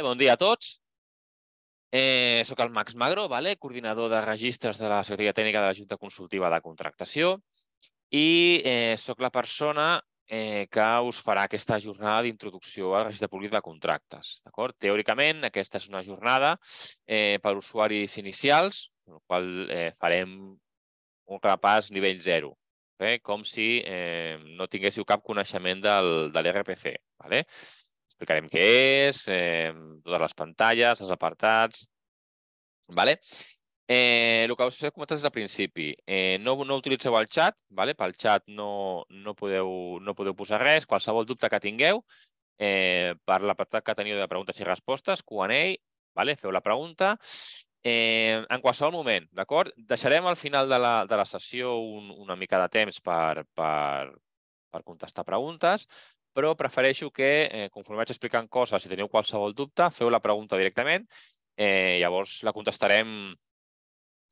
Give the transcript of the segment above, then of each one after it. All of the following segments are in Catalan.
Vale, bon dia a tots. Eh, soc el Max Magro, vale? coordinador de registres de la Secretaria Tècnica de la Junta Consultiva de Contractació i eh, sóc la persona eh, que us farà aquesta jornada d'introducció al registre públic de contractes. Teòricament, aquesta és una jornada eh, per usuaris inicials, en el qual eh, farem un repàs nivell 0, eh, com si eh, no tinguéssiu cap coneixement del, de l'RPC. Vale? Explicarem què és, eh, totes les pantalles, els apartats... Vale? Eh, el que us he comentat des del principi, eh, no, no utilitzeu el xat, vale? pel xat no, no, podeu, no podeu posar res, qualsevol dubte que tingueu, eh, per l'apartat que teniu de preguntes i respostes, Q&A, vale? feu la pregunta. Eh, en qualsevol moment, d'acord? Deixarem al final de la, de la sessió un, una mica de temps per, per, per contestar preguntes, però prefereixo que, eh, conforme vaig explicant coses, si teniu qualsevol dubte, feu la pregunta directament, eh, llavors la contestarem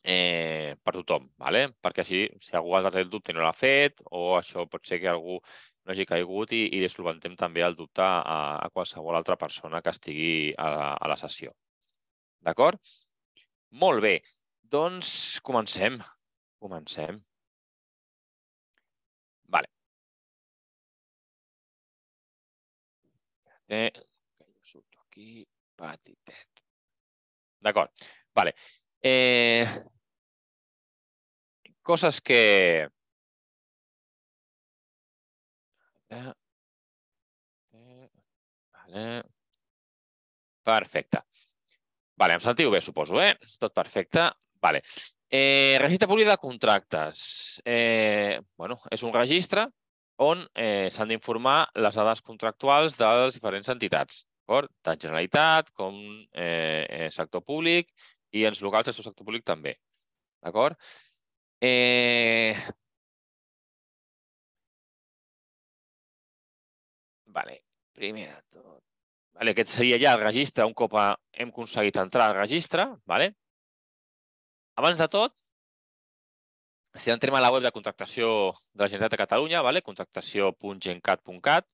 eh, per tothom, ¿vale? perquè així, si algú ha de el dubte i no l'ha fet, o això pot ser que algú no hagi caigut i, i solventem també el dubte a, a qualsevol altra persona que estigui a la, a la sessió. D'acord? Molt bé, doncs comencem. Comencem. Eh, surto aquí, petitet. D'acord. Vale. Eh, coses que... Vale. Perfecte. Vale, em sentiu bé, suposo, eh? Tot perfecte. Vale. Eh, registre públic de contractes. Eh, bueno, és un registre on eh, s'han d'informar les dades contractuals de les diferents entitats, tant Generalitat com eh, eh, sector públic i ens locals del sector públic també. D'acord? Eh... Vale, primer de tot. Vale, aquest seria ja el registre un cop hem aconseguit entrar al registre. Vale? Abans de tot, si entrem a la web de contractació de la Generalitat de Catalunya, vale? contractació.gencat.cat,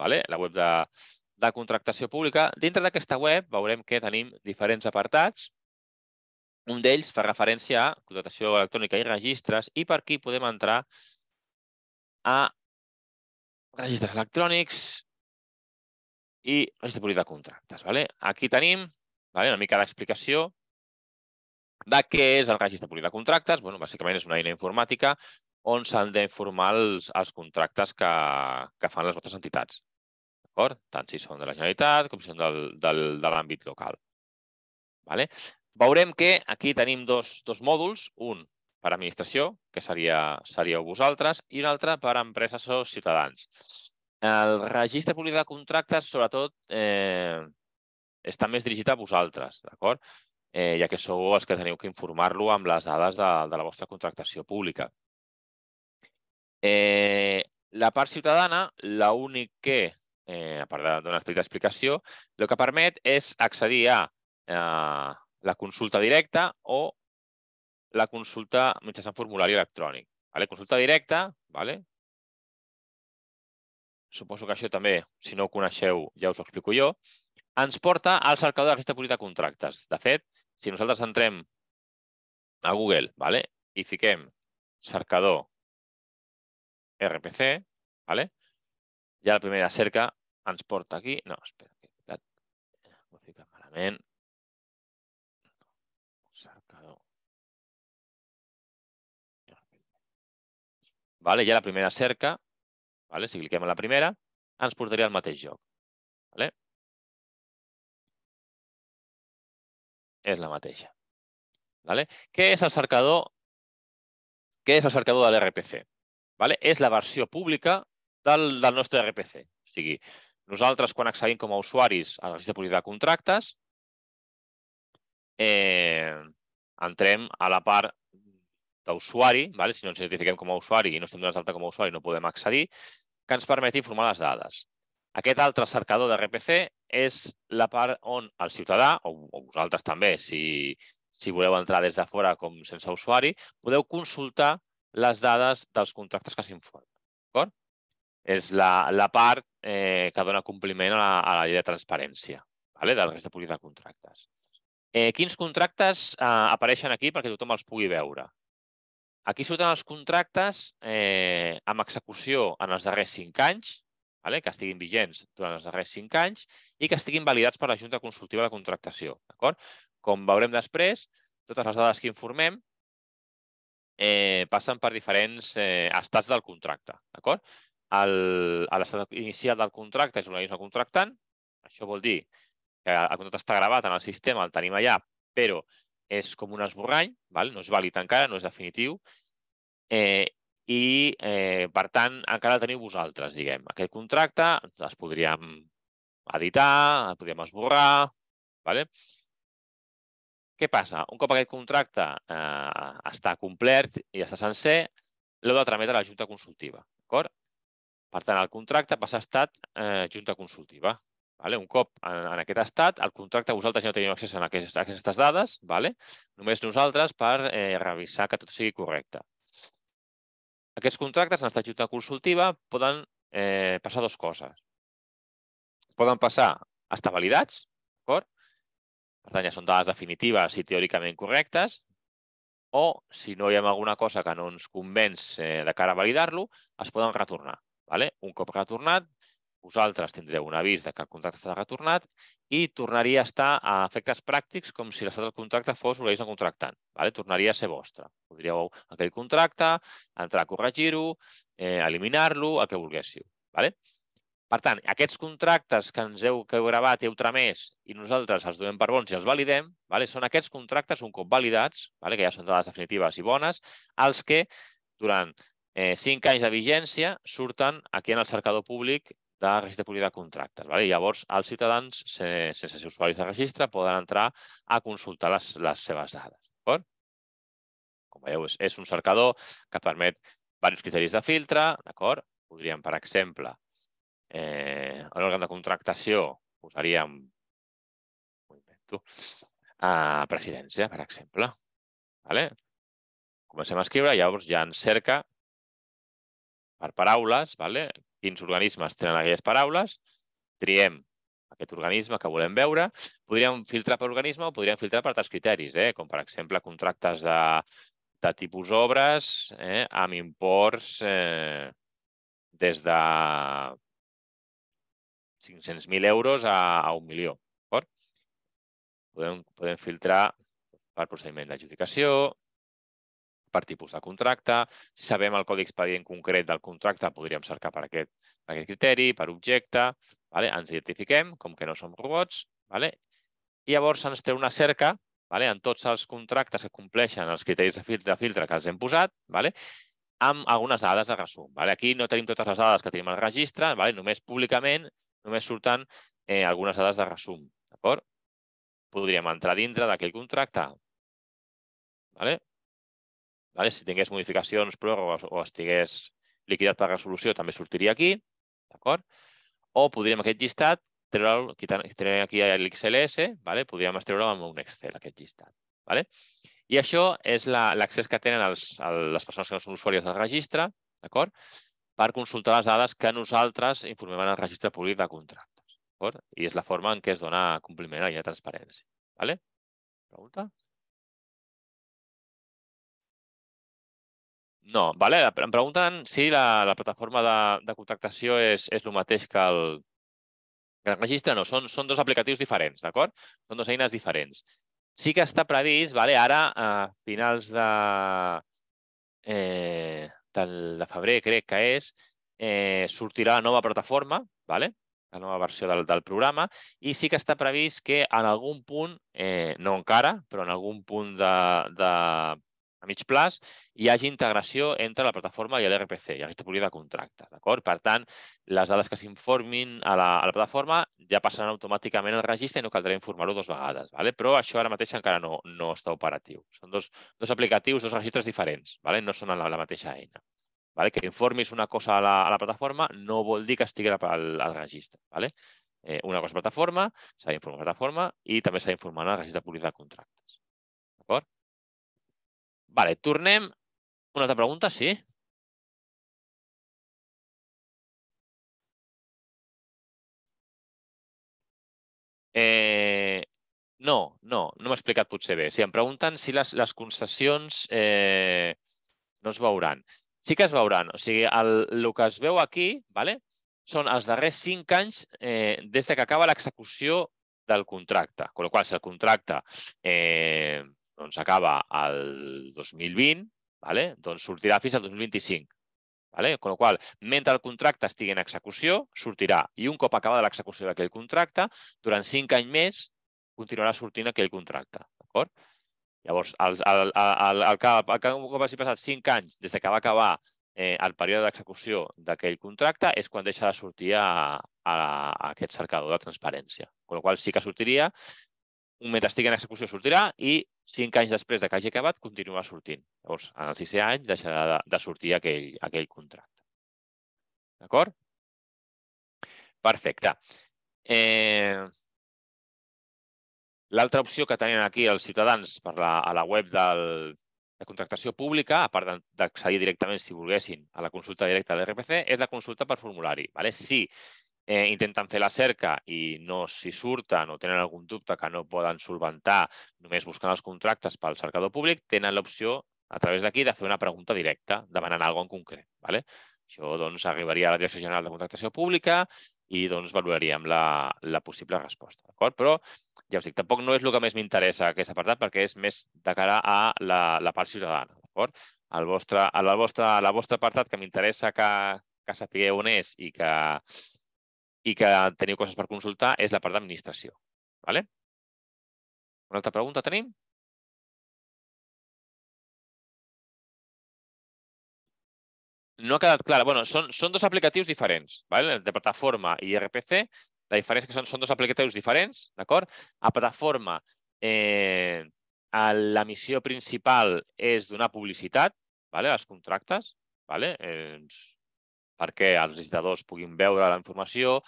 vale? la web de, de contractació pública, dintre d'aquesta web veurem que tenim diferents apartats. Un d'ells fa referència a contractació electrònica i registres i per aquí podem entrar a registres electrònics i registre públic de contractes. Vale? Aquí tenim vale, una mica d'explicació de què és el registre públic de contractes. Bueno, bàsicament és una eina informàtica on s'han d'informar els, els contractes que, que fan les vostres entitats. Tant si són de la Generalitat com si són del, del, de l'àmbit local. Vale? Veurem que aquí tenim dos, dos mòduls, un per administració, que seria, seríeu vosaltres, i un altre per empreses o ciutadans. El registre públic de contractes, sobretot, eh, està més dirigit a vosaltres, d'acord? Eh, ja que sou els que teniu que informar-lo amb les dades de, de la vostra contractació pública. Eh, la part ciutadana, l'únic que, eh, a part donar una explicació, el que permet és accedir a eh, la consulta directa o la consulta mitjançant formulari electrònic. Vale? Consulta directa, vale? suposo que això també, si no ho coneixeu, ja us ho explico jo, ens porta al cercador de pública de contractes. De fet, si nosaltres entrem a Google vale? i fiquem cercador RPC, vale? ja la primera cerca ens porta aquí. No, espera, que he ho. Vale, ja la primera cerca, vale? si cliquem la primera, ens portaria al mateix. És la mateixa. Vale? Què és el cercador? Què és el cercador de l'RPC? Vale? És la versió pública del, del nostre RPC. O sigui, nosaltres, quan accedim com a usuaris al registre públic de contractes, eh, entrem a la part d'usuari, vale? si no ens identifiquem com a usuari i no estem donats d'alta com a usuari, no podem accedir, que ens permet informar les dades. Aquest altre cercador de RPC és la part on el ciutadà, o, o vosaltres també, si, si voleu entrar des de fora com sense usuari, podeu consultar les dades dels contractes que s'informen. És la, la part eh, que dona compliment a la, a la llei de transparència. vale? del registre públic de contractes. Eh, quins contractes eh, apareixen aquí perquè tothom els pugui veure? Aquí surten els contractes eh, amb execució en els darrers cinc anys, vale? que estiguin vigents durant els darrers cinc anys i que estiguin validats per la Junta Consultiva de Contractació. Com veurem després, totes les dades que informem eh, passen per diferents eh, estats del contracte. L'estat inicial del contracte és l'organisme contractant. Això vol dir que el contracte està gravat en el sistema, el tenim allà, però és com un esborrany, val? no és vàlid encara, no és definitiu, eh, i, eh, per tant, encara el teniu vosaltres, diguem. Aquest contracte es podríem editar, el podríem esborrar, vale? Què passa? Un cop aquest contracte eh, està complet i està sencer, l'heu de trametre a la Junta Consultiva. Per tant, el contracte passa a estat eh, Junta Consultiva. Vale? Un cop en, en aquest estat, el contracte vosaltres ja no teniu accés a aquestes, a aquestes dades, vale? només nosaltres per eh, revisar que tot sigui correcte. Aquests contractes en estat junta consultiva poden eh, passar dues coses. Poden passar a estar validats, d'acord? Per tant, ja són dades definitives i teòricament correctes, o si no hi ha alguna cosa que no ens convenç eh, de cara a validar-lo, es poden retornar. Vale? Un cop retornat, vosaltres tindreu un avís de que el contracte està retornat i tornaria a estar a efectes pràctics com si l'estat del contracte fos l'organisme contractant. Vale? Tornaria a ser vostre. Podríeu aquell contracte, entrar a corregir-ho, eh, eliminar-lo, el que volguéssiu. Vale? Per tant, aquests contractes que ens heu, que heu gravat i heu tramès i nosaltres els donem per bons i els validem, vale? són aquests contractes, un cop validats, vale? que ja són dades definitives i bones, els que durant eh, cinc anys de vigència surten aquí en el cercador públic de registre públic de contractes. Vale? I llavors, els ciutadans, sense ser usuaris de registre, poden entrar a consultar les, les seves dades. Com veieu, és, és un cercador que permet diversos criteris de filtre. Podríem, per exemple, eh, a l'òrgan de contractació posaríem a presidència, per exemple. Vale? Comencem a escriure, llavors ja ens cerca per paraules, vale? Quins organismes tenen aquelles paraules, triem aquest organisme que volem veure. Podríem filtrar per organisme o podríem filtrar per altres criteris, eh? com per exemple contractes de, de tipus obres eh? amb imports eh, des de 500.000 euros a, a un milió. Podem, podem filtrar per procediment d'adjudicació, per tipus de contracte. Si sabem el codi expedient concret del contracte, podríem cercar per aquest, per aquest criteri, per objecte. Vale? Ens identifiquem, com que no som robots. Vale? I llavors ens treu una cerca vale? en tots els contractes que compleixen els criteris de filtre, de filtre que els hem posat, vale? amb algunes dades de resum. Vale? Aquí no tenim totes les dades que tenim al registre, vale? només públicament només surten eh, algunes dades de resum. Podríem entrar dintre d'aquell contracte. Vale? Vale? Si tingués modificacions, pròrrogues o estigués liquidat per resolució, també sortiria aquí. D'acord? O podríem aquest llistat treure'l, tenim aquí l'XLS, vale? podríem extreure'l amb un Excel, aquest llistat. Vale? I això és l'accés la, que tenen els, el, les persones que no són usuàries del registre, d'acord? per consultar les dades que nosaltres informem en el registre públic de contractes. I és la forma en què es dona compliment a la llei de transparència. Vale? Pregunta? No, vale? em pregunten si la, la plataforma de, de contractació és, és el mateix que el, que el registre. No, són, són dos aplicatius diferents, d'acord? Són dues eines diferents. Sí que està previst, vale? ara a finals de, eh, del, de febrer, crec que és, eh, sortirà la nova plataforma, vale? la nova versió del, del programa, i sí que està previst que en algun punt, eh, no encara, però en algun punt de, de a mig plaç, hi hagi integració entre la plataforma i l'RPC, i aquesta política de contracte. Per tant, les dades que s'informin a, la, a la plataforma ja passaran automàticament al registre i no caldrà informar-ho dues vegades. Vale? Però això ara mateix encara no, no està operatiu. Són dos, dos aplicatius, dos registres diferents, vale? no són la, la mateixa eina. Vale? Que informis una cosa a la, a la plataforma no vol dir que estigui al, al registre. Vale? Eh, una cosa és plataforma, s'ha d'informar la plataforma i també s'ha d'informar el registre públic de contractes. D'acord? Vale, tornem. Una altra pregunta, sí? Eh, no, no, no m'he explicat potser bé. Si em pregunten si les, les concessions eh, no es veuran. Sí que es veuran. O sigui, el, el que es veu aquí vale, són els darrers cinc anys eh, des de que acaba l'execució del contracte. Amb la qual si el contracte eh, doncs acaba el 2020, vale, doncs sortirà fins al 2025. Vale? Con la qual, mentre el contracte estigui en execució, sortirà. I un cop acabada l'execució d'aquell contracte, durant cinc anys més, continuarà sortint aquell contracte. D'acord? Llavors, el, el, el, el, cap, el cop hagi passat cinc anys des que va acabar eh, el període d'execució d'aquell contracte és quan deixa de sortir a, a, a aquest cercador de transparència. Con la qual sí que sortiria, mentre estigui en execució sortirà i cinc anys després de que hagi acabat continuarà sortint. Llavors, en el sisè any deixarà de, de sortir aquell, aquell contracte. D'acord? Perfecte. Eh, L'altra opció que tenen aquí els ciutadans per la, a la web del, de contractació pública, a part d'accedir directament, si volguessin, a la consulta directa de l'RPC, és la consulta per formulari. Vale? Si eh, intenten fer la cerca i no s'hi surten o tenen algun dubte que no poden solventar només buscant els contractes pel cercador públic, tenen l'opció a través d'aquí de fer una pregunta directa, demanant alguna en concret. Vale? Això doncs, arribaria a la Direcció General de Contractació Pública i doncs, valoraríem la, la possible resposta. Però, ja us dic, tampoc no és el que més m'interessa aquest apartat perquè és més de cara a la, la part ciutadana. El vostre, el vostre, la vostra apartat que m'interessa que, que sapigueu on és i que, i que teniu coses per consultar és la part d'administració. Vale? Una altra pregunta tenim? no ha quedat clara. Bueno, són, són dos aplicatius diferents, ¿vale? de plataforma i RPC. La diferència és que són, són dos aplicatius diferents, d'acord? A plataforma, eh, la missió principal és donar publicitat ¿vale? als contractes, ¿vale? eh, perquè els licitadors puguin veure la informació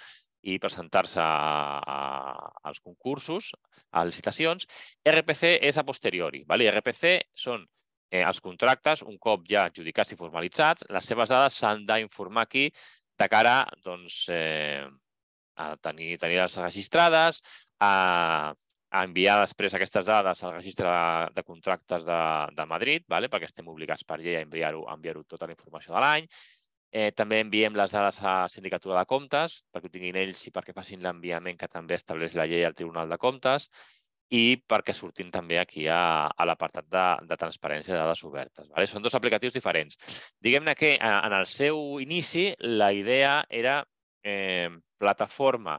i presentar-se als concursos, a licitacions. RPC és a posteriori. ¿vale? RPC són eh, els contractes, un cop ja adjudicats i formalitzats, les seves dades s'han d'informar aquí de cara doncs, eh, a tenir, tenir-les registrades, a, a enviar després aquestes dades al registre de, de contractes de, de Madrid, vale? perquè estem obligats per llei a enviar-ho enviar, tota la informació de l'any. Eh, també enviem les dades a Sindicatura de Comptes perquè ho tinguin ells i perquè facin l'enviament que també estableix la llei al Tribunal de Comptes i perquè sortim també aquí a, a l'apartat de, de transparència de dades obertes. Vale? Són dos aplicatius diferents. Diguem-ne que eh, en el seu inici la idea era eh, plataforma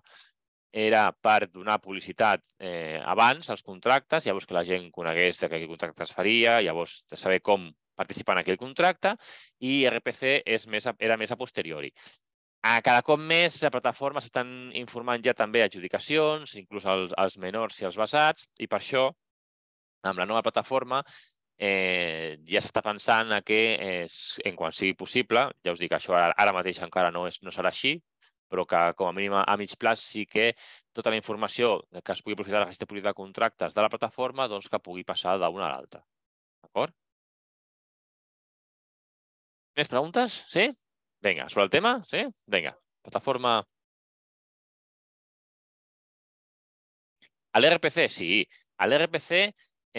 era per donar publicitat eh, abans als contractes, llavors que la gent conegués de quin contracte es faria, llavors de saber com participar en aquell contracte, i RPC és més, era més a posteriori. A cada cop més la plataforma s'estan informant ja també adjudicacions, inclús els, els menors i els basats, i per això, amb la nova plataforma, eh, ja s'està pensant a que, és, en quan sigui possible, ja us dic, això ara, ara mateix encara no, és, no serà així, però que com a mínim a mig plaç sí que tota la informació que es pugui aprofitar de la gestió de contractes de la plataforma doncs que pugui passar d'una a l'altra. D'acord? Més preguntes? Sí? Vinga, sobre el tema? Sí? Vinga, plataforma... A l'RPC, sí. A l'RPC,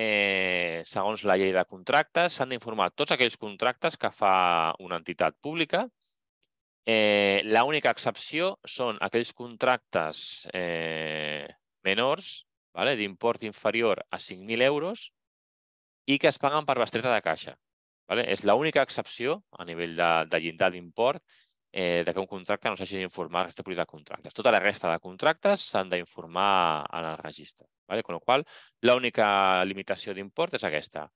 eh, segons la llei de contractes, s'han d'informar tots aquells contractes que fa una entitat pública. Eh, L'única excepció són aquells contractes eh, menors vale, d'import inferior a 5.000 euros i que es paguen per bestreta de caixa. Vale? És l'única excepció a nivell de, de llindar d'import eh, de que un contracte no s'hagi d'informar al registre de contractes. Tota la resta de contractes s'han d'informar en el registre. Vale? Con la qual l'única limitació d'import és aquesta.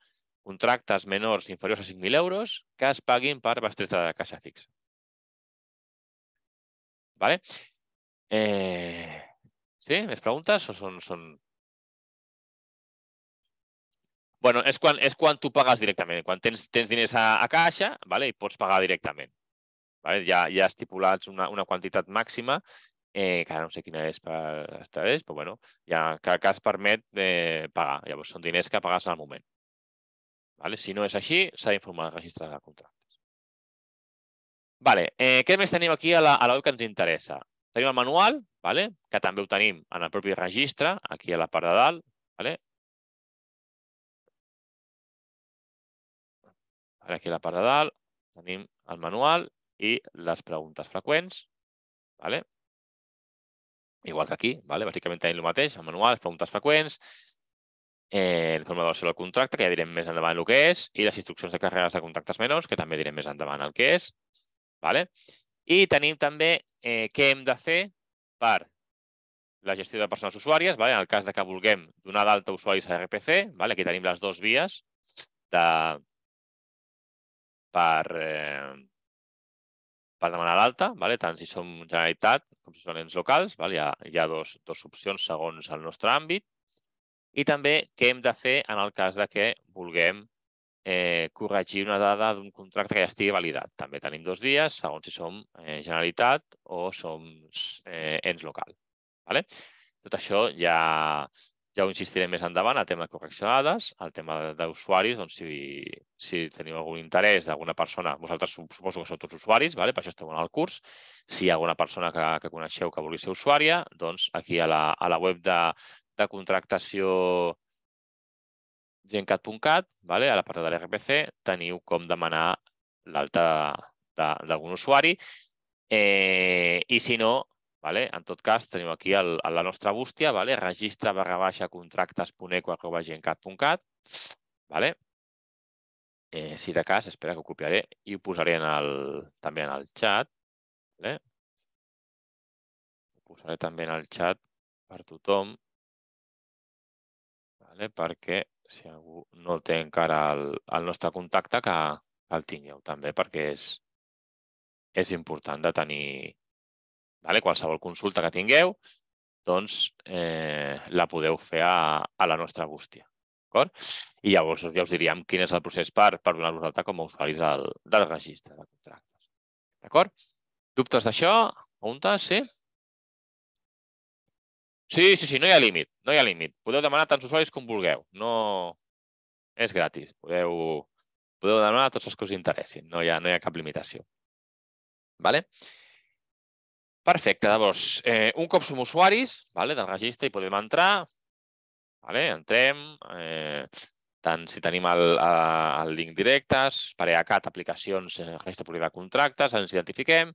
Contractes menors inferiors a 5.000 euros que es paguin per bestreta de caixa fixa. Vale? Eh... Sí? Més preguntes o són, són Bueno, és quan, és quan tu pagues directament. Quan tens, tens diners a, a caixa vale? i pots pagar directament. Vale? Ja, ja estipulats una, una quantitat màxima, eh, que ara no sé quina és per estableix, però bueno, ja, que, que es permet eh, pagar. Llavors, són diners que pagues al moment. Vale? Si no és així, s'ha d'informar el registre de contractes. Vale. Eh, què més tenim aquí a la, a la web que ens interessa? Tenim el manual, vale? que també ho tenim en el propi registre, aquí a la part de dalt. Vale? Aquí a la part de dalt tenim el manual i les preguntes freqüents. Vale? Igual que aquí, vale? bàsicament tenim el mateix, el manual, les preguntes freqüents, eh, l'informe d'avaluació del contracte, que ja direm més endavant el que és, i les instruccions de carreres de contractes menors, que també direm més endavant el que és. Vale? I tenim també eh, què hem de fer per la gestió de persones usuàries, vale? en el cas de que vulguem donar d'alta usuaris a RPC, vale? aquí tenim les dues vies de, per, eh, per demanar l'alta, vale? tant si som Generalitat com si són ens locals. Vale? Hi ha, hi ha dos, dos opcions segons el nostre àmbit. I també què hem de fer en el cas de que vulguem eh, corregir una dada d'un contracte que ja estigui validat. També tenim dos dies, segons si som eh, Generalitat o som eh, ens local. Vale? Tot això ja, ja ho insistiré més endavant, el tema de correcció de dades, el tema d'usuaris, doncs si, si teniu algun interès d'alguna persona, vosaltres suposo que sou tots usuaris, vale? per això esteu en el curs. Si hi ha alguna persona que, que coneixeu que vulgui ser usuària, doncs aquí a la, a la web de, de contractació gencat.cat, vale? a la part de l'RPC, teniu com demanar l'alta d'algun usuari. Eh, I si no, vale? en tot cas, teniu aquí el, la nostra bústia, vale? registre barra baixa contractes.eco arroba. Vale? Eh, si de cas, espera que ho copiaré i ho posaré en el, també en el xat. Vale? Ho posaré també en el xat per tothom vale? perquè si algú no té encara el, el nostre contacte, que, que el tingueu també, perquè és, és important de tenir vale? qualsevol consulta que tingueu, doncs eh, la podeu fer a, a la nostra bústia. I llavors ja us diríem quin és el procés per, per donar-vos alta com a usuaris del, del registre de contractes. D'acord? Dubtes d'això? Preguntes? Sí? Sí, sí, sí, no hi ha límit. No hi ha límit. Podeu demanar tants usuaris com vulgueu. No... És gratis. Podeu, podeu demanar tots els que us interessin. No hi ha, no hi ha cap limitació. Vale? Perfecte. Llavors, eh, un cop som usuaris vale, del registre i podem entrar. Vale? Entrem. Eh, tant si tenim el, el link directes, per EACAT, aplicacions, eh, registre públic de contractes, ens identifiquem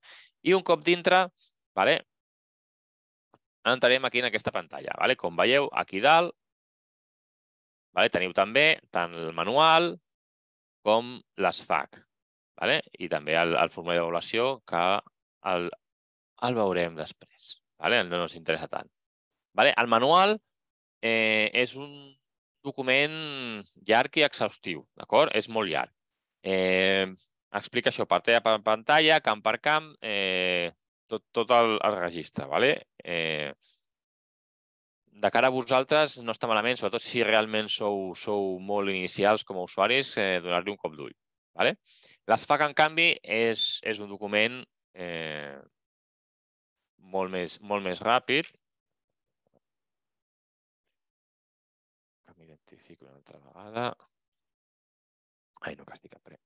i un cop dintre, vale, entrarem aquí en aquesta pantalla. Vale? Com veieu, aquí dalt vale? teniu també tant el manual com les FAC. Vale? I també el, el formulari d'avaluació que el, el veurem després. Vale? No ens interessa tant. Vale? El manual eh, és un document llarg i exhaustiu. d'acord? És molt llarg. Eh, explica això pantalla per pantalla, camp per camp, eh, tot, tot el, el registre. ¿vale? Eh, de cara a vosaltres no està malament, sobretot si realment sou, sou molt inicials com a usuaris, eh, donar-li un cop d'ull. ¿vale? L'ESFAC, en canvi, és, és un document eh, molt, més, molt més ràpid. Que m'identifico una altra vegada. Ai, no, que estic a prep.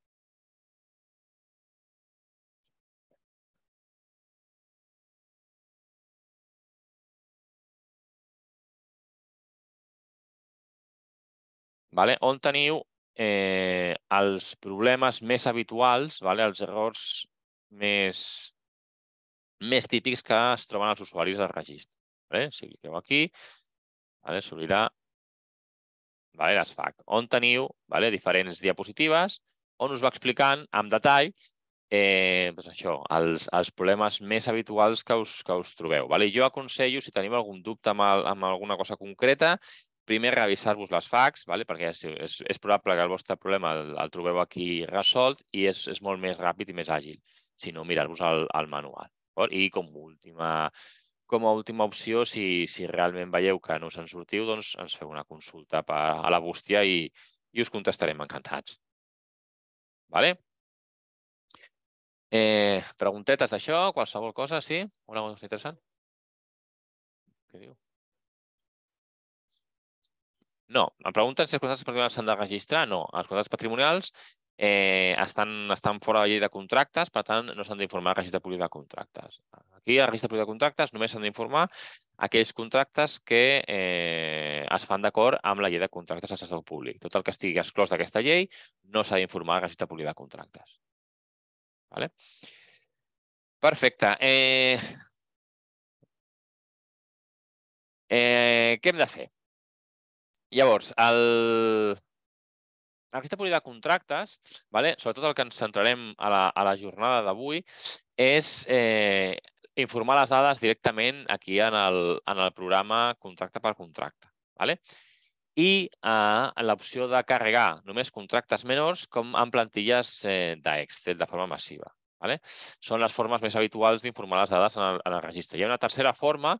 vale? on teniu eh, els problemes més habituals, vale? els errors més, més típics que es troben els usuaris del registre. Vale? Si cliqueu aquí, vale? s'obrirà vale? les FAC, on teniu vale? diferents diapositives on us va explicant amb detall eh, doncs això, els, els problemes més habituals que us, que us trobeu. Vale? Jo aconsello, si teniu algun dubte amb, el, amb alguna cosa concreta, primer revisar-vos les facs, vale? perquè és, és, és probable que el vostre problema el, el trobeu aquí resolt i és, és molt més ràpid i més àgil, si no mirar-vos el, el manual. I com última, com a última opció, si, si realment veieu que no us en sortiu, doncs ens feu una consulta per, a la bústia i, i us contestarem encantats. Vale? Eh, preguntetes d'això, qualsevol cosa, sí? Una cosa interessant? Què diu? No, em pregunten si els contractes patrimonials s'han de registrar. No, els contractes patrimonials eh, estan, estan fora de la llei de contractes, per tant, no s'han d'informar al registre públic de contractes. Aquí, a registre de contractes, només s'han d'informar aquells contractes que eh, es fan d'acord amb la llei de contractes del sector públic. Tot el que estigui exclòs d'aquesta llei no s'ha d'informar al registre públic de contractes. Vale? Perfecte. Eh... Eh, què hem de fer? Llavors, el, aquesta política de contractes, vale? sobretot el que ens centrarem a la, a la jornada d'avui, és eh, informar les dades directament aquí en el, en el programa contracte per contracte. Vale? I eh, l'opció de carregar només contractes menors com en plantilles eh, d'Excel de forma massiva. Vale? Són les formes més habituals d'informar les dades en el, en el registre. Hi ha una tercera forma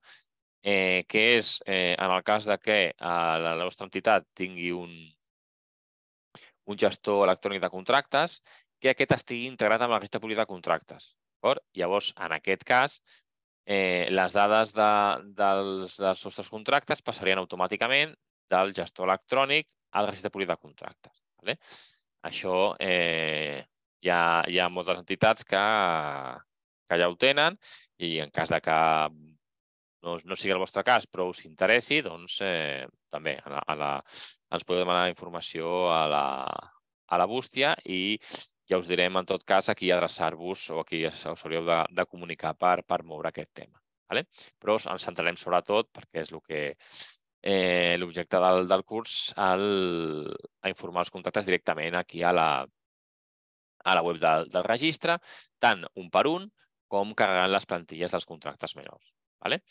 eh, que és eh, en el cas de que eh, la nostra entitat tingui un, un gestor electrònic de contractes, que aquest estigui integrat amb la registre públic de contractes. Llavors, en aquest cas, eh, les dades de, dels, dels nostres contractes passarien automàticament del gestor electrònic al registre públic de contractes. Vale? Això eh, hi, ha, hi ha moltes entitats que, que ja ho tenen i en cas de que no, no sigui el vostre cas, però us interessi, doncs eh, també a la, a la, ens podeu demanar informació a la, a la bústia i ja us direm en tot cas a adreçar-vos o a qui us hauríeu de, de comunicar per, per moure aquest tema. Vale? Però ens centrarem sobretot, perquè és el que eh, l'objecte del, del curs, el, a informar els contactes directament aquí a la, a la web del, del registre, tant un per un com carregant les plantilles dels contractes menors. Vale?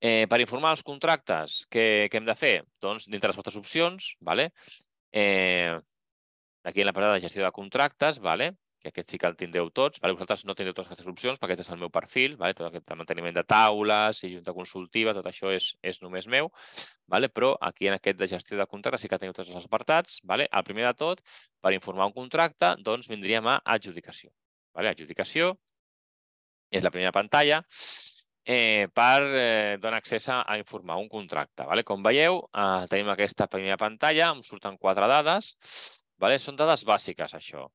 Eh, per informar els contractes, què, què hem de fer? Doncs, dintre les vostres opcions, vale? eh, aquí en l'apartat de gestió de contractes, vale? que aquest sí que el tindreu tots. Vale? Vosaltres no tindreu totes aquestes opcions perquè aquest és el meu perfil, vale? tot aquest manteniment de taules i junta consultiva, tot això és, és només meu, vale? però aquí en aquest de gestió de contractes sí que teniu tots els apartats. Vale? El primer de tot, per informar un contracte, doncs vindríem a adjudicació. Vale? Adjudicació és la primera pantalla eh, per eh, donar accés a, informar un contracte. Vale? Com veieu, eh, tenim aquesta primera pantalla, em surten quatre dades. Vale? Són dades bàsiques, això.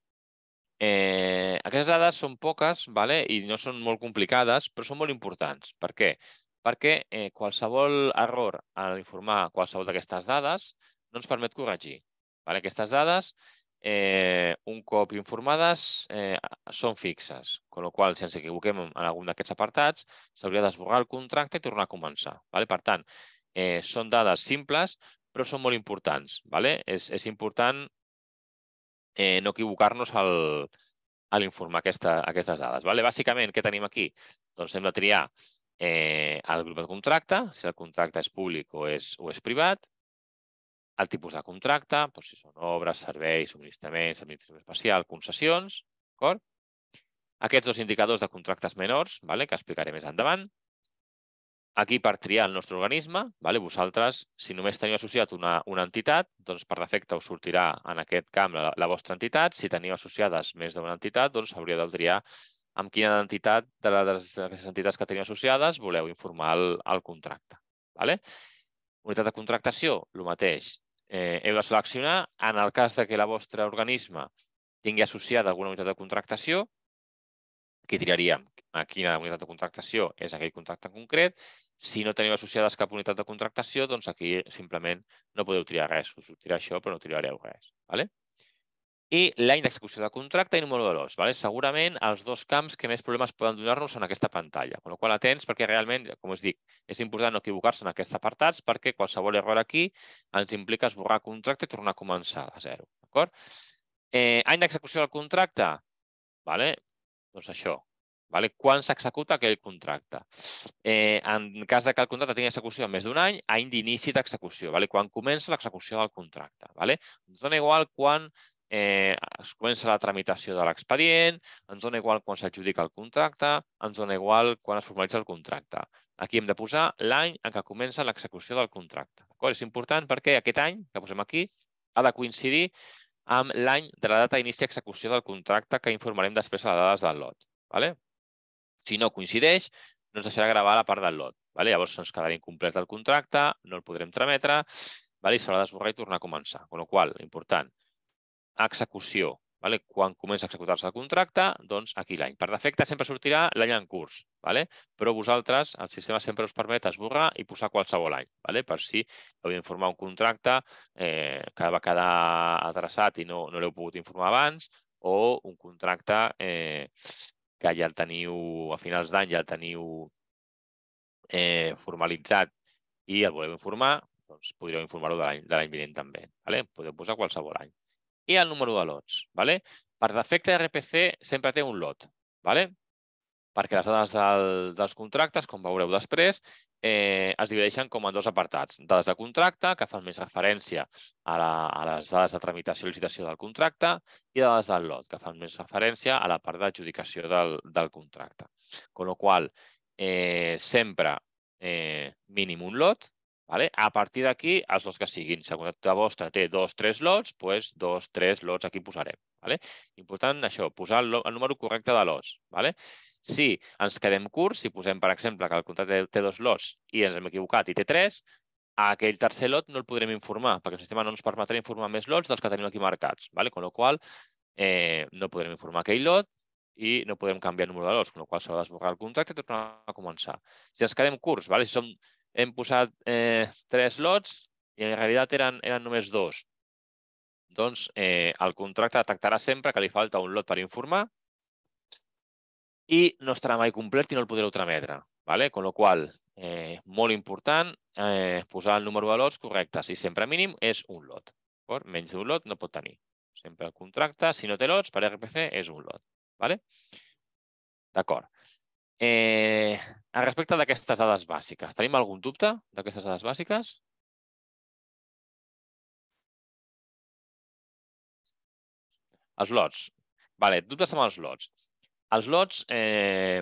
Eh, aquestes dades són poques vale? i no són molt complicades, però són molt importants. Per què? Perquè eh, qualsevol error a informar qualsevol d'aquestes dades no ens permet corregir. Vale? Aquestes dades eh, un cop informades, eh, són fixes, amb la qual si ens equivoquem en algun d'aquests apartats, s'hauria d'esborrar el contracte i tornar a començar. Vale? Per tant, eh, són dades simples, però són molt importants. Vale? És, és important eh, no equivocar-nos al, a l'informar aquesta, aquestes dades. Vale? Bàsicament, què tenim aquí? Doncs hem de triar eh, el grup de contracte, si el contracte és públic o és, o és privat, el tipus de contracte, doncs si són obres, serveis, subministraments, administració especial, concessions, d'acord? Aquests dos indicadors de contractes menors, vale, que explicaré més endavant. Aquí per triar el nostre organisme, vale, vosaltres, si només teniu associat una, una entitat, doncs per defecte us sortirà en aquest camp la, la vostra entitat. Si teniu associades més d'una entitat, doncs hauríeu de triar amb quina entitat de les d'aquestes entitats que teniu associades voleu informar el, el contracte. Vale? Unitat de contractació, el mateix eh, heu de seleccionar. En el cas de que la vostra organisme tingui associada alguna unitat de contractació, aquí triaríem a quina unitat de contractació és aquell contracte en concret. Si no teniu associades cap unitat de contractació, doncs aquí simplement no podeu triar res. Us sortirà això, però no triareu res. Vale? I l'any d'execució de contracte i número de l'os. Vale? Segurament els dos camps que més problemes poden donar-nos en aquesta pantalla. Amb la qual atents perquè realment, com us dic, és important no equivocar-se en aquests apartats perquè qualsevol error aquí ens implica esborrar contracte i tornar a començar a zero. D'acord? Eh, any d'execució del contracte? Vale? Doncs això. Vale? Quan s'executa aquell contracte? Eh, en cas de que el contracte tingui execució més d'un any, any d'inici d'execució. Vale? Quan comença l'execució del contracte. Vale? Ens dona igual quan eh, es comença la tramitació de l'expedient, ens dona igual quan s'adjudica el contracte, ens dona igual quan es formalitza el contracte. Aquí hem de posar l'any en què comença l'execució del contracte. És important perquè aquest any, que posem aquí, ha de coincidir amb l'any de la data d'inici d'execució del contracte que informarem després a les dades del lot. Vale? Si no coincideix, no ens deixarà gravar la part del lot. Vale? Llavors ens quedarà incomplet el contracte, no el podrem trametre vale? i s'haurà d'esborrar i tornar a començar. Amb la qual important, execució. Vale? Quan comença a executar-se el contracte, doncs aquí l'any. Per defecte sempre sortirà l'any en curs, vale? però vosaltres, el sistema sempre us permet esborrar i posar qualsevol any, vale? per si heu d'informar un contracte eh, que va quedar adreçat i no, no l'heu pogut informar abans, o un contracte eh, que ja el teniu, a finals d'any ja el teniu eh, formalitzat i el voleu informar, doncs podríeu informar-ho de l'any vinent també. Vale? Podeu posar qualsevol any i el número de lots. ¿vale? Per defecte, RPC sempre té un lot, ¿vale? perquè les dades del, dels contractes, com veureu després, eh, es divideixen com en dos apartats. Dades de contracte, que fan més referència a, la, a les dades de tramitació i licitació del contracte, i dades del lot, que fan més referència a la part d'adjudicació del, del contracte. Con la qual eh, sempre eh, mínim un lot, Vale? A partir d'aquí, els lots que siguin. Si contracte vostre té dos, tres lots, doncs dos, tres lots aquí posarem. Vale? Important això, posar el, el número correcte de lots. Vale? Si ens quedem curts, si posem, per exemple, que el contracte té dos lots i ens hem equivocat i té tres, aquell tercer lot no el podrem informar, perquè el sistema no ens permetrà informar més lots dels que tenim aquí marcats. Vale? Con la qual eh, no podrem informar aquell lot i no podem canviar el número de lots, con la qual s'ha d'esborrar el contracte i tornar a començar. Si ens quedem curts, vale? si som hem posat eh, tres lots i en realitat eren, eren només dos. Doncs eh, el contracte detectarà sempre que li falta un lot per informar i no estarà mai complet i no el podreu trametre. ¿vale? Con la qual eh, molt important eh, posar el número de lots correctes i sempre mínim és un lot. Menys d'un lot no pot tenir. Sempre el contracte, si no té lots, per RPC és un lot. ¿vale? D'acord. Eh, a respecte d'aquestes dades bàsiques, tenim algun dubte d'aquestes dades bàsiques? Els lots. Vale, dubtes amb els lots. Els lots, eh,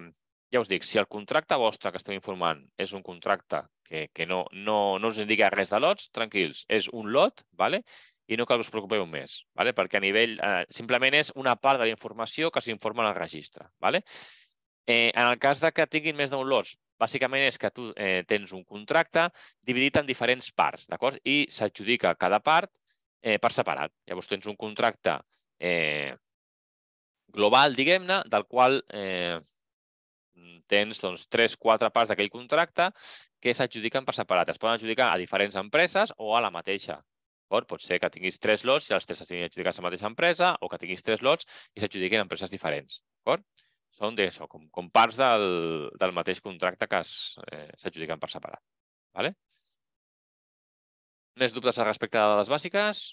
ja us dic, si el contracte vostre que esteu informant és un contracte que, que no, no, no us indica res de lots, tranquils, és un lot, vale? i no cal que us preocupeu més, vale? perquè a nivell, eh, simplement és una part de la informació que s'informa en el registre. Vale? Eh, en el cas de que tinguin més d'un lots, bàsicament és que tu eh, tens un contracte dividit en diferents parts, d'acord? I s'adjudica cada part eh, per separat. Llavors tens un contracte eh, global, diguem-ne, del qual eh, tens doncs, 3-4 parts d'aquell contracte que s'adjudiquen per separat. Es poden adjudicar a diferents empreses o a la mateixa. Pot ser que tinguis tres lots i els tres adjudicat a la mateixa empresa o que tinguis tres lots i s'adjudiquin a empreses diferents. D'acord? Són d'això, com, com parts del, del mateix contracte que eh, s'adjudiquen eh, per separat. Vale? Més dubtes al respecte de dades bàsiques?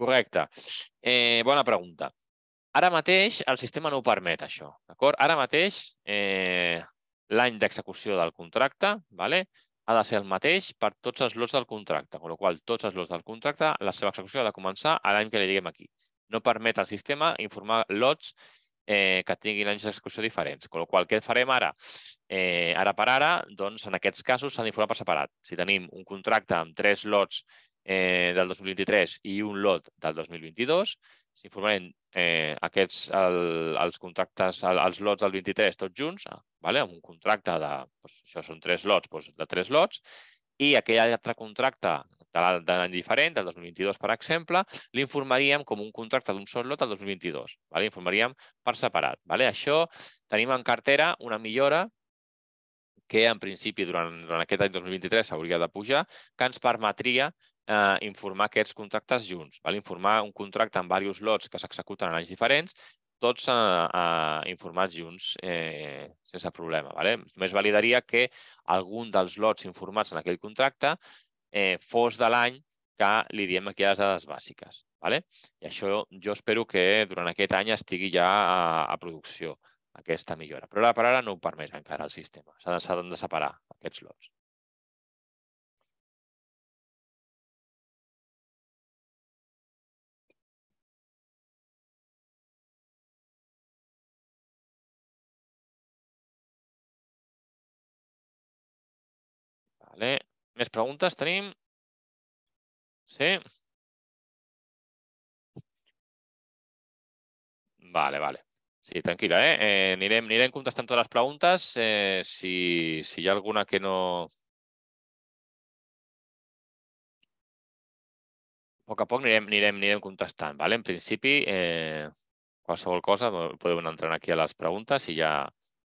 Correcte. Eh, bona pregunta. Ara mateix el sistema no ho permet, això. Ara mateix eh, l'any d'execució del contracte vale? Ha de ser el mateix per tots els lots del contracte, amb la qual tots els lots del contracte, la seva execució ha de començar a l'any que li diguem aquí. No permet al sistema informar lots eh, que tinguin anys d'execució diferents. Amb la qual què farem ara? Eh, ara per ara, doncs, en aquests casos s'han d'informar per separat. Si tenim un contracte amb tres lots eh, del 2023 i un lot del 2022, s'informarem eh, aquests, el, els contractes, el, els lots del 23 tots junts, ah, vale? amb un contracte de, doncs, això són tres lots, doncs, de tres lots, i aquell altre contracte de l'any diferent, del 2022, per exemple, l'informaríem com un contracte d'un sol lot del 2022. Vale? Informaríem per separat. Vale? Això tenim en cartera una millora que en principi durant, durant aquest any 2023 s'hauria de pujar, que ens permetria eh, informar aquests contractes junts. Val? Informar un contracte amb diversos lots que s'executen en anys diferents, tots eh, eh, informats junts eh, sense problema. Vale? Només validaria que algun dels lots informats en aquell contracte eh, fos de l'any que li diem aquí les dades bàsiques. Vale? I això jo espero que durant aquest any estigui ja a, a producció aquesta millora. Però ara per ara no ho permet encara el sistema. S'han de separar aquests lots. Vale. Més preguntes tenim? Sí? Vale, vale. Sí, tranquil·la, eh? eh anirem, anirem contestant totes les preguntes. Eh, si, si hi ha alguna que no, poc a poc anirem, anirem, anirem contestant. Vale? En principi, eh, qualsevol cosa podeu anar entrant aquí a les preguntes i ja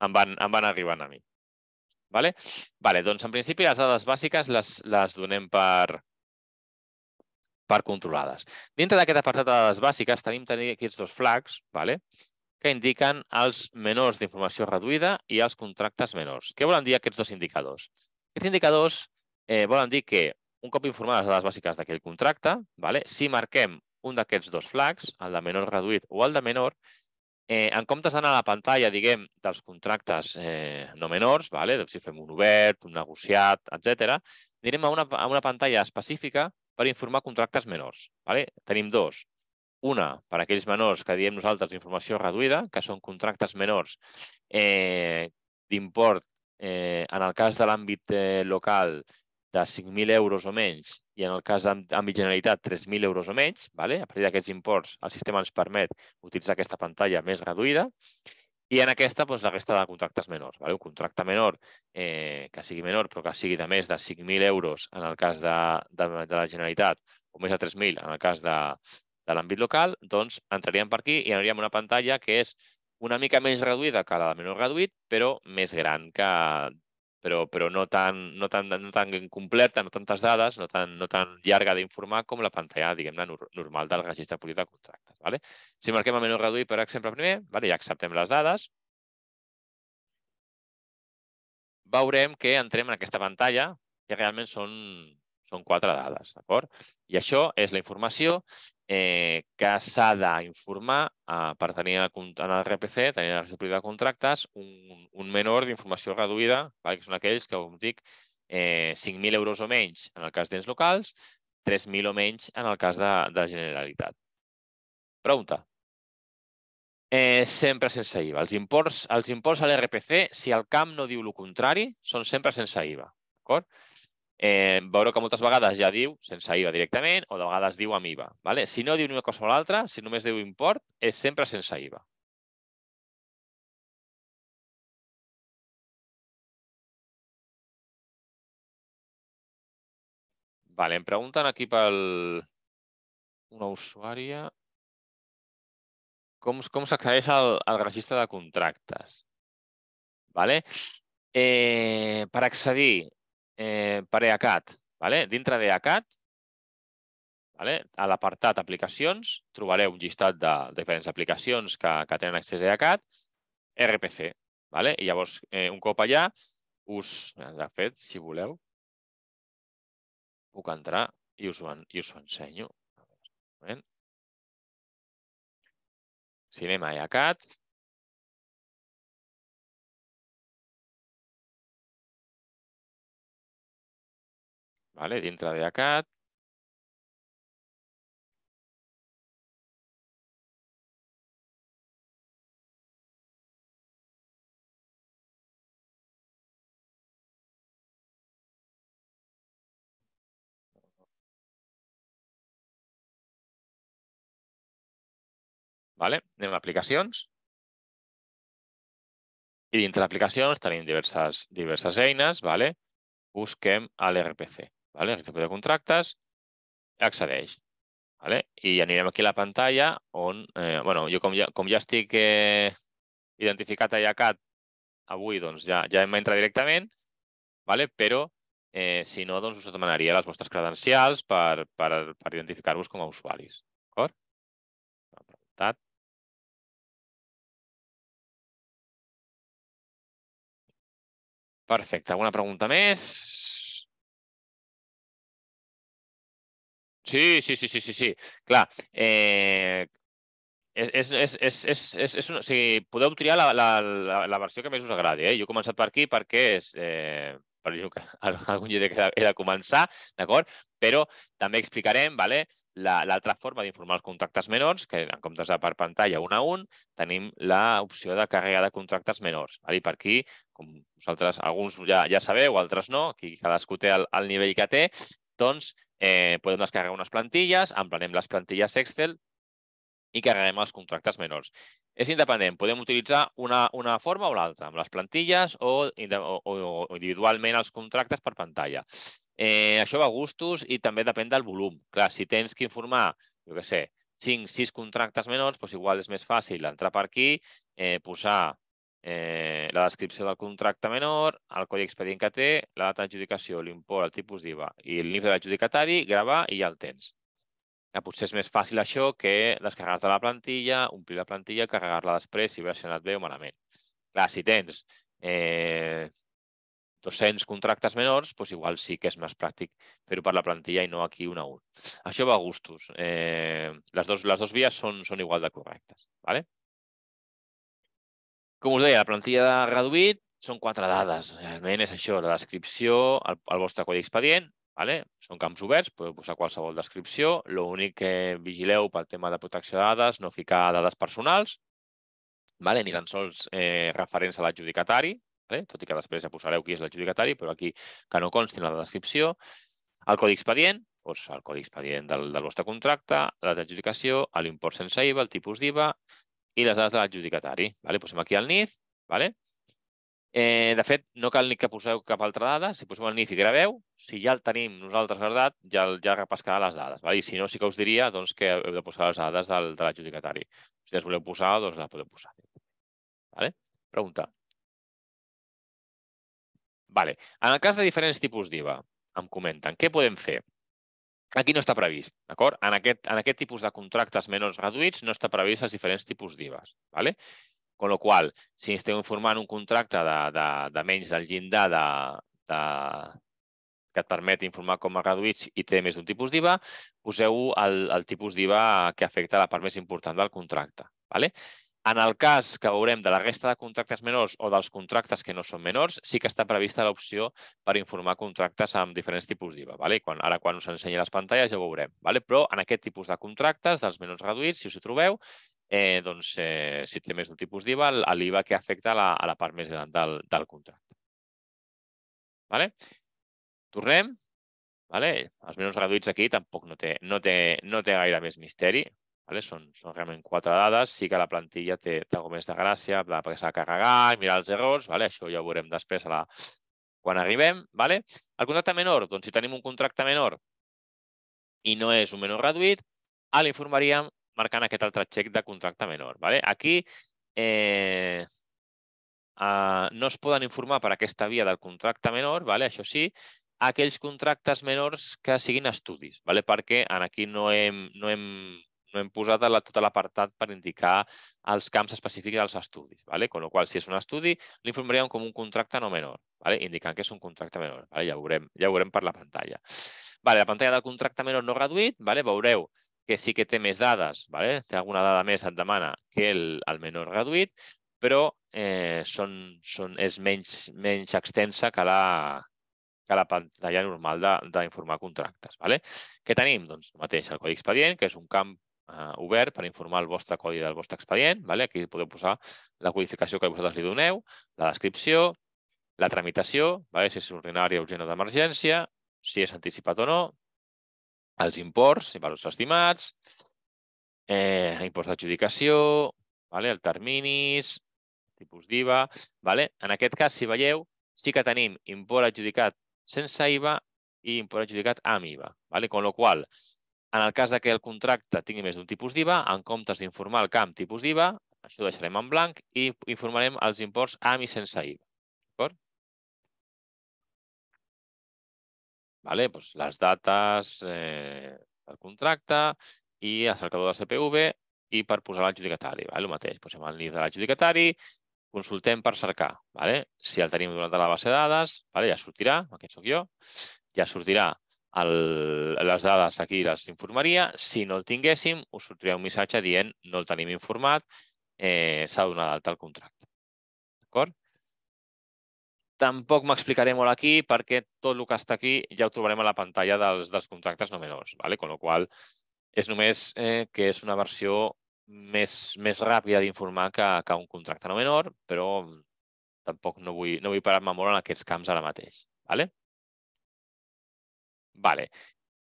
em van, em van arribant a mi. Vale? Vale, doncs en principi les dades bàsiques les, les donem per, per controlades. Dintre d'aquest apartat de dades bàsiques tenim, tenim aquests dos flags vale? que indiquen els menors d'informació reduïda i els contractes menors. Què volen dir aquests dos indicadors? Aquests indicadors eh, volen dir que un cop informades les dades bàsiques d'aquell contracte, vale? si marquem un d'aquests dos flags, el de menor reduït o el de menor, eh, en comptes d'anar a la pantalla, diguem, dels contractes eh, no menors, vale? si fem un obert, un negociat, etc, anirem a una, a una pantalla específica per informar contractes menors. Vale? Tenim dos. Una, per aquells menors que diem nosaltres d'informació reduïda, que són contractes menors eh, d'import, eh, en el cas de l'àmbit eh, local, de 5.000 euros o menys i en el cas d'àmbit generalitat 3.000 euros o menys. Vale? A partir d'aquests imports, el sistema ens permet utilitzar aquesta pantalla més reduïda i en aquesta, doncs, la resta de contractes menors. Vale? Un contracte menor, eh, que sigui menor, però que sigui de més de 5.000 euros en el cas de, de, de la Generalitat o més de 3.000 en el cas de, de l'àmbit local, doncs entraríem per aquí i aniríem una pantalla que és una mica menys reduïda que la de menor reduït, però més gran que però, però no, tan, no, tan, no tan completa, no tantes dades, no tan, no tan llarga d'informar com la pantalla diguem-ne normal del registre públic de contractes. Vale? Si marquem a menú reduït, per exemple, primer, vale, ja acceptem les dades, veurem que entrem en aquesta pantalla que realment són, són quatre dades? I això és la informació eh, que s'ha d'informar eh, per tenir en el RPC, tenir el registre de contractes, un, un menor d'informació reduïda, val? que són aquells que, com dic, eh, 5.000 euros o menys en el cas d'ens locals, 3.000 o menys en el cas de, de Generalitat. Pregunta. Eh, sempre sense IVA. Els imports, els imports a l'RPC, si el camp no diu el contrari, són sempre sense IVA. D'acord? Eh, veureu que moltes vegades ja diu sense IVA directament o de vegades diu amb IVA. Vale? Si no diu ni una cosa o l'altra, si només diu import, és sempre sense IVA. Vale, em pregunten aquí pel una usuària com, com s'accedeix al, al registre de contractes. Vale? Eh, per accedir eh, per EACAT. Vale? Dintre d'EACAT, vale? a l'apartat aplicacions, trobareu un llistat de diferents aplicacions que, que tenen accés a EACAT, RPC. Vale? I llavors, eh, un cop allà, us, de fet, si voleu, puc entrar i us ho, i us ho ensenyo. Si anem a EACAT, ¿vale? dintre de ACAT. Vale? Anem a aplicacions. I dintre d'aplicacions tenim diverses, diverses eines. Vale? Busquem a l'RPC vale? execució de contractes, accedeix. Vale? I anirem aquí a la pantalla on, eh, bueno, jo com ja, com ja estic eh, identificat a IACAT avui, doncs ja, ja m'entra directament, vale? però eh, si no, doncs us demanaria les vostres credencials per, per, per identificar-vos com a usuaris. D'acord? Perfecte. Alguna pregunta més? Sí, sí, sí, sí, sí, sí. Clar, eh, és, és, és, és, és, és, una, o sigui, podeu triar la, la, la, la versió que més us agradi. Eh? Jo he començat per aquí perquè és, eh, per dir que algun dia he de començar, d'acord? Però també explicarem vale, l'altra la, forma d'informar els contractes menors, que en comptes de per pantalla un a un, tenim l'opció de càrrega de contractes menors. Vale? Per aquí, com vosaltres, alguns ja, ja sabeu, altres no, aquí cadascú té el, el nivell que té, doncs eh, podem descarregar unes plantilles, emplenem les plantilles Excel i carreguem els contractes menors. És independent, podem utilitzar una, una forma o l'altra, amb les plantilles o, o, o individualment els contractes per pantalla. Eh, això va a gustos i també depèn del volum. Clar, si tens que informar, jo què sé, 5, 6 contractes menors, doncs igual és més fàcil entrar per aquí, eh, posar eh, la descripció del contracte menor, el codi expedient que té, la data d'adjudicació, l'import, el tipus d'IVA i el NIF de l'adjudicatari, gravar i ja el tens. Ja, potser és més fàcil això que descarregar-te la plantilla, omplir la plantilla, carregar-la després si ha anat bé o malament. Clar, si tens eh, 200 contractes menors, doncs igual sí que és més pràctic fer-ho per la plantilla i no aquí un a un. Això va a gustos. Eh, les, dos, les dues vies són, són igual de correctes. ¿vale? Com us deia, la plantilla de reduït són quatre dades. Realment és això, la descripció, el, el vostre codi expedient, ¿vale? són camps oberts, podeu posar qualsevol descripció. L'únic que vigileu pel tema de protecció de dades, no ficar dades personals, vale? ni tan sols eh, referents a l'adjudicatari, vale? tot i que després ja posareu qui és l'adjudicatari, però aquí que no consti la descripció. El codi expedient, doncs el codi expedient del, del vostre contracte, la d'adjudicació, l'import sense IVA, el tipus d'IVA i les dades de l'adjudicatari. Vale? Posem aquí el NIF. Vale? Eh, de fet, no cal ni que poseu cap altra dada. Si poseu el NIF i graveu, si ja el tenim nosaltres guardat, ja, ja repescarà les dades. Vale? I si no, sí que us diria doncs, que heu de posar les dades del, de l'adjudicatari. Si les voleu posar, doncs les podeu posar. Vale? Pregunta. Vale. En el cas de diferents tipus d'IVA, em comenten, què podem fer? Aquí no està previst, d'acord? En, aquest, en aquest tipus de contractes menors reduïts no està previst els diferents tipus d'IVAs. ¿vale? Con lo qual, si esteu informant un contracte de, de, de menys del llindar de, de, que et permet informar com a reduïts i té més d'un tipus d'IVA, poseu el, el tipus d'IVA que afecta la part més important del contracte. ¿vale? En el cas que veurem de la resta de contractes menors o dels contractes que no són menors, sí que està prevista l'opció per informar contractes amb diferents tipus d'IVA. Vale? Quan, ara, quan us ensenyi les pantalles, ja ho veurem. Vale? Però en aquest tipus de contractes, dels menors reduïts, si us hi trobeu, eh, doncs, eh, si té més d'un tipus d'IVA, l'IVA que afecta a la, a la part més gran del, del contracte. Vale? Tornem. Vale? Els menors reduïts aquí tampoc no té, no té, no té gaire més misteri. Vale? Són, són realment quatre dades. Sí que la plantilla té, té alguna més de gràcia perquè s'ha de carregar i mirar els errors. Vale? Això ja ho veurem després a la... quan arribem. Vale? El contracte menor, doncs si tenim un contracte menor i no és un menor reduït, a l'informaríem marcant aquest altre xec de contracte menor. Vale? Aquí eh, eh, no es poden informar per aquesta via del contracte menor, vale? això sí, aquells contractes menors que siguin estudis, vale? perquè en aquí no hem, no hem no hem posat la, tot l'apartat per indicar els camps específics dels estudis. ¿vale? Con lo qual, si és un estudi, l'informaríem com un contracte no menor, ¿vale? indicant que és un contracte menor. ¿vale? Ja, ho veurem, ja ho veurem per la pantalla. Vale, la pantalla del contracte menor no reduït, ¿vale? veureu que sí que té més dades, ¿vale? té alguna dada més, et demana, que el, el menor reduït, però eh, són, són, és menys, menys extensa que la, que la pantalla normal d'informar contractes. Vale? Què tenim? Doncs el mateix, el codi expedient, que és un camp eh, obert per informar el vostre codi del vostre expedient. Vale? Aquí podeu posar la codificació que vosaltres li doneu, la descripció, la tramitació, vale? si és ordinària, urgent o d'emergència, si és anticipat o no, els imports i valors estimats, eh, imports d'adjudicació, vale? el terminis, tipus d'IVA. Vale? En aquest cas, si veieu, sí que tenim import adjudicat sense IVA i import adjudicat amb IVA. Vale? Con lo qual, en el cas que el contracte tingui més d'un tipus d'IVA, en comptes d'informar el camp tipus d'IVA, això ho deixarem en blanc i informarem els imports amb i sense IVA. D'acord? Vale, doncs les dates eh, contracte i el cercador del CPV i per posar l'adjudicatari. Vale? El mateix, posem el NIF de l'adjudicatari, consultem per cercar. Vale? Si el tenim donat a la base de dades, vale? ja sortirà, aquest sóc jo, ja sortirà el, les dades aquí les informaria. Si no el tinguéssim, us sortiria un missatge dient no el tenim informat, eh, s'ha donat d'alta el contracte. D'acord? Tampoc m'explicaré molt aquí perquè tot el que està aquí ja ho trobarem a la pantalla dels, dels contractes no menors. ¿vale? Con lo qual, és només eh, que és una versió més, més ràpida d'informar que, que un contracte no menor, però tampoc no vull, no vull parar-me molt en aquests camps ara mateix. ¿vale? Vale.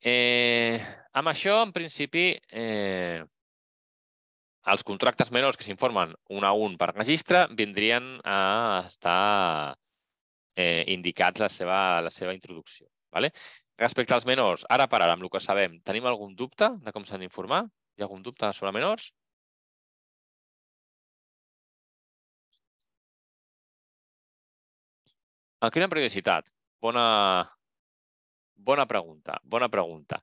Eh, amb això, en principi, eh, els contractes menors que s'informen un a un per registre vindrien a estar eh, indicats la seva, la seva introducció. Vale? Respecte als menors, ara per ara, amb el que sabem, tenim algun dubte de com s'han d'informar? Hi ha algun dubte sobre menors? Crim en periodicitat. Bona, bona pregunta, bona pregunta.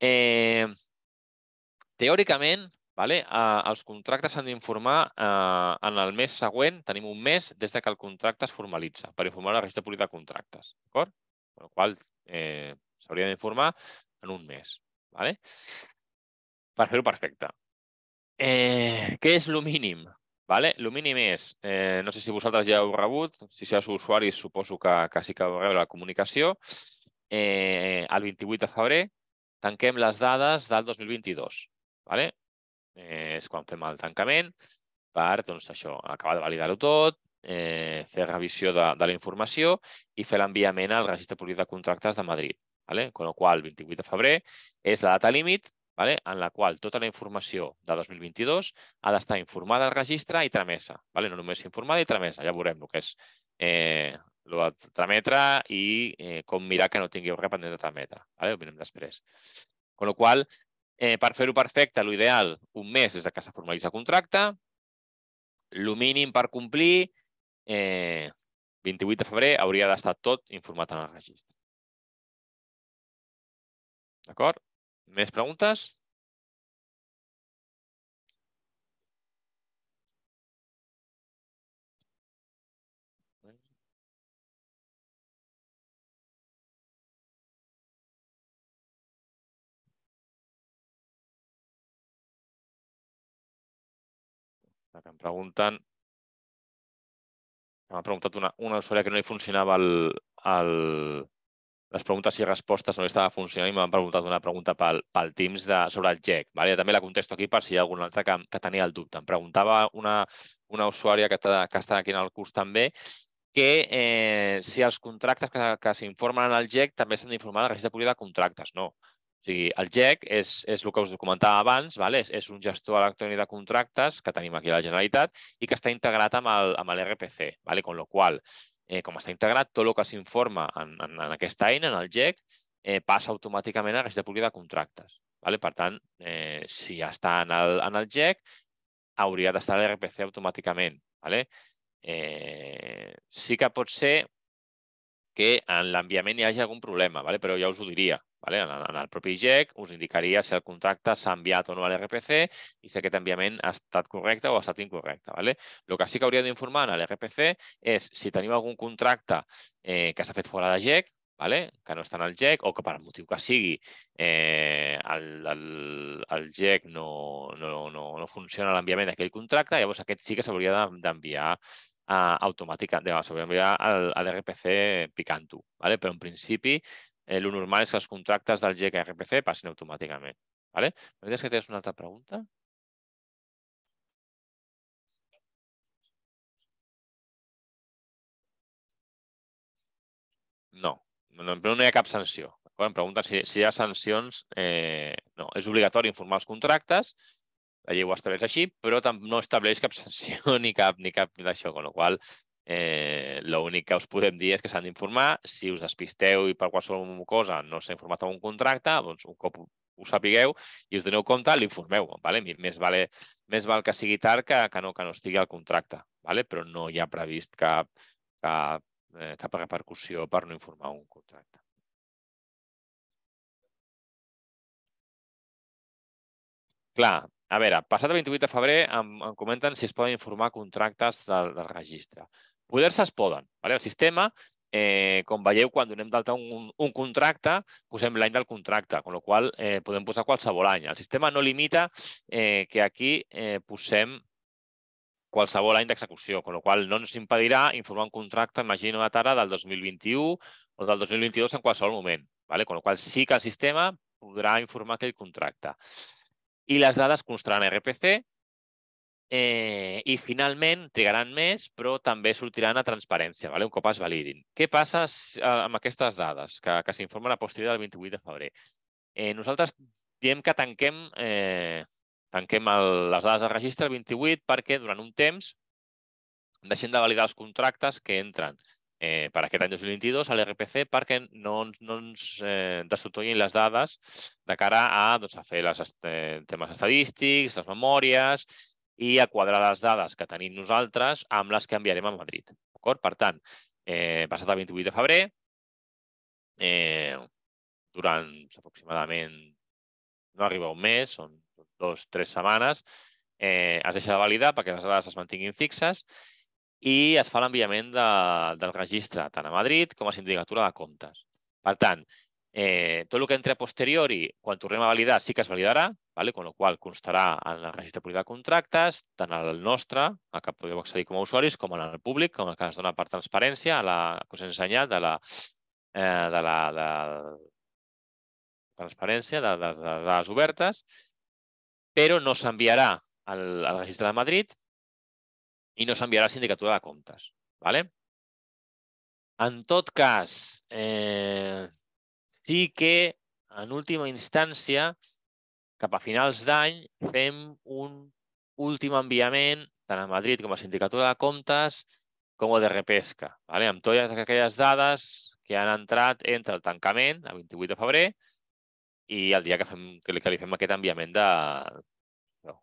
Eh, teòricament, vale, eh, els contractes s'han d'informar eh, en el mes següent, tenim un mes des de que el contracte es formalitza per informar la registre públic de contractes. D'acord? Per la qual eh, s'hauria d'informar en un mes. Vale? Per fer-ho perfecte. Eh, què és el mínim? Vale? El mínim és, eh, no sé si vosaltres ja heu rebut, si sou usuaris suposo que, que sí que heu rebre la comunicació, eh, el 28 de febrer tanquem les dades del 2022. Vale? Eh, és quan fem el tancament per doncs, això, acabar de validar-ho tot, eh, fer revisió de, de la informació i fer l'enviament al registre públic de contractes de Madrid. Vale? Con lo qual, 28 de febrer és la data límit vale? en la qual tota la informació de 2022 ha d'estar informada al registre i tramesa. Vale? No només informada i tramesa, ja veurem el que és eh, el de trametre i eh, com mirar que no tingueu res pendent de trametre. Vale? Ho mirem després. Con lo qual, eh, per fer-ho perfecte, l'ideal, un mes des que s'ha formalitza el contracte, el mínim per complir, eh, 28 de febrer, hauria d'estar tot informat en el registre. D'acord? Més preguntes? Em pregunten... M'ha preguntat una, una usuària que no li funcionava el, el, les preguntes i respostes no li estava funcionant i m'han preguntat una pregunta pel, pel Teams de, sobre el GEC. Vale? També la contesto aquí per si hi ha algun altre que, que tenia el dubte. Em preguntava una, una usuària que, està, que està aquí en el curs també que eh, si els contractes que, que s'informen en el GEC també s'han d'informar al registre públic de contractes. No. O sigui, el GEC és, és el que us comentava abans, vale? és, és un gestor electrònic de contractes que tenim aquí a la Generalitat i que està integrat amb l'RPC. Vale? Con lo qual, eh, com està integrat, tot el que s'informa en, en, en aquesta eina, en el GEC, eh, passa automàticament a la registre públic de contractes. Vale? Per tant, eh, si està en el, en el GEC, hauria d'estar a l'RPC automàticament. Vale? Eh, sí que pot ser que en l'enviament hi hagi algun problema, vale? però ja us ho diria. Vale? En, en el propi GEC us indicaria si el contracte s'ha enviat o no a l'RPC i si aquest enviament ha estat correcte o ha estat incorrecte. Vale? El que sí que hauria d'informar a l'RPC és si teniu algun contracte eh, que s'ha fet fora de GEC, vale? que no està en el GEC o que per motiu que sigui eh, el, el, el GEC no, no, no, no funciona l'enviament d'aquell contracte, llavors aquest sí que s'hauria d'enviar uh, automàtica, s'hauria d'enviar a l'RPC picant-ho. Vale? Però en principi eh, el normal és que els contractes del GEC RPC passin automàticament. Vale? M'entens que tens una altra pregunta? No, no, no hi ha cap sanció. Em pregunten si, si hi ha sancions. Eh, no, és obligatori informar els contractes, la llei ho estableix així, però no estableix cap sanció ni cap, ni cap d'això, amb la qual Eh, L'únic que us podem dir és que s'han d'informar. Si us despisteu i per qualsevol cosa no s'ha informat en un contracte, doncs un cop ho sapigueu i us doneu compte, l'informeu. Vale? Més, vale, més val que sigui tard que, que, no, que no estigui al contracte, vale? però no hi ha previst cap, cap, eh, cap repercussió per no informar un contracte. Clar, a veure, passat el 28 de febrer em, em comenten si es poden informar contractes del, del registre. Poder-se es poden. Vale? El sistema, eh, com veieu, quan donem d'alta un, un contracte, posem l'any del contracte, amb la qual eh, podem posar qualsevol any. El sistema no limita eh, que aquí eh, posem qualsevol any d'execució, amb la qual no ens impedirà informar un contracte, imagino ara, del 2021 o del 2022 en qualsevol moment. Vale? Amb la qual sí que el sistema podrà informar aquell contracte. I les dades constaran RPC Eh, I finalment trigaran més, però també sortiran a transparència, vale? un cop es validin. Què passa amb aquestes dades que, que s'informen a posteriori del 28 de febrer? Eh, nosaltres diem que tanquem, eh, tanquem el, les dades de registre el 28 perquè durant un temps deixem de validar els contractes que entren eh, per aquest any 2022 a l'RPC perquè no, no ens eh, desotoguin les dades de cara a, doncs, a fer els eh, temes estadístics, les memòries i a quadrar les dades que tenim nosaltres amb les que enviarem a Madrid. Per tant, eh, passat el 28 de febrer, eh, durant aproximadament, no arriba un mes, són dos, tres setmanes, eh, es deixa de validar perquè les dades es mantinguin fixes i es fa l'enviament de, del registre tant a Madrid com a sindicatura de comptes. Per tant, eh, tot el que entre a posteriori, quan tornem a validar, sí que es validarà, vale? con la qual constarà en el registre públic de contractes, tant el nostre, el que podeu accedir com a usuaris, com en el públic, com el que es dona per transparència, a la que us he ensenyat, de la, eh, de la de, transparència, de, de, de, de les obertes, però no s'enviarà al, al registre de Madrid i no s'enviarà a la sindicatura de comptes. ¿vale? En tot cas, eh, sí que en última instància, cap a finals d'any, fem un últim enviament tant a Madrid com a sindicatura de comptes com de repesca, ¿vale? amb totes aquelles dades que han entrat entre el tancament, el 28 de febrer, i el dia que, fem, que, li, fem aquest enviament de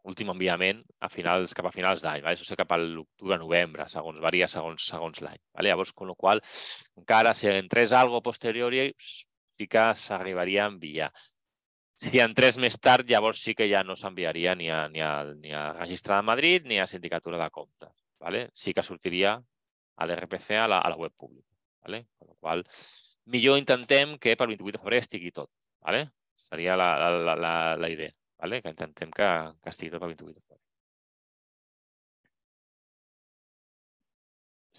últim enviament a finals, cap a finals d'any. Vale? Això sé cap a l'octubre-novembre, segons varia segons, segons l'any. Vale? Llavors, con lo qual, encara si entrés algo posteriori, sí que s'arribaria a enviar. Si entrés més tard, llavors sí que ja no s'enviaria ni, a, ni, a, ni a Registre de Madrid ni a Sindicatura de Comptes. Vale? Sí que sortiria a l'RPC a, la, a la web pública. Vale? Con lo qual, millor intentem que per 28 de febrer estigui tot. Vale? Seria la, la, la, la idea, vale? que intentem que, que estigui tot el 28 de febrer.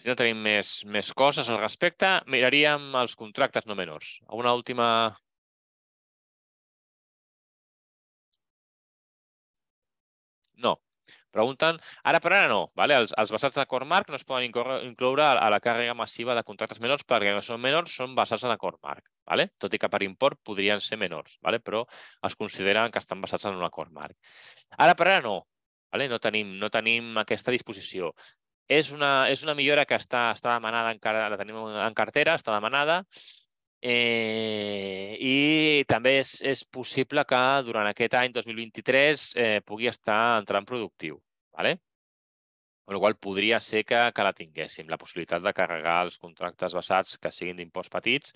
Si no tenim més, més coses al respecte, miraríem els contractes no menors. Una última... No. Pregunten, ara per ara no, vale? els, els basats de Cormark no es poden incloure a la càrrega massiva de contractes menors perquè no són menors, són basats en acord marc, vale? tot i que per import podrien ser menors, vale? però es consideren que estan basats en un acord marc. Ara per ara no, vale? no, tenim, no tenim aquesta disposició. És una, és una millora que està, està demanada encara, la tenim en cartera, està demanada, Eh, I també és, és possible que durant aquest any 2023 eh, pugui estar entrant productiu. ¿vale? Amb la qual podria ser que, que la tinguéssim, la possibilitat de carregar els contractes basats que siguin d'imposts petits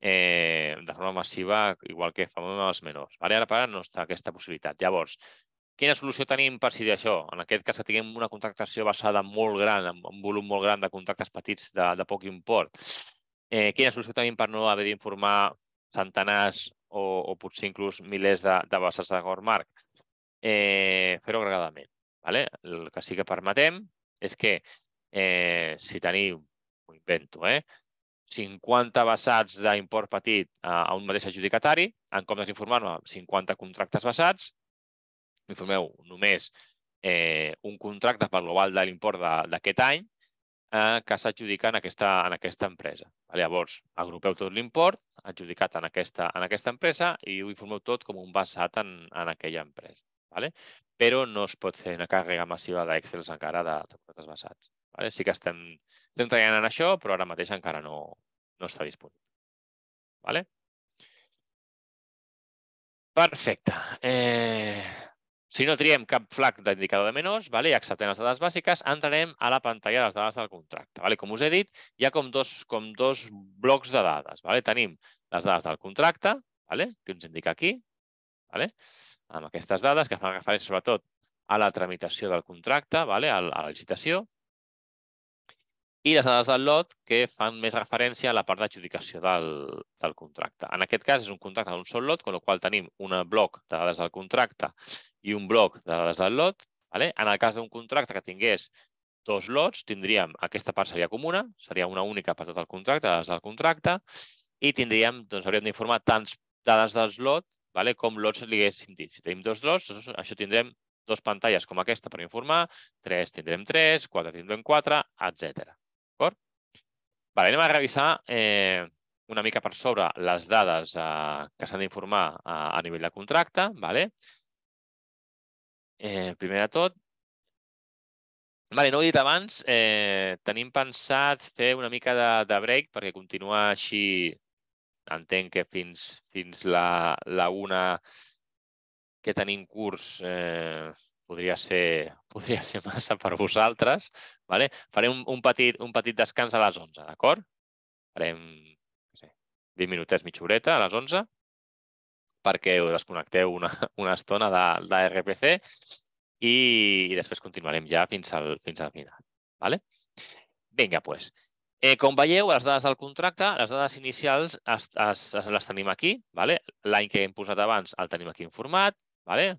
eh, de forma massiva, igual que fem amb els menors. Vale? Ara per ara no està aquesta possibilitat. Llavors, quina solució tenim per si això? En aquest cas que tinguem una contractació basada molt gran, amb un volum molt gran de contractes petits de, de poc import, Eh, quina solució tenim per no haver d'informar centenars o, o potser inclús milers de, de bases de Gormark? Eh, Fer-ho agregadament. Vale? El que sí que permetem és que eh, si teniu, ho invento, eh, 50 basats d'import petit a, a un mateix adjudicatari, en comptes d'informar-me 50 contractes basats, informeu només eh, un contracte per global de l'import d'aquest any eh, que s'adjudica en, aquesta, en aquesta empresa. Llavors, agrupeu tot l'import adjudicat en aquesta, en aquesta empresa i ho informeu tot com un basat en, en aquella empresa. Vale? Però no es pot fer una càrrega massiva d'Excel encara de, de contractes basats. Vale? Sí que estem, estem treballant en això, però ara mateix encara no, no està disponible. Vale? Perfecte. Eh, si no triem cap flag d'indicador de menors vale, i acceptem les dades bàsiques, entrarem a la pantalla de les dades del contracte. Vale? Com us he dit, hi ha com dos, com dos blocs de dades. Vale? Tenim les dades del contracte, vale? que ens indica aquí, vale? amb aquestes dades que fan referència sobretot a la tramitació del contracte, vale? a la licitació, i les dades del lot que fan més referència a la part d'adjudicació del, del contracte. En aquest cas és un contracte d'un sol lot, amb el qual tenim un bloc de dades del contracte i un bloc de dades del lot. Vale? En el cas d'un contracte que tingués dos lots, tindríem, aquesta part seria comuna, seria una única per tot el contracte, dades del contracte, i tindríem, doncs hauríem d'informar tants dades dels lot vale? com lots li haguéssim dit. Si tenim dos lots, doncs això tindrem dos pantalles com aquesta per informar, tres tindrem tres, quatre tindrem quatre, etc. D'acord? Vale, anem a revisar eh, una mica per sobre les dades eh, que s'han d'informar a, a nivell de contracte. Vale? Eh, primer de tot, Vale, no ho he dit abans, eh, tenim pensat fer una mica de, de break perquè continuar així, entenc que fins, fins la, la una que tenim curs eh, podria, ser, podria ser massa per vosaltres. Vale? Farem un, un, petit, un petit descans a les 11, d'acord? Farem no sé, 20 minutets, mitja horeta a les 11 perquè ho desconnecteu una, una estona de, de RPC i, i després continuarem ja fins al, fins al final. Vale? Vinga, doncs. Eh, com veieu, les dades del contracte, les dades inicials es, es, es, les tenim aquí. Vale? L'any que hem posat abans el tenim aquí informat. Vale?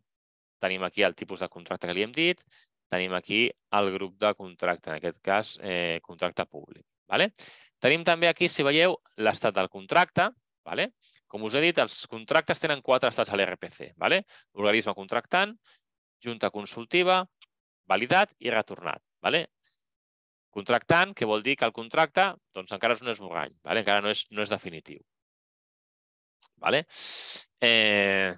Tenim aquí el tipus de contracte que li hem dit. Tenim aquí el grup de contracte, en aquest cas, eh, contracte públic. Vale? Tenim també aquí, si veieu, l'estat del contracte. Vale? Com us he dit, els contractes tenen quatre estats a l'RPC. Vale? Organisme contractant, junta consultiva, validat i retornat. Vale? Contractant, que vol dir que el contracte doncs, encara és un esborrany, vale? encara no és, no és definitiu. Vale? Eh,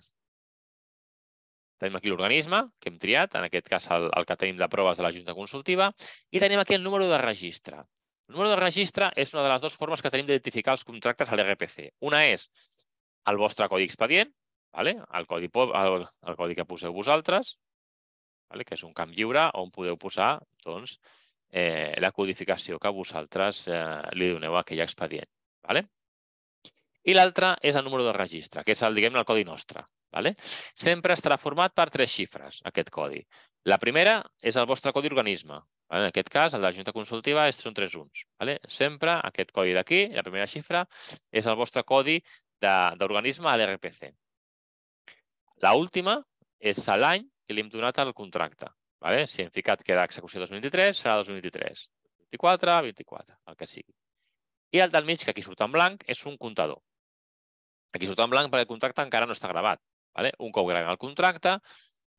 tenim aquí l'organisme que hem triat, en aquest cas el, el que tenim de proves de la Junta Consultiva, i tenim aquí el número de registre. El número de registre és una de les dues formes que tenim d'identificar els contractes a l'RPC. Una és el vostre codi expedient, vale? el, codi, el, el codi que poseu vosaltres, vale? que és un camp lliure on podeu posar doncs, eh, la codificació que vosaltres eh, li doneu a aquell expedient. Vale? I l'altre és el número de registre, que és el, diguem el codi nostre. Vale? Sempre estarà format per tres xifres, aquest codi. La primera és el vostre codi organisme. Vale? En aquest cas, el de la Junta Consultiva és, tres uns. Vale? Sempre aquest codi d'aquí, la primera xifra, és el vostre codi d'organisme a l'RPC. La última és l'any que li hem donat al contracte. Vale? Si hem ficat que d'execució 2023, serà 2023. 24, 24, el que sigui. I el del mig, que aquí surt en blanc, és un comptador. Aquí surt en blanc perquè el contracte encara no està gravat. Vale? Un cop gravem el contracte,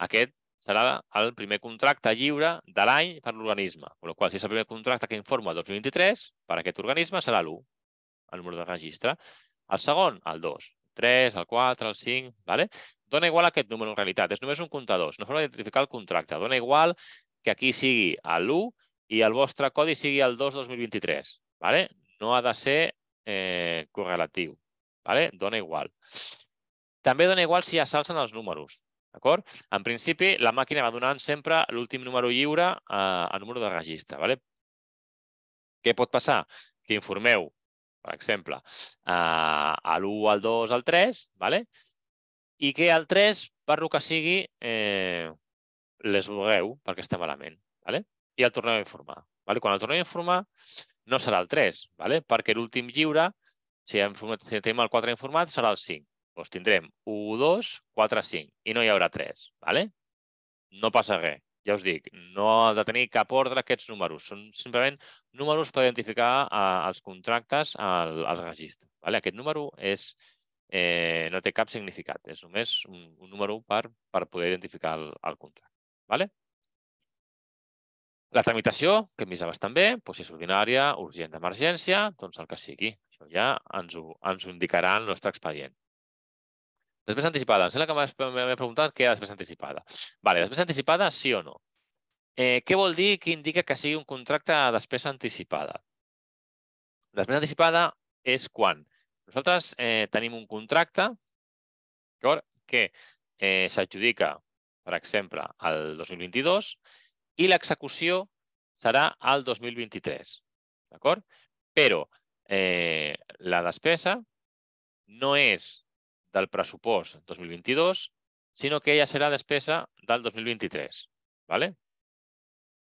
aquest serà el primer contracte lliure de l'any per l'organisme. Per qual, si és el primer contracte que informa el 2023, per aquest organisme serà l'1, el número de registre. El segon, el 2. 3, el 4, el 5, vale? dona igual aquest número en realitat, és només un comptador, és una forma d'identificar el contracte. Dona igual que aquí sigui l'1 i el vostre codi sigui el 2 2023. Vale? No ha de ser eh, correlatiu. Vale? Dona igual. També dona igual si ja s'alcen els números. D'acord? En principi, la màquina va donant sempre l'últim número lliure a, a número de registre. Què pot passar? Que informeu, per exemple, a, a l'1, al 2, al 3, vale? i que el 3, per lo que sigui, eh, les vulgueu perquè està malament. I el torneu a informar. Quan el torneu a informar, no serà el 3, vale? perquè l'últim lliure, si, hem, si tenim el 4 informat, serà el 5. Doncs tindrem 1, 2, 4, 5 i no hi haurà 3. Vale? No passa res. Ja us dic, no ha de tenir cap ordre aquests números. Són simplement números per identificar eh, els contractes al, al registre. Vale? Aquest número és eh, no té cap significat. És només un, un número per, per poder identificar el, el contracte. Vale? La tramitació, que hem vist abans també, doncs si és ordinària, urgent d'emergència, doncs el que sigui. Això ja ens ho, ens ho indicarà el nostre expedient. Despesa anticipada. Em sembla que m'he preguntat què és despesa anticipada. Vale, despesa anticipada, sí o no? Eh, què vol dir que indica que sigui un contracte de despesa anticipada? Despesa anticipada és quan nosaltres eh, tenim un contracte que eh, s'adjudica, per exemple, al 2022 i l'execució serà al 2023. D'acord? Però eh, la despesa no és del pressupost 2022, sinó que ja serà despesa del 2023. ¿vale?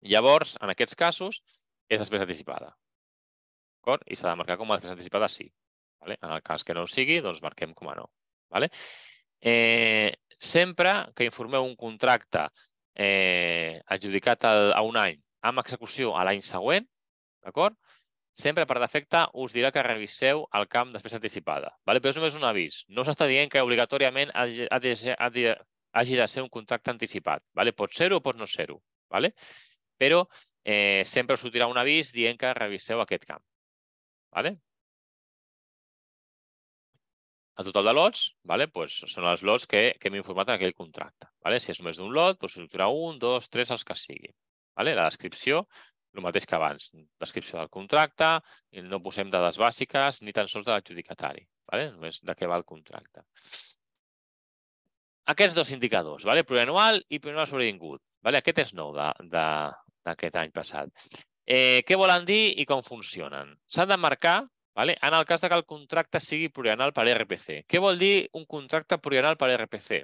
Llavors, en aquests casos, és despesa anticipada. I s'ha de marcar com a despesa anticipada sí. Vale? En el cas que no ho sigui, doncs marquem com a no. Vale? Eh, sempre que informeu un contracte eh, adjudicat a, a un any amb execució a l'any següent, d'acord? Sempre per defecte us dirà que reviseu el camp després anticipada. Vale? Però és només un avís. No s'està dient que obligatòriament hagi, ha de ser, ha de, hagi de ser un contracte anticipat. Vale? Pot ser-ho o pot no ser-ho. Vale? Però eh, sempre us sortirà un avís dient que reviseu aquest camp. Vale? El total de lots vale? pues són els lots que, que hem informat en aquell contracte. Vale? Si és només d'un lot, doncs sortirà un, dos, tres, els que sigui. Vale? La descripció, el mateix que abans. Descripció del contracte, no posem dades bàsiques ni tan sols de l'adjudicatari. Vale? Només de què va el contracte. Aquests dos indicadors, vale? plurianual i plurianual sobrevingut. Vale? Aquest és nou d'aquest any passat. Eh, què volen dir i com funcionen? S'han de marcar vale? en el cas de que el contracte sigui plurianual per RPC. Què vol dir un contracte plurianual per RPC?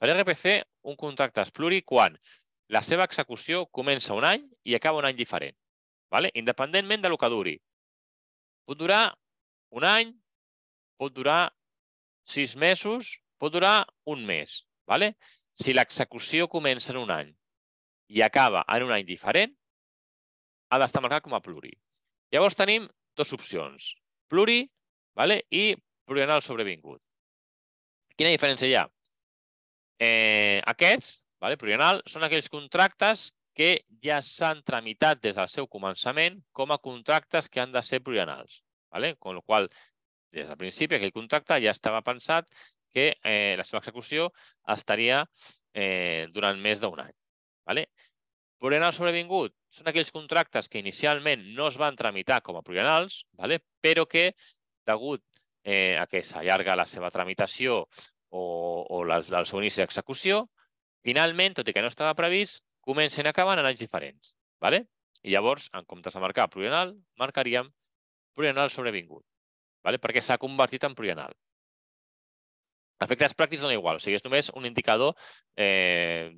Per RPC, un contracte és pluri quan la seva execució comença un any i acaba un any diferent, vale? independentment de lo que duri. Pot durar un any, pot durar sis mesos, pot durar un mes. Vale? Si l'execució comença en un any i acaba en un any diferent, ha d'estar marcat com a pluri. Llavors tenim dues opcions, pluri vale? i plurianual sobrevingut. Quina diferència hi ha? Eh, aquests, vale, plurianual, són aquells contractes que ja s'han tramitat des del seu començament com a contractes que han de ser plurianuals. Vale? Con el qual, des del principi, aquell contracte ja estava pensat que eh, la seva execució estaria eh, durant més d'un any. Vale? Plurianual sobrevingut són aquells contractes que inicialment no es van tramitar com a plurianuals, vale? però que, degut eh, a que s'allarga la seva tramitació o, o la, el seu inici d'execució, finalment, tot i que no estava previst, comencen a acabar en anys diferents. ¿vale? I llavors, en comptes de marcar plurianual, marcaríem plurianual sobrevingut, ¿vale? perquè s'ha convertit en plurianual. Efectes pràctics dona igual, o sigui, és només un indicador eh,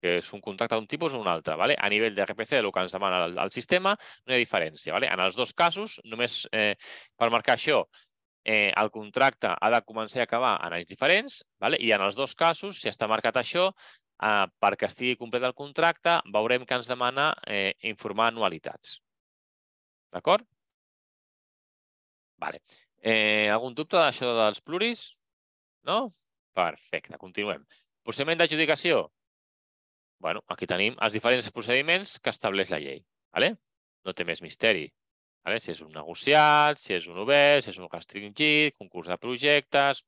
que és un contracte d'un tipus o un altre. ¿vale? A nivell de RPC, el que ens demana el, el sistema, no hi ha diferència. ¿vale? En els dos casos, només eh, per marcar això, eh, el contracte ha de començar i acabar en anys diferents, vale? i en els dos casos, si està marcat això, eh, perquè estigui complet el contracte, veurem que ens demana eh, informar anualitats. D'acord? Vale. Eh, algun dubte d'això dels pluris? No? Perfecte, continuem. Procediment d'adjudicació. bueno, aquí tenim els diferents procediments que estableix la llei. Vale? No té més misteri. Vale? Si és un negociat, si és un obert, si és un restringit, concurs de projectes...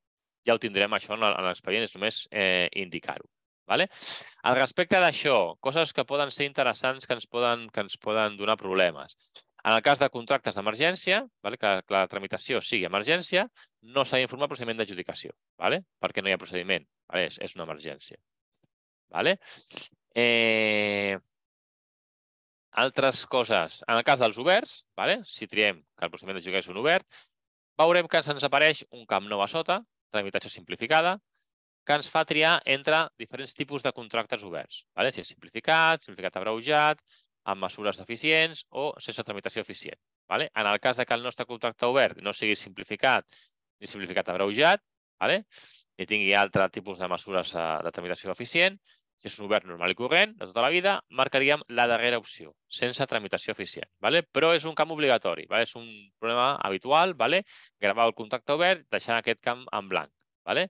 Ja ho tindrem això en l'expedient, és només eh, indicar-ho. Vale? Al respecte d'això, coses que poden ser interessants que ens poden, que ens poden donar problemes. En el cas de contractes d'emergència, vale? que, que la tramitació sigui emergència, no s'ha d'informar procediment d'adjudicació, vale? perquè no hi ha procediment, vale? és, és una emergència. Vale? Eh, altres coses, en el cas dels oberts, vale? si triem que el procediment jugar és un obert, veurem que ens apareix un camp nou a sota, tramitació simplificada, que ens fa triar entre diferents tipus de contractes oberts. Vale? Si és simplificat, simplificat abreujat, amb mesures eficients o sense tramitació eficient. Vale? En el cas de que el nostre contracte obert no sigui simplificat ni simplificat abreujat, vale? ni tingui altre tipus de mesures eh, de tramitació eficient, si és un obert normal i corrent de tota la vida, marcaríem la darrera opció, sense tramitació eficient. ¿vale? Però és un camp obligatori, ¿vale? és un problema habitual, ¿vale? gravar el contacte obert deixant aquest camp en blanc. ¿vale?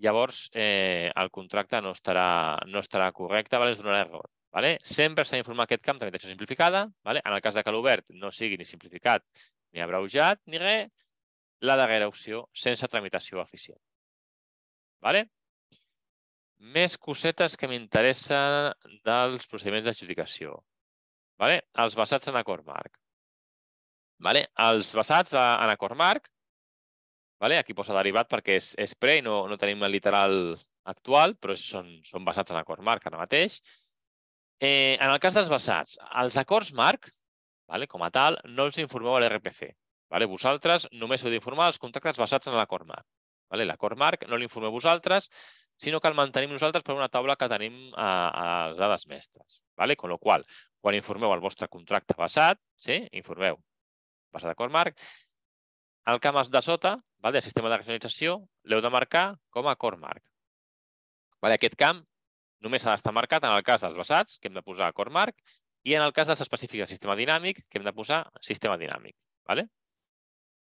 Llavors, eh, el contracte no estarà, no estarà correcte, ¿vale? es donarà error. ¿vale? Sempre s'ha d'informar aquest camp tramitació simplificada. ¿vale? En el cas de que l'obert no sigui ni simplificat ni abreujat ni res, la darrera opció sense tramitació eficient. ¿vale? Més cosetes que m'interessen dels procediments d'adjudicació. Vale? Els basats en acord marc. Vale? Els basats en acord marc, vale? aquí posa derivat perquè és, és pre i no, no tenim el literal actual, però són, són basats en acord marc ara mateix. Eh, en el cas dels basats, els acords marc, vale, com a tal, no els informeu a l'RPC. Vale? Vosaltres només heu d'informar els contractes basats en l'acord marc. Vale? L'acord marc no l'informeu vosaltres, sinó que el mantenim nosaltres per una taula que tenim a, a les dades mestres. Vale? Con lo qual, quan informeu el vostre contracte basat, sí? informeu basat d'acord marc, el camp de sota, vale? el sistema de regionalització, l'heu de marcar com a acord marc. Vale? Aquest camp només ha d'estar marcat en el cas dels basats, que hem de posar acord marc, i en el cas dels específics de sistema dinàmic, que hem de posar sistema dinàmic. Vale?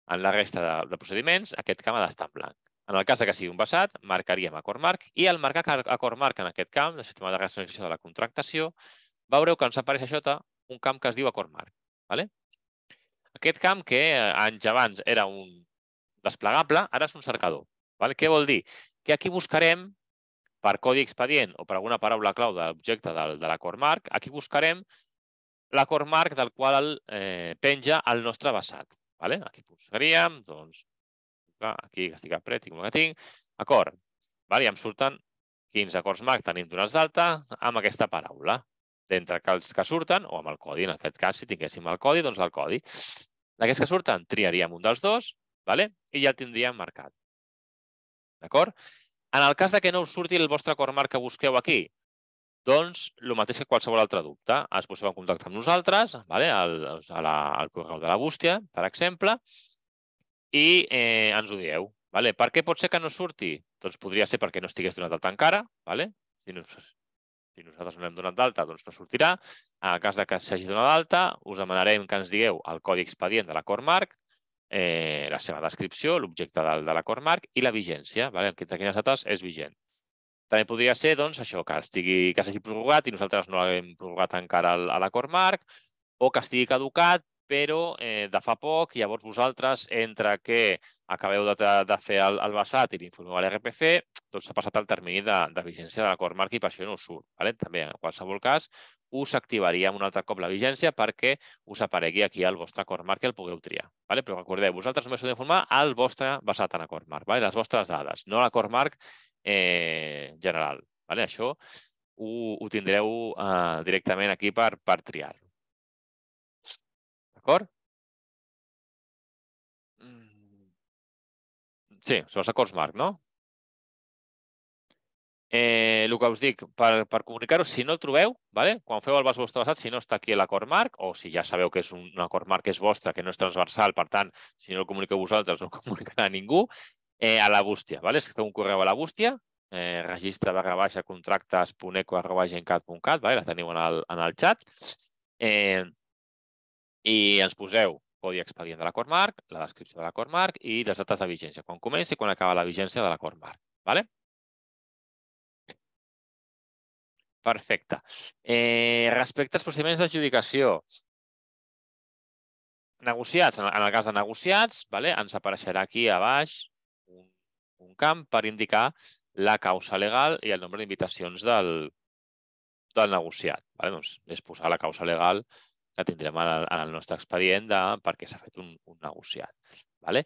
En la resta de, de procediments, aquest camp ha d'estar en blanc. En el cas que sigui un basat, marcaríem acord marc i al marcar acord marc en aquest camp, del sistema de racionalització de la contractació, veureu que ens apareix a sota un camp que es diu acord marc. Vale? Aquest camp, que eh, anys abans era un desplegable, ara és un cercador. Vale? Què vol dir? Que aquí buscarem per codi expedient o per alguna paraula clau de l'objecte de, de l'acord marc, aquí buscarem l'acord marc del qual eh, penja el nostre basat. Vale? Aquí buscaríem, doncs, aquí que estic a pret, tinc que tinc, acord. Vale? I em surten quins acords marc tenim donats d'alta amb aquesta paraula. D'entre els que surten, o amb el codi, en aquest cas, si tinguéssim el codi, doncs el codi. D'aquests que surten, triaríem un dels dos vale? i ja el tindríem marcat. D'acord? En el cas de que no us surti el vostre acord marc que busqueu aquí, doncs, el mateix que qualsevol altre dubte. Es poseu en contacte amb nosaltres, vale? al, a la, al correu de la bústia, per exemple, i eh, ens ho dieu. Vale? Per què pot ser que no surti? Doncs podria ser perquè no estigués donat d'alta encara. Vale? Si, no, si nosaltres no l'hem donat d'alta, doncs no sortirà. En el cas de que s'hagi donat d'alta, us demanarem que ens digueu el codi expedient de l'acord marc, eh, la seva descripció, l'objecte de, de l'acord marc i la vigència. Vale? En quines dates és vigent. També podria ser doncs, això, que estigui que s'hagi prorrogat i nosaltres no l'hem prorrogat encara a l'acord marc, o que estigui caducat però eh, de fa poc, llavors vosaltres, entre que acabeu de, de fer el, el basat i l'informeu a l'RPC, doncs s'ha passat el termini de, de vigència de l'acord marc i per això no us surt. Vale? També, en qualsevol cas, us activaríem un altre cop la vigència perquè us aparegui aquí el vostre acord marc i el pugueu triar. Vale? Però recordeu, vosaltres només heu d'informar el vostre basat en acord marc, vale? les vostres dades, no l'acord marc eh, general. Vale? Això ho, ho tindreu eh, directament aquí per, per triar-lo. D'acord? Mm. Sí, són els acords marc, no? Eh, el que us dic, per, per comunicar-ho, si no el trobeu, vale? quan feu el vas vostre basat, si no està aquí l'acord marc, o si ja sabeu que és un, un acord marc que és vostre, que no és transversal, per tant, si no el comuniqueu vosaltres, no el comunicarà ningú, eh, a la bústia. Vale? Feu un correu a la bústia, eh, registre barra baixa contractes.eco arroba gencat.cat, vale? la teniu en el, en el xat. Eh, i ens poseu codi expedient de l'acord marc, la descripció de l'acord marc i les dates de vigència, quan comença i quan acaba la vigència de l'acord marc. Vale? Perfecte. Eh, respecte als procediments d'adjudicació, negociats, en el cas de negociats, vale, ens apareixerà aquí a baix un, un camp per indicar la causa legal i el nombre d'invitacions del, del negociat. Vale? Doncs és posar la causa legal que tindrem en el nostre expedient de per què s'ha fet un, un negociat. Vale?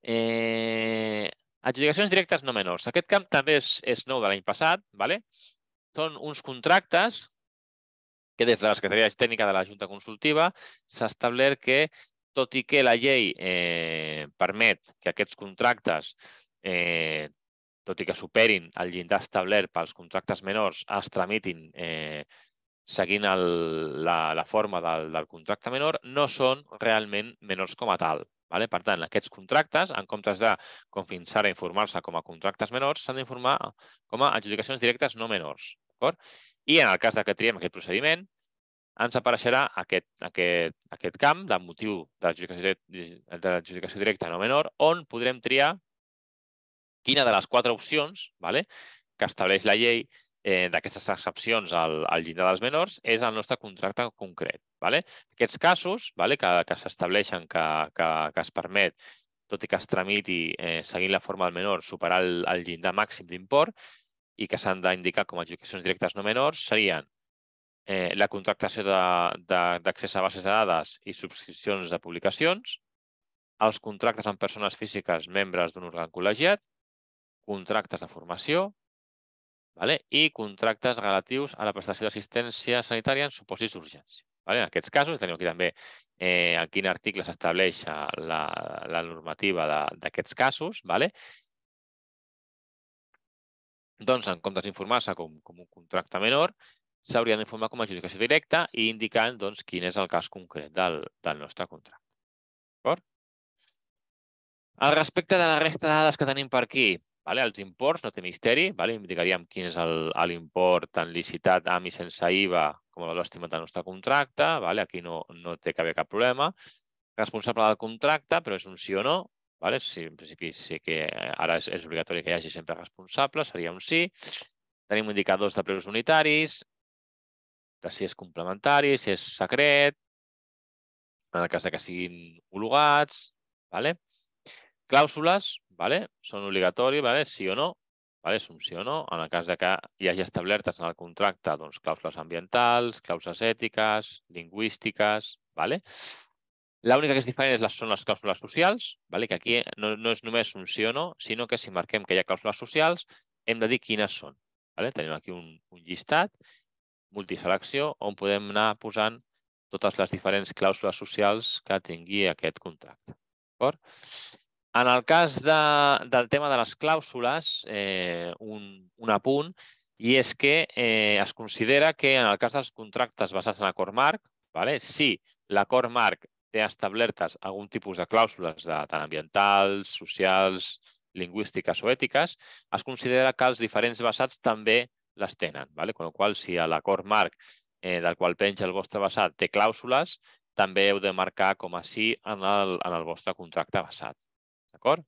Eh, adjudicacions directes no menors. Aquest camp també és, és nou de l'any passat. Vale? Són uns contractes que des de la Secretaria Tècnica de la Junta Consultiva s'ha establert que, tot i que la llei eh, permet que aquests contractes, eh, tot i que superin el llindar establert pels contractes menors, es tramitin eh, seguint el, la, la forma del, del contracte menor, no són realment menors com a tal. Vale? Per tant, aquests contractes, en comptes de, com fins ara, informar-se com a contractes menors, s'han d'informar com a adjudicacions directes no menors. I en el cas de que triem aquest procediment, ens apareixerà aquest, aquest, aquest camp de motiu d'adjudicació directa no menor, on podrem triar quina de les quatre opcions vale, que estableix la llei eh, d'aquestes excepcions al, al llindar dels menors és el nostre contracte concret. Vale? Aquests casos vale, que, que s'estableixen que, que, que es permet, tot i que es tramiti eh, seguint la forma del menor, superar el, el llindar màxim d'import i que s'han d'indicar com a adjudicacions directes no menors, serien eh, la contractació d'accés a bases de dades i subscripcions de publicacions, els contractes amb persones físiques membres d'un òrgan col·legiat, contractes de formació, vale? i contractes relatius a la prestació d'assistència sanitària en supòsits d'urgència. Vale? En aquests casos, teniu aquí també eh, en quin article s'estableix eh, la, la normativa d'aquests casos. Vale? Doncs, en comptes d'informar-se com, com un contracte menor, s'haurien d'informar com a adjudicació directa i indicant doncs, quin és el cas concret del, del nostre contracte. D'acord? Al respecte de la resta de dades que tenim per aquí, Vale? Els imports no té misteri, vale? indicaríem quin és l'import tant licitat amb i sense IVA com l'valor estimat del nostre contracte. Vale? Aquí no, no té que haver cap problema. Responsable del contracte, però és un sí o no. Vale? Si, en principi sí que ara és, és obligatori que hi hagi sempre responsable, seria un sí. Tenim indicadors de preus unitaris, de si és complementari, si és secret, en el cas de que siguin homologats. Vale? Clàusules, vale? són obligatoris, vale? sí o no. vale? som sí o no, en el cas de que hi hagi establertes en el contracte doncs, clàusules ambientals, clàusules ètiques, lingüístiques, vale? L'única que és diferent són les clàusules socials, vale? que aquí no, no és només un sí o no, sinó que si marquem que hi ha clàusules socials, hem de dir quines són. Vale? Tenim aquí un, un llistat, multiselecció, on podem anar posant totes les diferents clàusules socials que tingui aquest contracte. En el cas de, del tema de les clàusules, eh, un, un apunt, i és que eh, es considera que en el cas dels contractes basats en acord marc, vale, si l'acord marc té establertes algun tipus de clàusules de, tant ambientals, socials, lingüístiques o ètiques, es considera que els diferents basats també les tenen. Vale? Con la qual si l'acord marc eh, del qual penja el vostre basat té clàusules, també heu de marcar com a sí en el, en el vostre contracte basat. D'acord?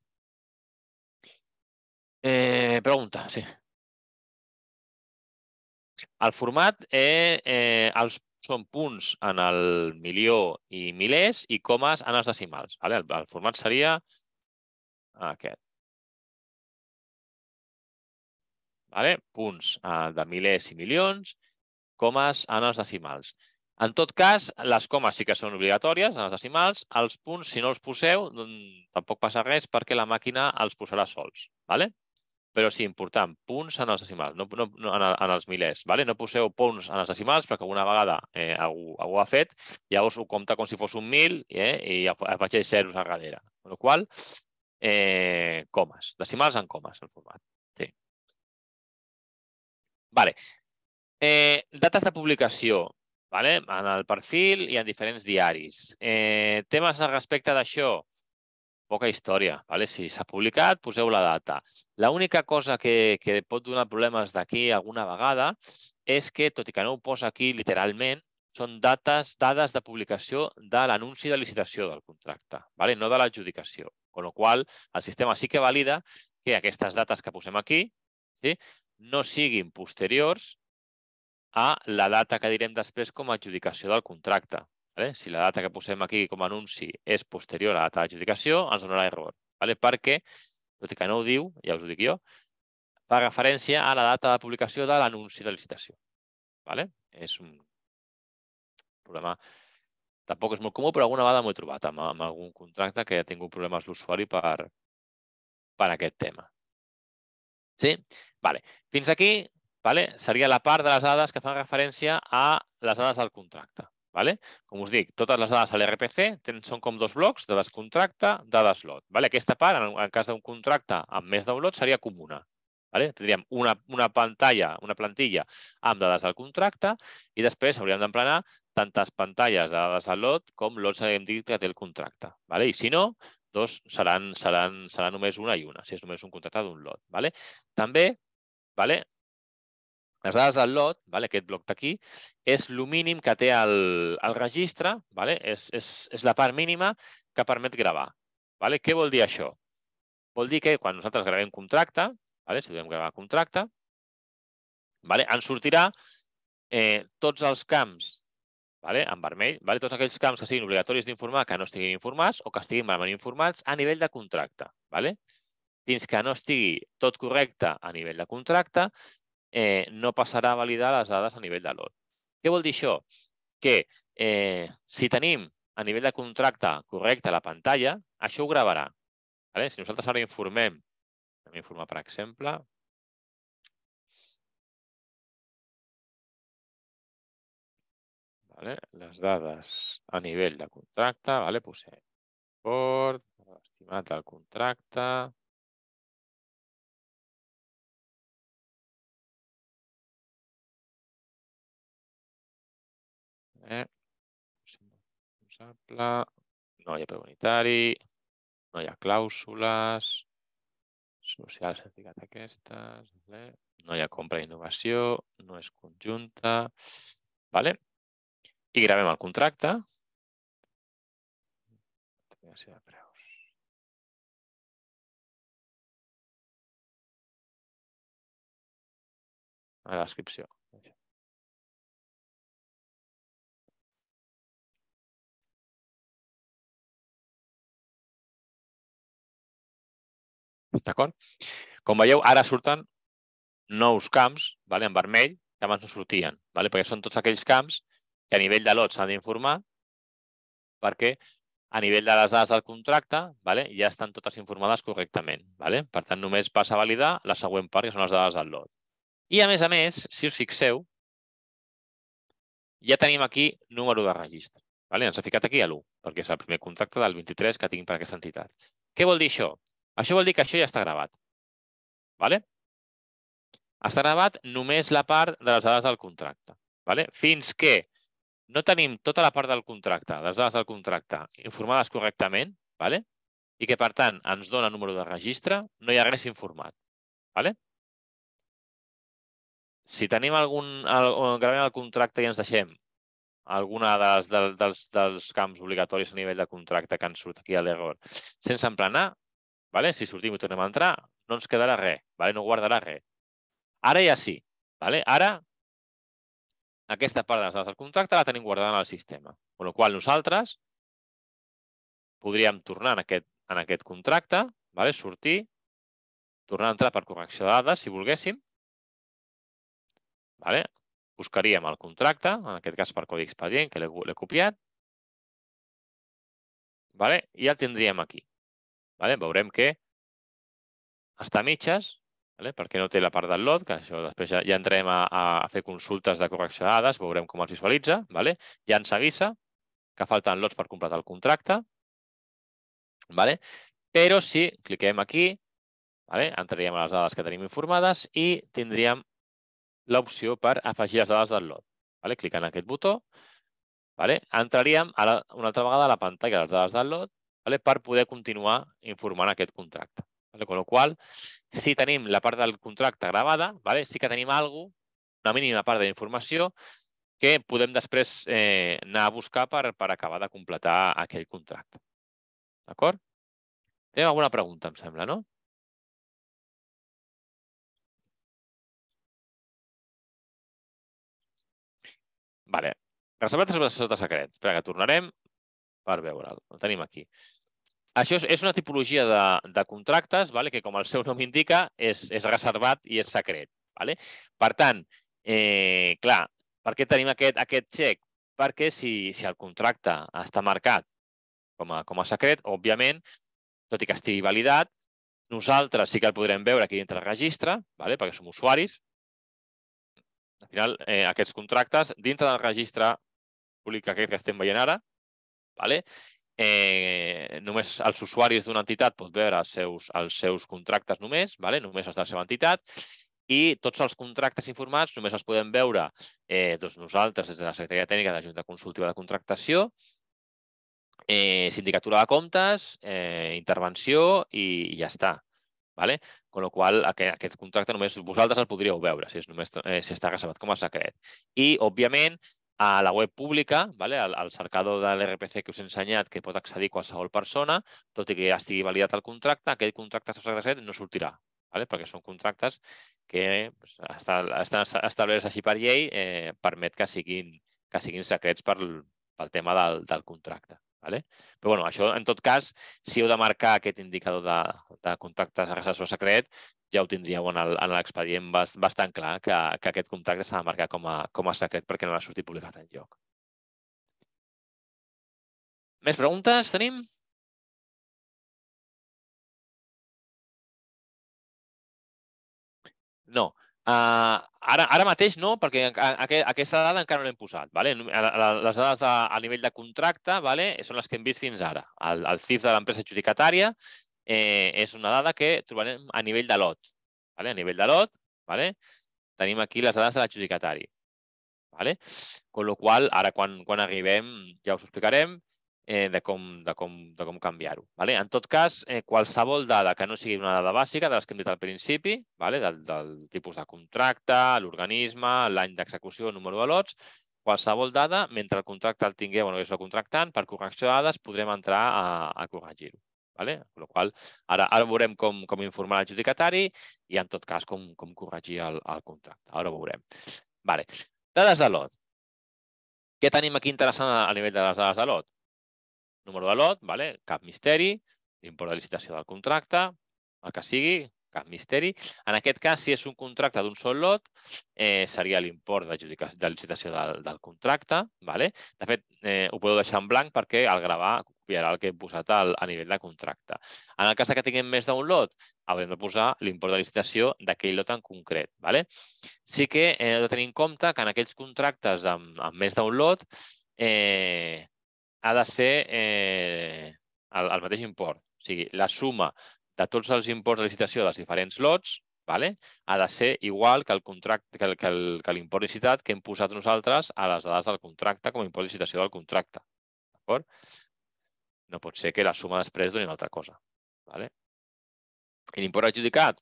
Eh, pregunta, sí. El format eh, eh, els, són punts en el milió i milers i comes en els decimals. Vale? El, el format seria aquest. Vale? Punts eh, de milers i milions, comes en els decimals. En tot cas, les comes sí que són obligatòries en els decimals. Els punts, si no els poseu, doncs, tampoc passa res perquè la màquina els posarà sols. Vale? Però sí, important, punts en els decimals, no, no, no en, en els milers. Vale? No poseu punts en els decimals perquè alguna vegada eh, algú, algú ha fet, llavors ho compta com si fos un mil eh, i afegeix zeros a darrere. Amb la qual eh, comes, decimals en comes, el format. Sí. Vale. Eh, dates de publicació. Vale? En el perfil i en diferents diaris. Eh, temes al respecte d'això? Poca història. Vale? Si s'ha publicat, poseu la data. L'única cosa que, que pot donar problemes d'aquí alguna vegada és que, tot i que no ho posa aquí literalment, són dates, dades de publicació de l'anunci de licitació del contracte, vale? no de l'adjudicació. Con lo qual, el sistema sí que valida que aquestes dates que posem aquí sí, no siguin posteriors a la data que direm després com a adjudicació del contracte. Vale? Si la data que posem aquí com a anunci és posterior a la data d'adjudicació, ens donarà error. Vale? Perquè, tot i que no ho diu, ja us ho dic jo, fa referència a la data de publicació de l'anunci de licitació. Vale? És un problema tampoc és molt comú, però alguna vegada m'ho he trobat amb, amb algun contracte que ha tingut problemes l'usuari per, per aquest tema. Sí? Vale. Fins aquí vale? seria la part de les dades que fan referència a les dades del contracte. Vale? Com us dic, totes les dades a l'RPC són com dos blocs, dades contracte, dades lot. Vale? Aquesta part, en, en cas d'un contracte amb més d'un lot, seria comuna. Vale? Tindríem una, una pantalla, una plantilla amb dades del contracte i després hauríem d'emplenar tantes pantalles de dades del lot com lots hem dit que té el contracte. Vale? I si no, doncs seran, seran, serà només una i una, si és només un contracte d'un lot. Vale? També vale, les dades del lot, vale, aquest bloc d'aquí, és el mínim que té el, el registre, vale? és, és, és la part mínima que permet gravar. Vale? Què vol dir això? Vol dir que quan nosaltres gravem contracte, vale? si podem gravar contracte, vale? ens sortirà eh, tots els camps vale? en vermell, vale? tots aquells camps que siguin obligatoris d'informar que no estiguin informats o que estiguin malament informats a nivell de contracte. Vale? Fins que no estigui tot correcte a nivell de contracte, eh, no passarà a validar les dades a nivell de lot. Què vol dir això? Que eh, si tenim a nivell de contracte correcte la pantalla, això ho gravarà. Vale? Si nosaltres ara informem, anem informar, per exemple, vale? les dades a nivell de contracte, vale? posem port, estimat del contracte, Eh? Responsable, no hi ha preu unitari, no hi ha clàusules, social s'ha ficat aquestes, vale? no hi ha compra d'innovació, no és conjunta, vale? i gravem el contracte. de preus. A la descripció. D'acord? Com veieu, ara surten nous camps vale, en vermell que abans no sortien, vale? perquè són tots aquells camps que a nivell de lot s'han d'informar perquè a nivell de les dades del contracte vale, ja estan totes informades correctament. Vale? Per tant, només passa a validar la següent part, que són les dades del lot. I, a més a més, si us fixeu, ja tenim aquí número de registre. Vale? Ens ha ficat aquí a l'1, perquè és el primer contracte del 23 que tinc per aquesta entitat. Què vol dir això? Això vol dir que això ja està gravat. Vale? Està gravat només la part de les dades del contracte. Vale? Fins que no tenim tota la part del contracte, les dades del contracte, informades correctament, vale? i que, per tant, ens dona número de registre, no hi ha res informat. Vale? Si tenim algun, el, gravem el contracte i ens deixem alguna de les, de, dels, dels camps obligatoris a nivell de contracte que ens surt aquí a l'error sense emplenar, vale? si sortim i tornem a entrar, no ens quedarà res, vale? no guardarà res. Ara ja sí. Vale? Ara, aquesta part de les dades del contracte la tenim guardada en el sistema. Amb la qual nosaltres podríem tornar en aquest, en aquest contracte, vale? sortir, tornar a entrar per correcció de dades, si volguéssim, vale? buscaríem el contracte, en aquest cas per codi expedient, que l'he copiat, vale? i el tindríem aquí. Vale? Veurem que està a mitges, vale? perquè no té la part del lot, que això després ja, ja entrem a, a fer consultes de correcció de dades, veurem com es visualitza, vale? ja ens avisa que falten lots per completar el contracte, vale? però si cliquem aquí, vale? entraríem a les dades que tenim informades i tindríem l'opció per afegir les dades del lot. Vale? Clicant en aquest botó, vale? entraríem a la, una altra vegada a la pantalla de les dades del lot vale? per poder continuar informant aquest contracte. Vale? Con lo qual, si tenim la part del contracte gravada, vale? sí que tenim alguna una mínima part d'informació que podem després eh, anar a buscar per, per acabar de completar aquell contracte. D'acord? Tenim alguna pregunta, em sembla, no? Vale. Reservat sota secret. Espera, que tornarem per veure'l. El tenim aquí. Això és, una tipologia de, de contractes vale? que, com el seu nom indica, és, és reservat i és secret. Vale? Per tant, eh, clar, per què tenim aquest, aquest xec? Perquè si, si el contracte està marcat com a, com a secret, òbviament, tot i que estigui validat, nosaltres sí que el podrem veure aquí dintre el registre, vale? perquè som usuaris, al final, eh, aquests contractes, dintre del registre públic aquest que estem veient ara, vale? eh, només els usuaris d'una entitat pot veure els seus, els seus contractes només, vale? només els de la seva entitat, i tots els contractes informats només els podem veure eh, doncs nosaltres des de la Secretaria Tècnica de la Junta Consultiva de Contractació, eh, sindicatura de comptes, eh, intervenció i, i ja està. Vale? Con la qual aquest, aquest contracte només vosaltres el podríeu veure si, és només, eh, si està reservat com a secret. I, òbviament, a la web pública, vale? al, al cercador de l'RPC que us he ensenyat, que pot accedir qualsevol persona, tot i que ja estigui validat el contracte, aquell contracte secret no sortirà, vale? perquè són contractes que estan, estan establerts així per llei, eh, permet que siguin, que siguin secrets pel, pel tema del, del contracte. Vale? Però bueno, això, en tot cas, si heu de marcar aquest indicador de, de contactes a secret, ja ho tindríeu en l'expedient bastant clar que, que aquest contracte s'ha de marcar com a, com a secret perquè no ha sortit publicat en lloc. Més preguntes tenim? No. Uh, ara, ara mateix no, perquè aquesta dada encara no l'hem posat. Vale? Les dades de, a nivell de contracte vale? són les que hem vist fins ara. El, el CIF de l'empresa adjudicatària eh, és una dada que trobarem a nivell de lot. Vale? A nivell de lot vale? tenim aquí les dades de l'adjudicatari. Vale? Con lo qual, ara quan, quan arribem ja us explicarem, eh, de com, de com, de com canviar-ho. Vale? En tot cas, eh, qualsevol dada que no sigui una dada bàsica, de les que hem dit al principi, vale? del, del tipus de contracte, l'organisme, l'any d'execució, el número de lots, qualsevol dada, mentre el contracte el tingueu o no és el contractant, per correcció de dades podrem entrar a, a corregir-ho. Vale? Amb la qual ara, ara veurem com, com informar l'adjudicatari i, en tot cas, com, com corregir el, el contracte. Ara ho veurem. Vale. Dades de lot. Què tenim aquí interessant a nivell de les dades de lot? número de lot, vale? cap misteri, l'import de licitació del contracte, el que sigui, cap misteri. En aquest cas, si és un contracte d'un sol lot, eh, seria l'import de licitació del, del contracte. Vale? De fet, eh, ho podeu deixar en blanc perquè al gravar copiarà el que hem posat al, a nivell de contracte. En el cas que tinguem més d'un lot, haurem de posar l'import de licitació d'aquell lot en concret. Vale? Sí que hem de tenir en compte que en aquells contractes amb, amb més d'un lot eh, ha de ser eh, el, el mateix import. O sigui, la suma de tots els imports de licitació dels diferents lots vale? ha de ser igual que el contracte, que, que, el, que l'import licitat que hem posat nosaltres a les dades del contracte com a import de licitació del contracte. D'acord? No pot ser que la suma després doni una altra cosa. Vale? I l'import adjudicat?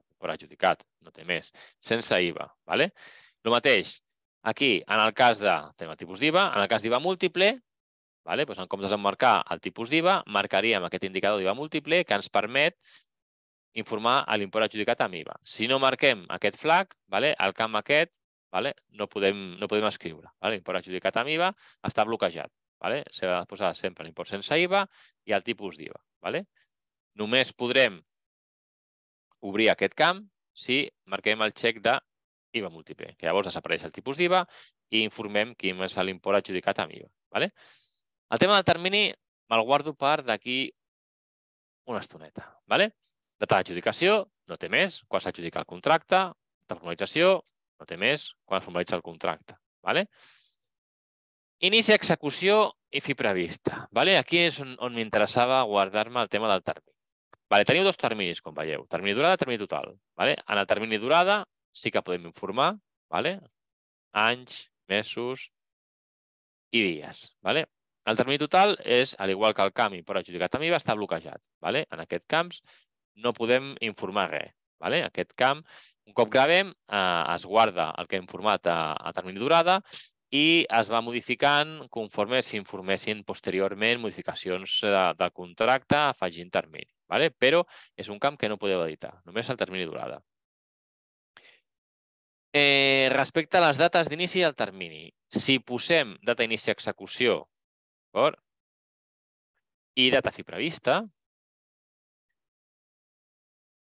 L'import adjudicat, no té més. Sense IVA. Vale? El mateix, aquí, en el cas de tema tipus d'IVA, en el cas d'IVA múltiple, Vale? Doncs en comptes de marcar el tipus d'IVA, marcaríem aquest indicador d'IVA múltiple que ens permet informar a l'import adjudicat amb IVA. Si no marquem aquest flag, vale? el camp aquest vale? no, podem, no podem escriure. Vale? L'import adjudicat amb IVA està bloquejat. Vale? S'ha de posar sempre l'import sense IVA i el tipus d'IVA. Vale? Només podrem obrir aquest camp si marquem el xec de IVA múltiple, que llavors desapareix el tipus d'IVA i informem quin és l'import adjudicat amb IVA. Vale? El tema del termini me'l guardo per d'aquí una estoneta. ¿vale? Data d'adjudicació, no té més, quan s'adjudica el contracte. De formalització, no té més, quan es formalitza el contracte. ¿vale? Inici, execució i fi prevista. ¿vale? Aquí és on, on m'interessava guardar-me el tema del termini. Vale, teniu dos terminis, com veieu. Termini durada, termini total. Vale? En el termini durada sí que podem informar vale? anys, mesos i dies. Vale? El termini total és, al igual que el camp per adjudicat a mi, va estar bloquejat. Vale? En aquest camp no podem informar res. Vale? Aquest camp, un cop gravem, eh, es guarda el que hem informat a, a termini durada i es va modificant conforme s'informessin posteriorment modificacions de, eh, del contracte afegint termini. Vale? Però és un camp que no podeu editar, només el termini durada. Eh, respecte a les dates d'inici del termini, si posem data inici execució? I data fi prevista,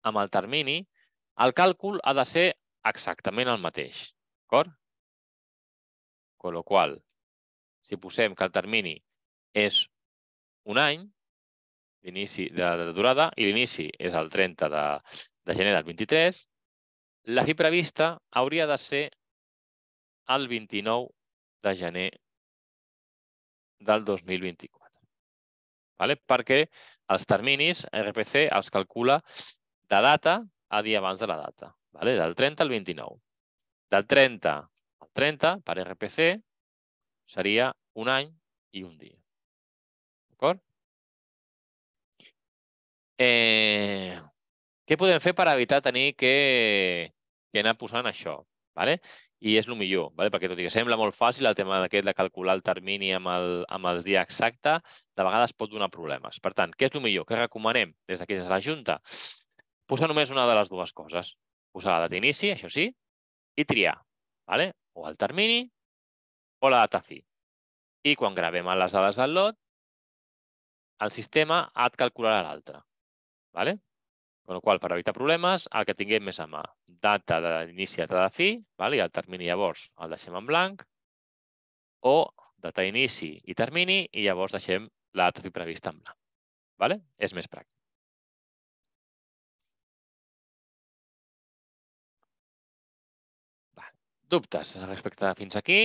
amb el termini, el càlcul ha de ser exactament el mateix. D'acord? Con lo qual, si posem que el termini és un any, l'inici de, de durada, i l'inici és el 30 de, de gener del 23, la fi prevista hauria de ser el 29 de gener del 2024. Vale? Perquè els terminis RPC els calcula de data a dia abans de la data, vale? del 30 al 29. Del 30 al 30, per RPC, seria un any i un dia. D'acord? Eh, què podem fer per evitar tenir que, que anar posant això? Vale? i és el millor, vale? perquè tot i que sembla molt fàcil el tema d'aquest de calcular el termini amb el, amb els dies exacte, de vegades pot donar problemes. Per tant, què és el millor? Què recomanem des d'aquí, des de la Junta? Posar només una de les dues coses. Posar la data inici, això sí, i triar. Vale? O el termini o la data fi. I quan gravem les dades del lot, el sistema et calcularà l'altre. Vale? Amb la qual per evitar problemes, el que tinguem més a mà, data d'inici data de fi, val? i el termini llavors el deixem en blanc, o data inici i termini, i llavors deixem la data fi prevista en blanc. Vale? És més pràctic. Dubtes respecte fins aquí?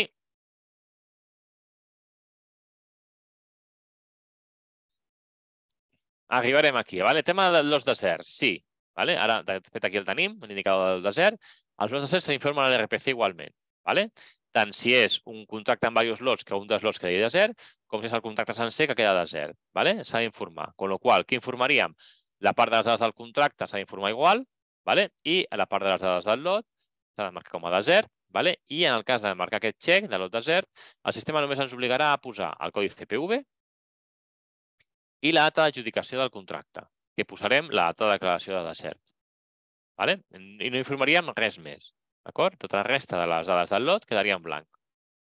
Arribarem aquí. Vale? Tema dels deserts. Sí. Vale? Ara, de fet, aquí el tenim, l'indicador del desert. Els lots deserts s'informen a l'RPC igualment. Vale? Tant si és un contracte amb diversos lots que un dels lots quedi desert, com si és el contracte sencer que queda desert. Vale? S'ha d'informar. Con lo qual, què informaríem? La part de les dades del contracte s'ha d'informar igual, vale? i la part de les dades del lot s'ha de marcar com a desert, vale? i en el cas de marcar aquest check de lot desert, el sistema només ens obligarà a posar el codi CPV, i la data d'adjudicació del contracte, que posarem la data de declaració de desert. Vale? I no informaríem res més. D'acord? Tota la resta de les dades del lot quedaria en blanc.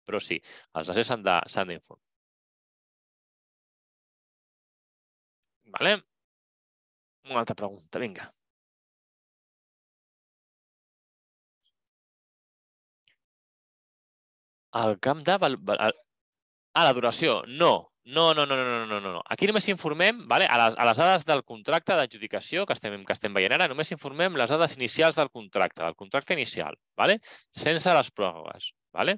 Però sí, els deserts s'han d'informar. Vale? Una altra pregunta, vinga. El camp de... Ah, la duració. No, no, no, no, no, no, no, no. Aquí només informem, vale? a, les, a les dades del contracte d'adjudicació que estem, que estem veient ara, només informem les dades inicials del contracte, del contracte inicial, vale? sense les pròrrogues. Vale?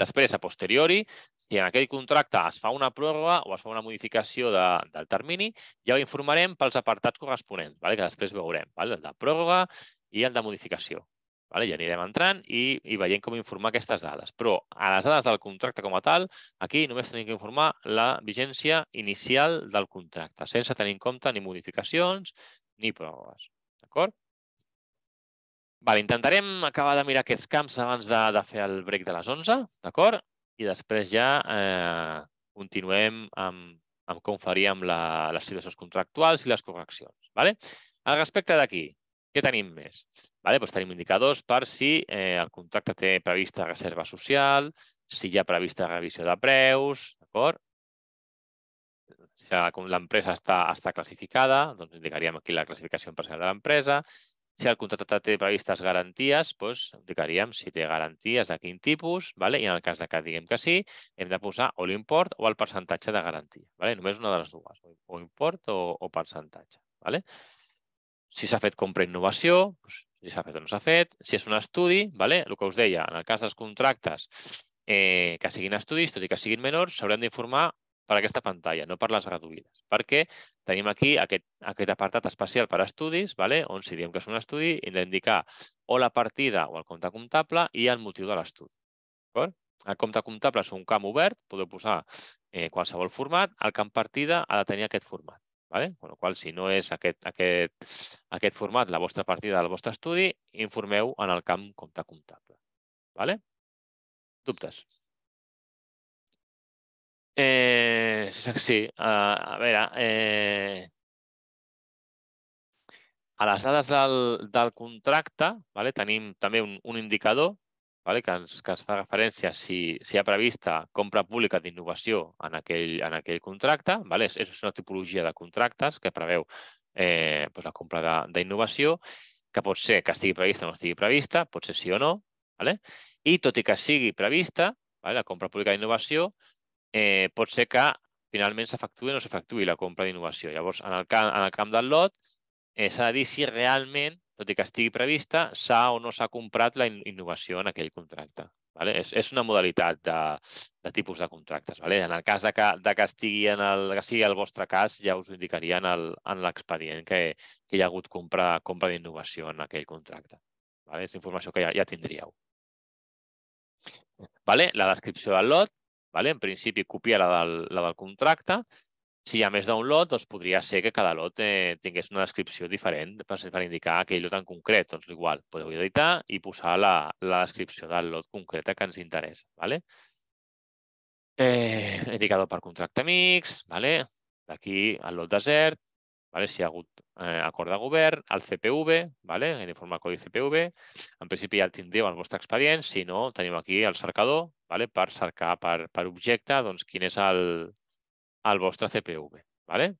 Després, a posteriori, si en aquell contracte es fa una pròrroga o es fa una modificació de, del termini, ja ho informarem pels apartats corresponents, vale? que després veurem, vale? el de pròrroga i el de modificació. Vale? Ja anirem entrant i, i veient com informar aquestes dades. Però a les dades del contracte com a tal, aquí només tenim que informar la vigència inicial del contracte, sense tenir en compte ni modificacions ni pròrrogues. D'acord? Vale, intentarem acabar de mirar aquests camps abans de, de fer el break de les 11, d'acord? I després ja eh, continuem amb, amb com faríem la, les situacions contractuals i les correccions. Vale? Al respecte d'aquí, què tenim més? Vale, doncs tenim indicadors per si eh, el contracte té prevista reserva social, si hi ha prevista revisió de preus, d'acord? Si l'empresa està, està classificada, doncs indicaríem aquí la classificació empresarial de l'empresa. Si el contracte té previstes garanties, doncs indicaríem si té garanties de quin tipus, vale? i en el cas de que diguem que sí, hem de posar o l'import o el percentatge de garantia. Vale? Només una de les dues, o import o, o percentatge. Vale? Si s'ha fet compra innovació, doncs, si s'ha fet o no s'ha fet. Si és un estudi, vale? el que us deia, en el cas dels contractes eh, que siguin estudis, tot i que siguin menors, s'hauran d'informar per aquesta pantalla, no per les reduïdes, perquè tenim aquí aquest, aquest apartat especial per a estudis, vale? on si diem que és un estudi, hem d'indicar o la partida o el compte comptable i el motiu de l'estudi. El compte comptable és un camp obert, podeu posar eh, qualsevol format, el camp partida ha de tenir aquest format. Vale? Con la qual, si no és aquest, aquest, aquest format, la vostra partida del vostre estudi, informeu en el camp compte comptable. Vale? Dubtes? Eh, sí, a, a veure, eh, a les dades del, del contracte vale, tenim també un, un indicador vale, que, ens, que ens fa referència si, si hi ha prevista compra pública d'innovació en, aquell, en aquell contracte. Vale? És, és una tipologia de contractes que preveu eh, doncs la compra d'innovació, que pot ser que estigui prevista o no estigui prevista, pot ser sí o no. Vale? I tot i que sigui prevista, vale, la compra pública d'innovació, eh, pot ser que finalment s'efectuï o no s'efectuï la compra d'innovació. Llavors, en el, camp, en el camp del lot, eh, s'ha de dir si realment, tot i que estigui prevista, s'ha o no s'ha comprat la innovació en aquell contracte. Vale? És, és una modalitat de, de tipus de contractes. Vale? En el cas de que, de que, estigui en el, que sigui el vostre cas, ja us ho indicaria en l'expedient que, que hi ha hagut compra, compra d'innovació en aquell contracte. Vale? És informació que ja, ja tindríeu. Vale? La descripció del lot, Vale? En principi, copia la del, la del contracte. Si hi ha més d'un lot, doncs podria ser que cada lot eh, tingués una descripció diferent per, per indicar aquell lot en concret. Doncs igual, podeu editar i posar la, la descripció del lot concret que ens interessa. Vale? Eh, indicador per contracte mix, vale? d'aquí el lot desert, vale? si hi ha hagut eh, acord de govern, el CPV, vale? l'informe codi CPV. En principi ja el tindreu al vostre expedient, si no, tenim aquí el cercador vale? per cercar per, per objecte doncs, quin és el, el vostre CPV. Vale?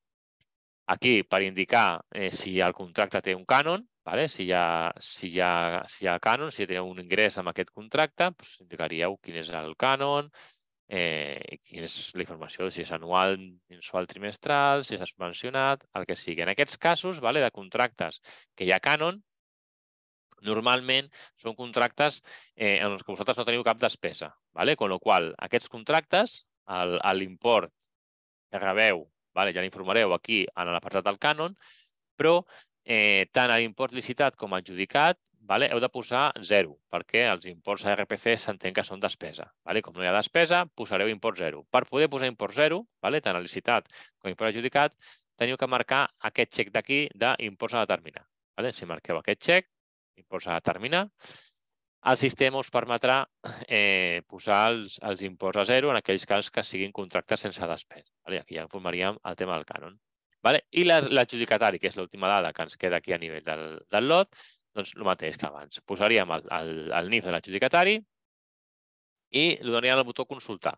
Aquí, per indicar eh, si el contracte té un cànon, vale? si, hi ha, si, hi ha, si hi ha cànon, si teniu un ingrés amb aquest contracte, doncs indicaríeu quin és el cànon, eh, quina és la informació, si és anual, mensual, trimestral, si és subvencionat, el que sigui. En aquests casos vale, de contractes que hi ha cànon, normalment són contractes eh, en els que vosaltres no teniu cap despesa. Vale? Con lo qual, aquests contractes, l'import rebeu, vale, ja l'informareu aquí en l'apartat del cànon, però eh, tant a l'import licitat com adjudicat vale? heu de posar zero, perquè els imports a RPC s'entén que són despesa. Vale? Com no hi ha despesa, posareu import zero. Per poder posar import zero, vale? tant a licitat com a import adjudicat, teniu que marcar aquest xec d'aquí d'imports a determinar. Vale? Si marqueu aquest xec, imports a determinar, el sistema us permetrà eh, posar els, els imports a zero en aquells casos que siguin contractes sense despesa. Vale? Aquí ja informaríem el tema del cànon. Vale? I l'adjudicatari, que és l'última dada que ens queda aquí a nivell del, del lot, doncs el mateix que abans. Posaríem el, el, el NIF de l'adjudicatari i li donaríem el botó consultar.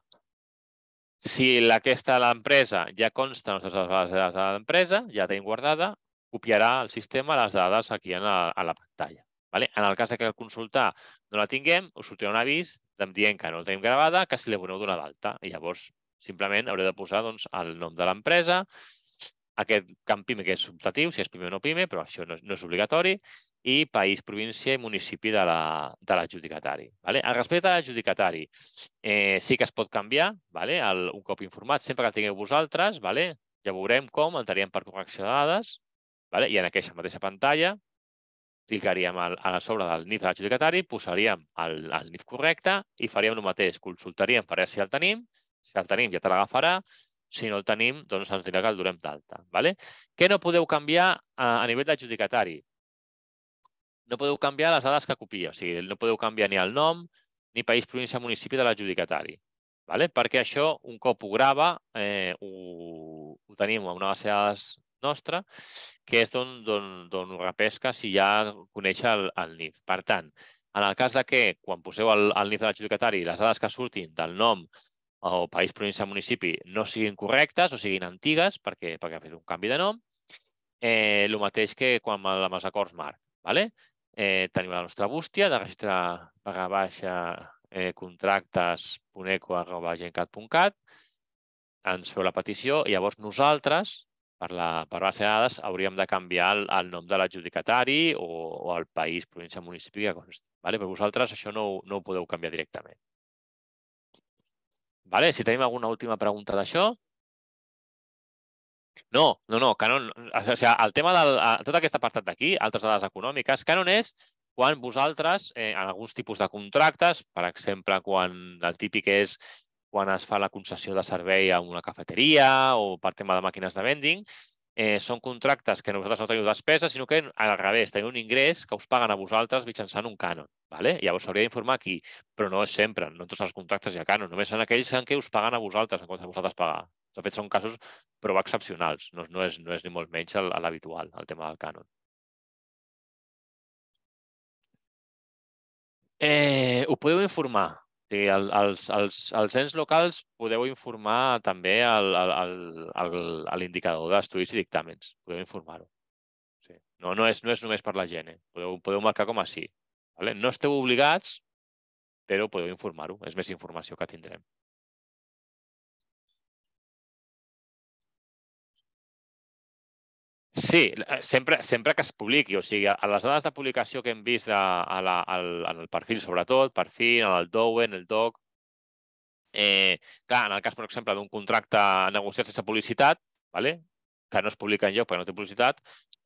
Si aquesta l'empresa ja consta en les dades de l'empresa, ja tenim guardada, copiarà el sistema les dades aquí a la, a la pantalla. Vale? En el cas que el consultar no la tinguem, us sortirà un avís dient que no el tenim gravada, que si la voleu donar d'alta. I llavors, simplement haureu de posar doncs, el nom de l'empresa, aquest camp PIME que és optatiu, si és PIME o no PIME, però això no no és obligatori, i país, província i municipi de l'adjudicatari. La, vale? Al respecte de l'adjudicatari, eh, sí que es pot canviar, vale? el, un cop informat, sempre que el tingueu vosaltres, vale? ja veurem com, entraríem per correcció de dades, vale? i en aquesta mateixa pantalla clicaríem al, a sobre del NIF de l'adjudicatari, posaríem el, el NIF correcte i faríem el mateix. Consultaríem per veure si el tenim, si el tenim ja te l'agafarà, si no el tenim, doncs ens dirà que el durem d'alta. Vale? Què no podeu canviar a, a nivell d'adjudicatari? No podeu canviar les dades que copia, o sigui, no podeu canviar ni el nom, ni país, província, municipi de l'adjudicatari. Vale? Perquè això, un cop ho grava, eh, ho, ho tenim a una base de dades nostra, que és d'on ho repesca si ja coneix el, el NIF. Per tant, en el cas de que, quan poseu el, el NIF de l'adjudicatari, les dades que surtin del nom o país, província, municipi no siguin correctes o siguin antigues perquè, perquè ha fet un canvi de nom, eh, el mateix que quan amb els acords marc. Vale? Eh, tenim la nostra bústia de registre barra baixa eh, contractes.eco.gencat.cat ens feu la petició i llavors nosaltres, per la per base de dades, hauríem de canviar el, el nom de l'adjudicatari o, o el país, província, municipi que consti. Vale? Però vosaltres això no, no ho podeu canviar directament. Vale? Si tenim alguna última pregunta d'això. No, no, no, Canon, o sigui, el tema de tot aquest apartat d'aquí, altres dades econòmiques, Canon és quan vosaltres, eh, en alguns tipus de contractes, per exemple, quan el típic és quan es fa la concessió de servei a una cafeteria o per tema de màquines de vending, eh, són contractes que vosaltres no teniu despeses, sinó que al revés, teniu un ingrés que us paguen a vosaltres mitjançant un cànon. Vale? Llavors s'hauria d'informar aquí, però no és sempre, no tots els contractes hi ha cànon, només en aquells en què us paguen a vosaltres, en comptes de vosaltres pagar. De fet, són casos prou excepcionals, no, no, és, no és ni molt menys l'habitual, el tema del cànon. Eh, ho podeu informar, Sí, el, els, els, els ens locals podeu informar també l'indicador d'estudis i dictàmens. Podeu informar-ho. Sí. No, no, és, no és només per la gent. Eh? Podeu, podeu marcar com a sí. Vale? No esteu obligats, però podeu informar-ho. És més informació que tindrem. Sí, eh, sempre, sempre que es publiqui. O sigui, a les dades de publicació que hem vist a, a la, al, en el perfil, sobretot, perfil, en el DOE, en el DOC, eh, clar, en el cas, per exemple, d'un contracte negociat sense publicitat, vale? que no es publica en lloc perquè no té publicitat,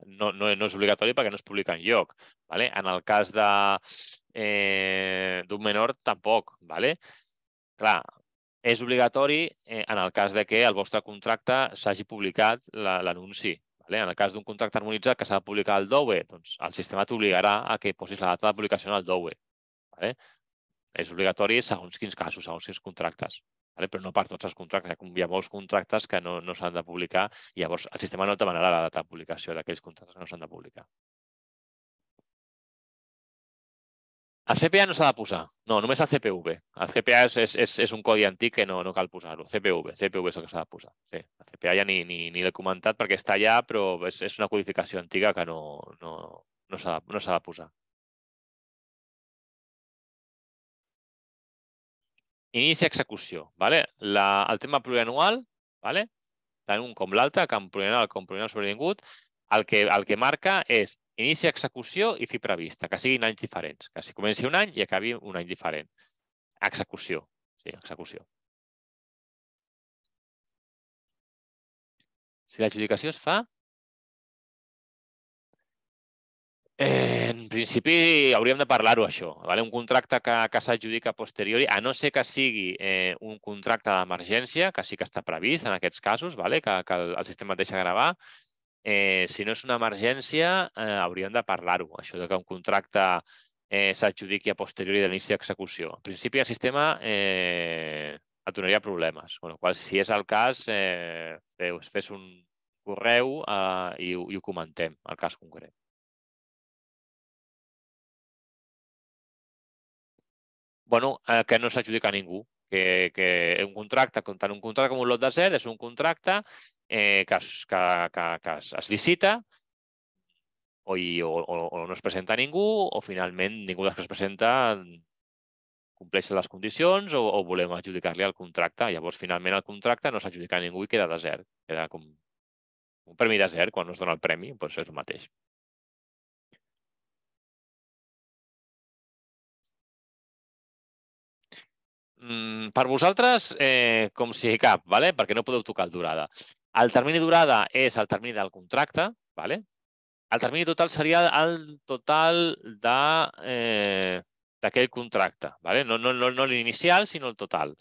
no, no, no és obligatori perquè no es publica en lloc. Vale? En el cas d'un eh, menor, tampoc. Vale? Clar, és obligatori eh, en el cas de que el vostre contracte s'hagi publicat l'anunci. Vale? En el cas d'un contracte harmonitzat que s'ha de publicar al DOE, doncs el sistema t'obligarà a que posis la data de publicació en el DOE. Vale? És obligatori segons quins casos, segons quins contractes. Vale? Però no per tots els contractes. Hi ha molts contractes que no, no s'han de publicar i llavors el sistema no et demanarà la data de publicació d'aquells contractes que no s'han de publicar. El CPA no s'ha de posar. No, només el CPV. El CPA és, és, és, un codi antic que no, no cal posar-lo. CPV. CPV és el que s'ha de posar. Sí, el CPA ja ni, ni, ni l'he comentat perquè està allà, però és, és una codificació antiga que no, no, no s'ha no de posar. Inici execució. Vale? La, el tema plurianual, vale? tant un com l'altre, camp plurianual com plurianual sobrevingut, el que, el que marca és inici execució i fi prevista, que siguin anys diferents, que si comenci un any i acabi un any diferent. Execució, sí, execució. Si l'adjudicació es fa, eh, en principi hauríem de parlar-ho, això. Vale? Un contracte que, que s'adjudica posteriori, a no ser que sigui eh, un contracte d'emergència, que sí que està previst en aquests casos, vale? que, que el, el sistema et deixa gravar, eh, si no és una emergència, eh, hauríem de parlar-ho, això de que un contracte eh, s'adjudiqui a posteriori de l'inici d'execució. En principi, el sistema eh, et donaria problemes. Bueno, qual, si és el cas, eh, fes, fes un correu eh, i, i ho comentem, el cas concret. bueno, eh, que no s'adjudica a ningú, que, que un contracte, tant un contracte com un lot de zero, és un contracte eh, que, es, que, que, que es, es licita o, i, o, o no es presenta ningú o finalment ningú dels que es presenta compleixen les condicions o, o volem adjudicar-li el contracte. Llavors, finalment, el contracte no s'adjudica a ningú i queda desert. Queda com un premi desert quan no es dona el premi, doncs és el mateix. Mm, per vosaltres, eh, com si cap, vale? perquè no podeu tocar el durada. El termini durada és el termini del contracte, vale? el termini total seria el total eh, d'aquell eh, contracte. Vale? No, no, no, no l'inicial, sinó el total.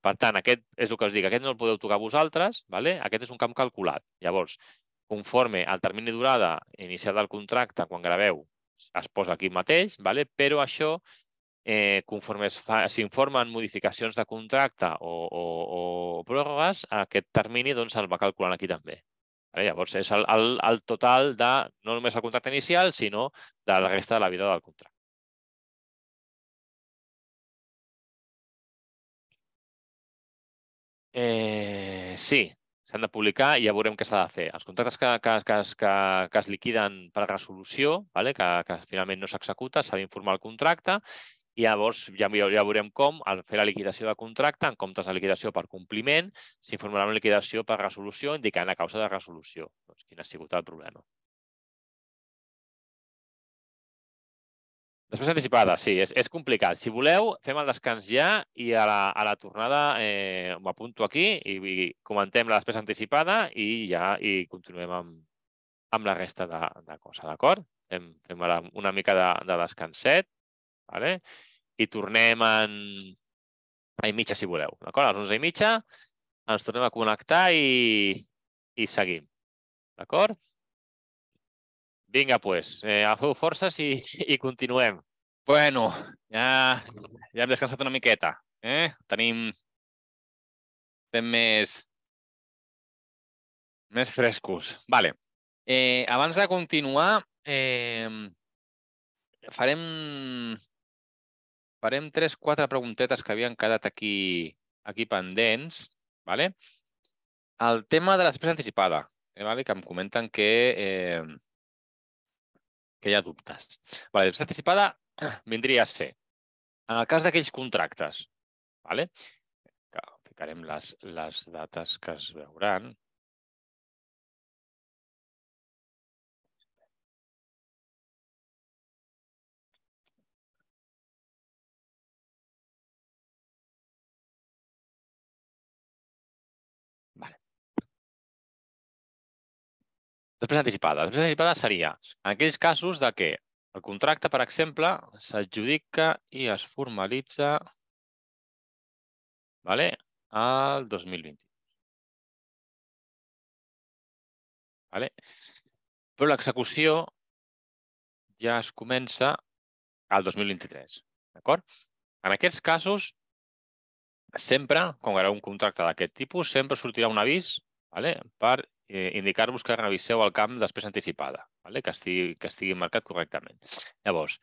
Per tant, aquest és el que us dic, aquest no el podeu tocar vosaltres, vale? aquest és un camp calculat. Llavors, conforme al termini durada inicial del contracte, quan graveu, es posa aquí mateix, vale? però això eh, conforme s'informen modificacions de contracte o, o, o pròrrogues, aquest termini doncs, el va calculant aquí també. Vale? Llavors, és el, el, el total de no només el contracte inicial, sinó de la resta de la vida del contracte. Eh, sí, s'han de publicar i ja veurem què s'ha de fer. Els contractes que, que, que, que, que es liquiden per resolució, vale? que, que finalment no s'executa, s'ha d'informar el contracte i llavors ja, ja veurem com, al fer la liquidació de contracte, en comptes de liquidació per compliment, s'informarà una liquidació per resolució indicant la causa de resolució. Doncs quin ha sigut el problema. Després anticipada, sí, és, és complicat. Si voleu, fem el descans ja i a la, a la tornada eh, m'apunto aquí i, i comentem la despesa anticipada i ja i continuem amb, amb la resta de, de cosa, d'acord? Fem, fem ara una mica de, de descanset. Vale? I tornem en, a mitja, si voleu. D'acord? A les 11 i mitja ens tornem a connectar i, i seguim. D'acord? Vinga, doncs, eh, agafeu forces i, i continuem. Bueno, ja, ja hem descansat una miqueta. Eh? Tenim... Estem més, més frescos. Vale. Eh, abans de continuar, eh, farem farem tres, quatre preguntetes que havien quedat aquí, aquí pendents. ¿vale? El tema de la despesa anticipada, eh, ¿vale? que em comenten que, eh, que hi ha dubtes. Vale, la despesa anticipada vindria a ser, en el cas d'aquells contractes, ¿vale? que ficarem les, les dates que es veuran, Després anticipada. Després anticipada seria en aquells casos de què el contracte, per exemple, s'adjudica i es formalitza vale, al 2020. Vale? Però l'execució ja es comença al 2023. D'acord? En aquests casos, sempre, quan hi haurà un contracte d'aquest tipus, sempre sortirà un avís vale, per eh, indicar-vos que reviseu el camp després anticipada, vale? que, estigui, que estigui marcat correctament. Llavors,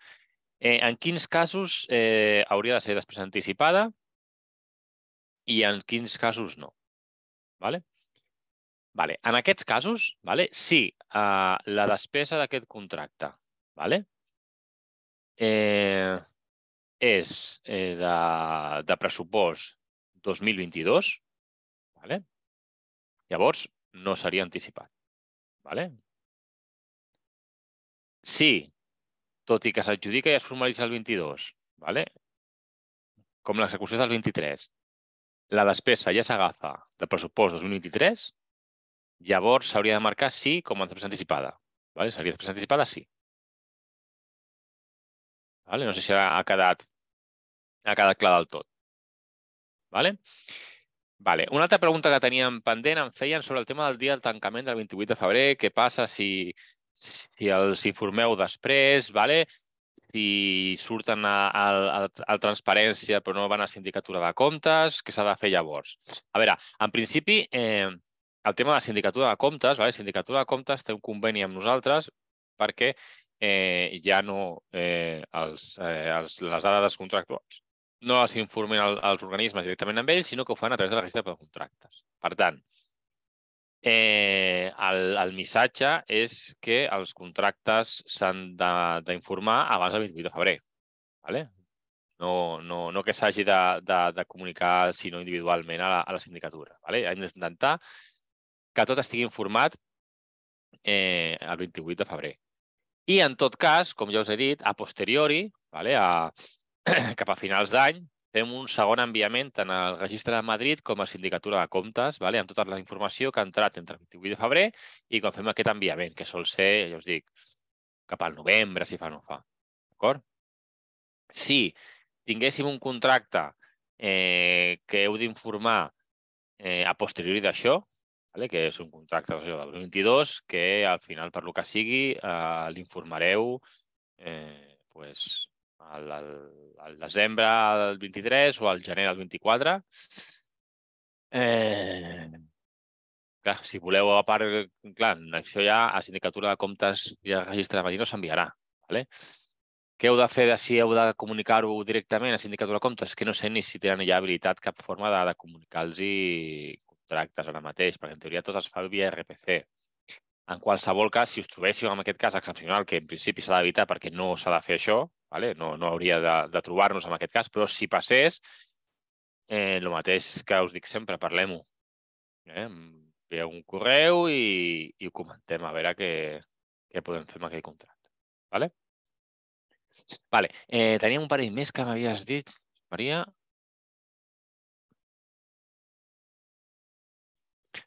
eh, en quins casos eh, hauria de ser després anticipada i en quins casos no? Vale? Vale. En aquests casos, vale, si eh, la despesa d'aquest contracte vale, eh, és eh, de, de pressupost 2022, vale, llavors no seria anticipat. Vale? Si, tot i que s'adjudica i es formalitza el 22, vale? com l'execució del 23, la despesa ja s'agafa del pressupost 2023, llavors s'hauria de marcar sí com a despesa anticipada. Vale? Seria despesa anticipada sí. Vale? No sé si ha quedat, ha quedat clar del tot. Vale? Vale. Una altra pregunta que teníem pendent em feien sobre el tema del dia del tancament del 28 de febrer. Què passa si, si els informeu després, vale? si surten a, a, a, a transparència però no van a sindicatura de comptes, què s'ha de fer llavors? A veure, en principi, eh, el tema de la sindicatura de comptes, vale? sindicatura de comptes té un conveni amb nosaltres perquè eh, ja no eh, els, eh, els, les dades contractuals no els informin als organismes directament amb ells, sinó que ho fan a través de la registre de contractes. Per tant, eh, el, el missatge és que els contractes s'han d'informar abans del 28 de febrer. Vale? no, no, no que s'hagi de, de, de comunicar, sinó individualment a la, a la sindicatura. Vale? Hem d'intentar que tot estigui informat eh, el 28 de febrer. I, en tot cas, com ja us he dit, a posteriori, vale, a, cap a finals d'any, fem un segon enviament tant al registre de Madrid com a sindicatura de comptes, vale, amb tota la informació que ha entrat entre el 28 de febrer i quan fem aquest enviament, que sol ser, ja us dic, cap al novembre, si fa o no fa. D'acord? Si tinguéssim un contracte eh, que heu d'informar eh, a posteriori d'això, vale? que és un contracte del 2022, que al final, per lo que sigui, eh, l'informareu eh, pues, al, al, al desembre del 23 o al gener del 24. Eh, clar, si voleu, a part, clar, això ja a Sindicatura de Comptes i a Registre de Madrid no s'enviarà. Vale? Què heu de fer de si heu de comunicar-ho directament a Sindicatura de Comptes? Que no sé ni si tenen ja habilitat cap forma de, de comunicar-los contractes ara mateix, perquè en teoria tot es fa via RPC. En qualsevol cas, si us trobéssiu en aquest cas excepcional, que en principi s'ha d'evitar perquè no s'ha de fer això, vale? no, no hauria de, de trobar-nos en aquest cas, però si passés, eh, el mateix que us dic sempre, parlem-ho. Eh? Envieu un correu i, i ho comentem a veure què, què podem fer amb aquell contracte. Vale? Vale. Eh, teníem un parell més que m'havies dit, Maria.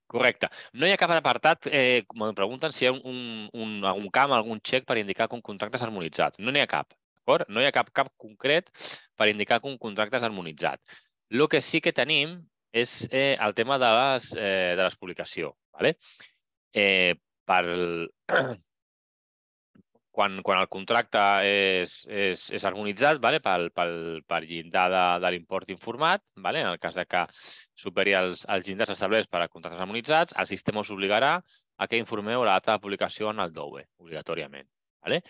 Correcte. No hi ha cap apartat, eh, em pregunten si hi ha un, un, algun camp, algun xec per indicar que un contracte és harmonitzat. No n'hi ha cap. No hi ha cap cap concret per indicar que un contracte és harmonitzat. El que sí que tenim és eh, el tema de, les, eh, de les publicació. ¿vale? Eh, per, quan, quan el contracte és, és, és harmonitzat vale? pel, pel, per llindar de, de l'import informat, vale? en el cas de que superi els, els llindars establerts per a contractes harmonitzats, el sistema us obligarà a que informeu la data de publicació en el DOE, obligatòriament. Vale?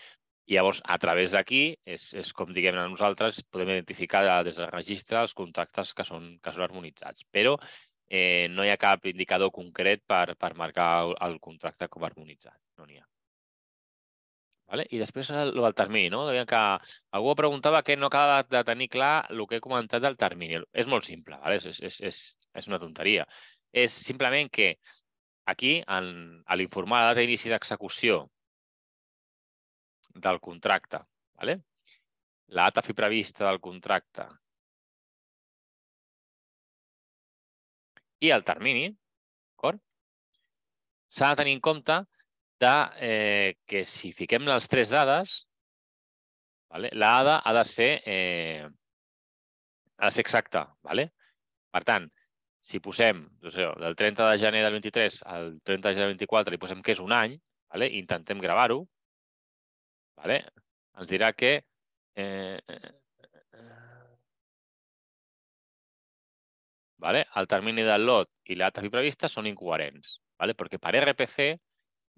I llavors, a través d'aquí, és, és com diguem nosaltres, podem identificar des del registre els contractes que són, que són harmonitzats. Però eh, no hi ha cap indicador concret per, per marcar el, el contracte com a harmonitzat. No n'hi ha. Vale? I després el, el termini, no? Que algú preguntava que no acaba de tenir clar el que he comentat del termini. És molt simple, vale? és, és, és, és una tonteria. És simplement que aquí, en, a l'informar la d'inici d'execució del contracte, vale? la data fi prevista del contracte i el termini, s'ha de tenir en compte de eh, que si fiquem les tres dades, vale, la dada ha de ser, eh, ha de ser exacta. Vale? Per tant, si posem no sé, del 30 de gener del 23 al 30 de gener del 24 i posem que és un any, vale? intentem gravar-ho, vale? ens dirà que eh, vale? el termini del lot i la data prevista són incoherents, vale? perquè per RPC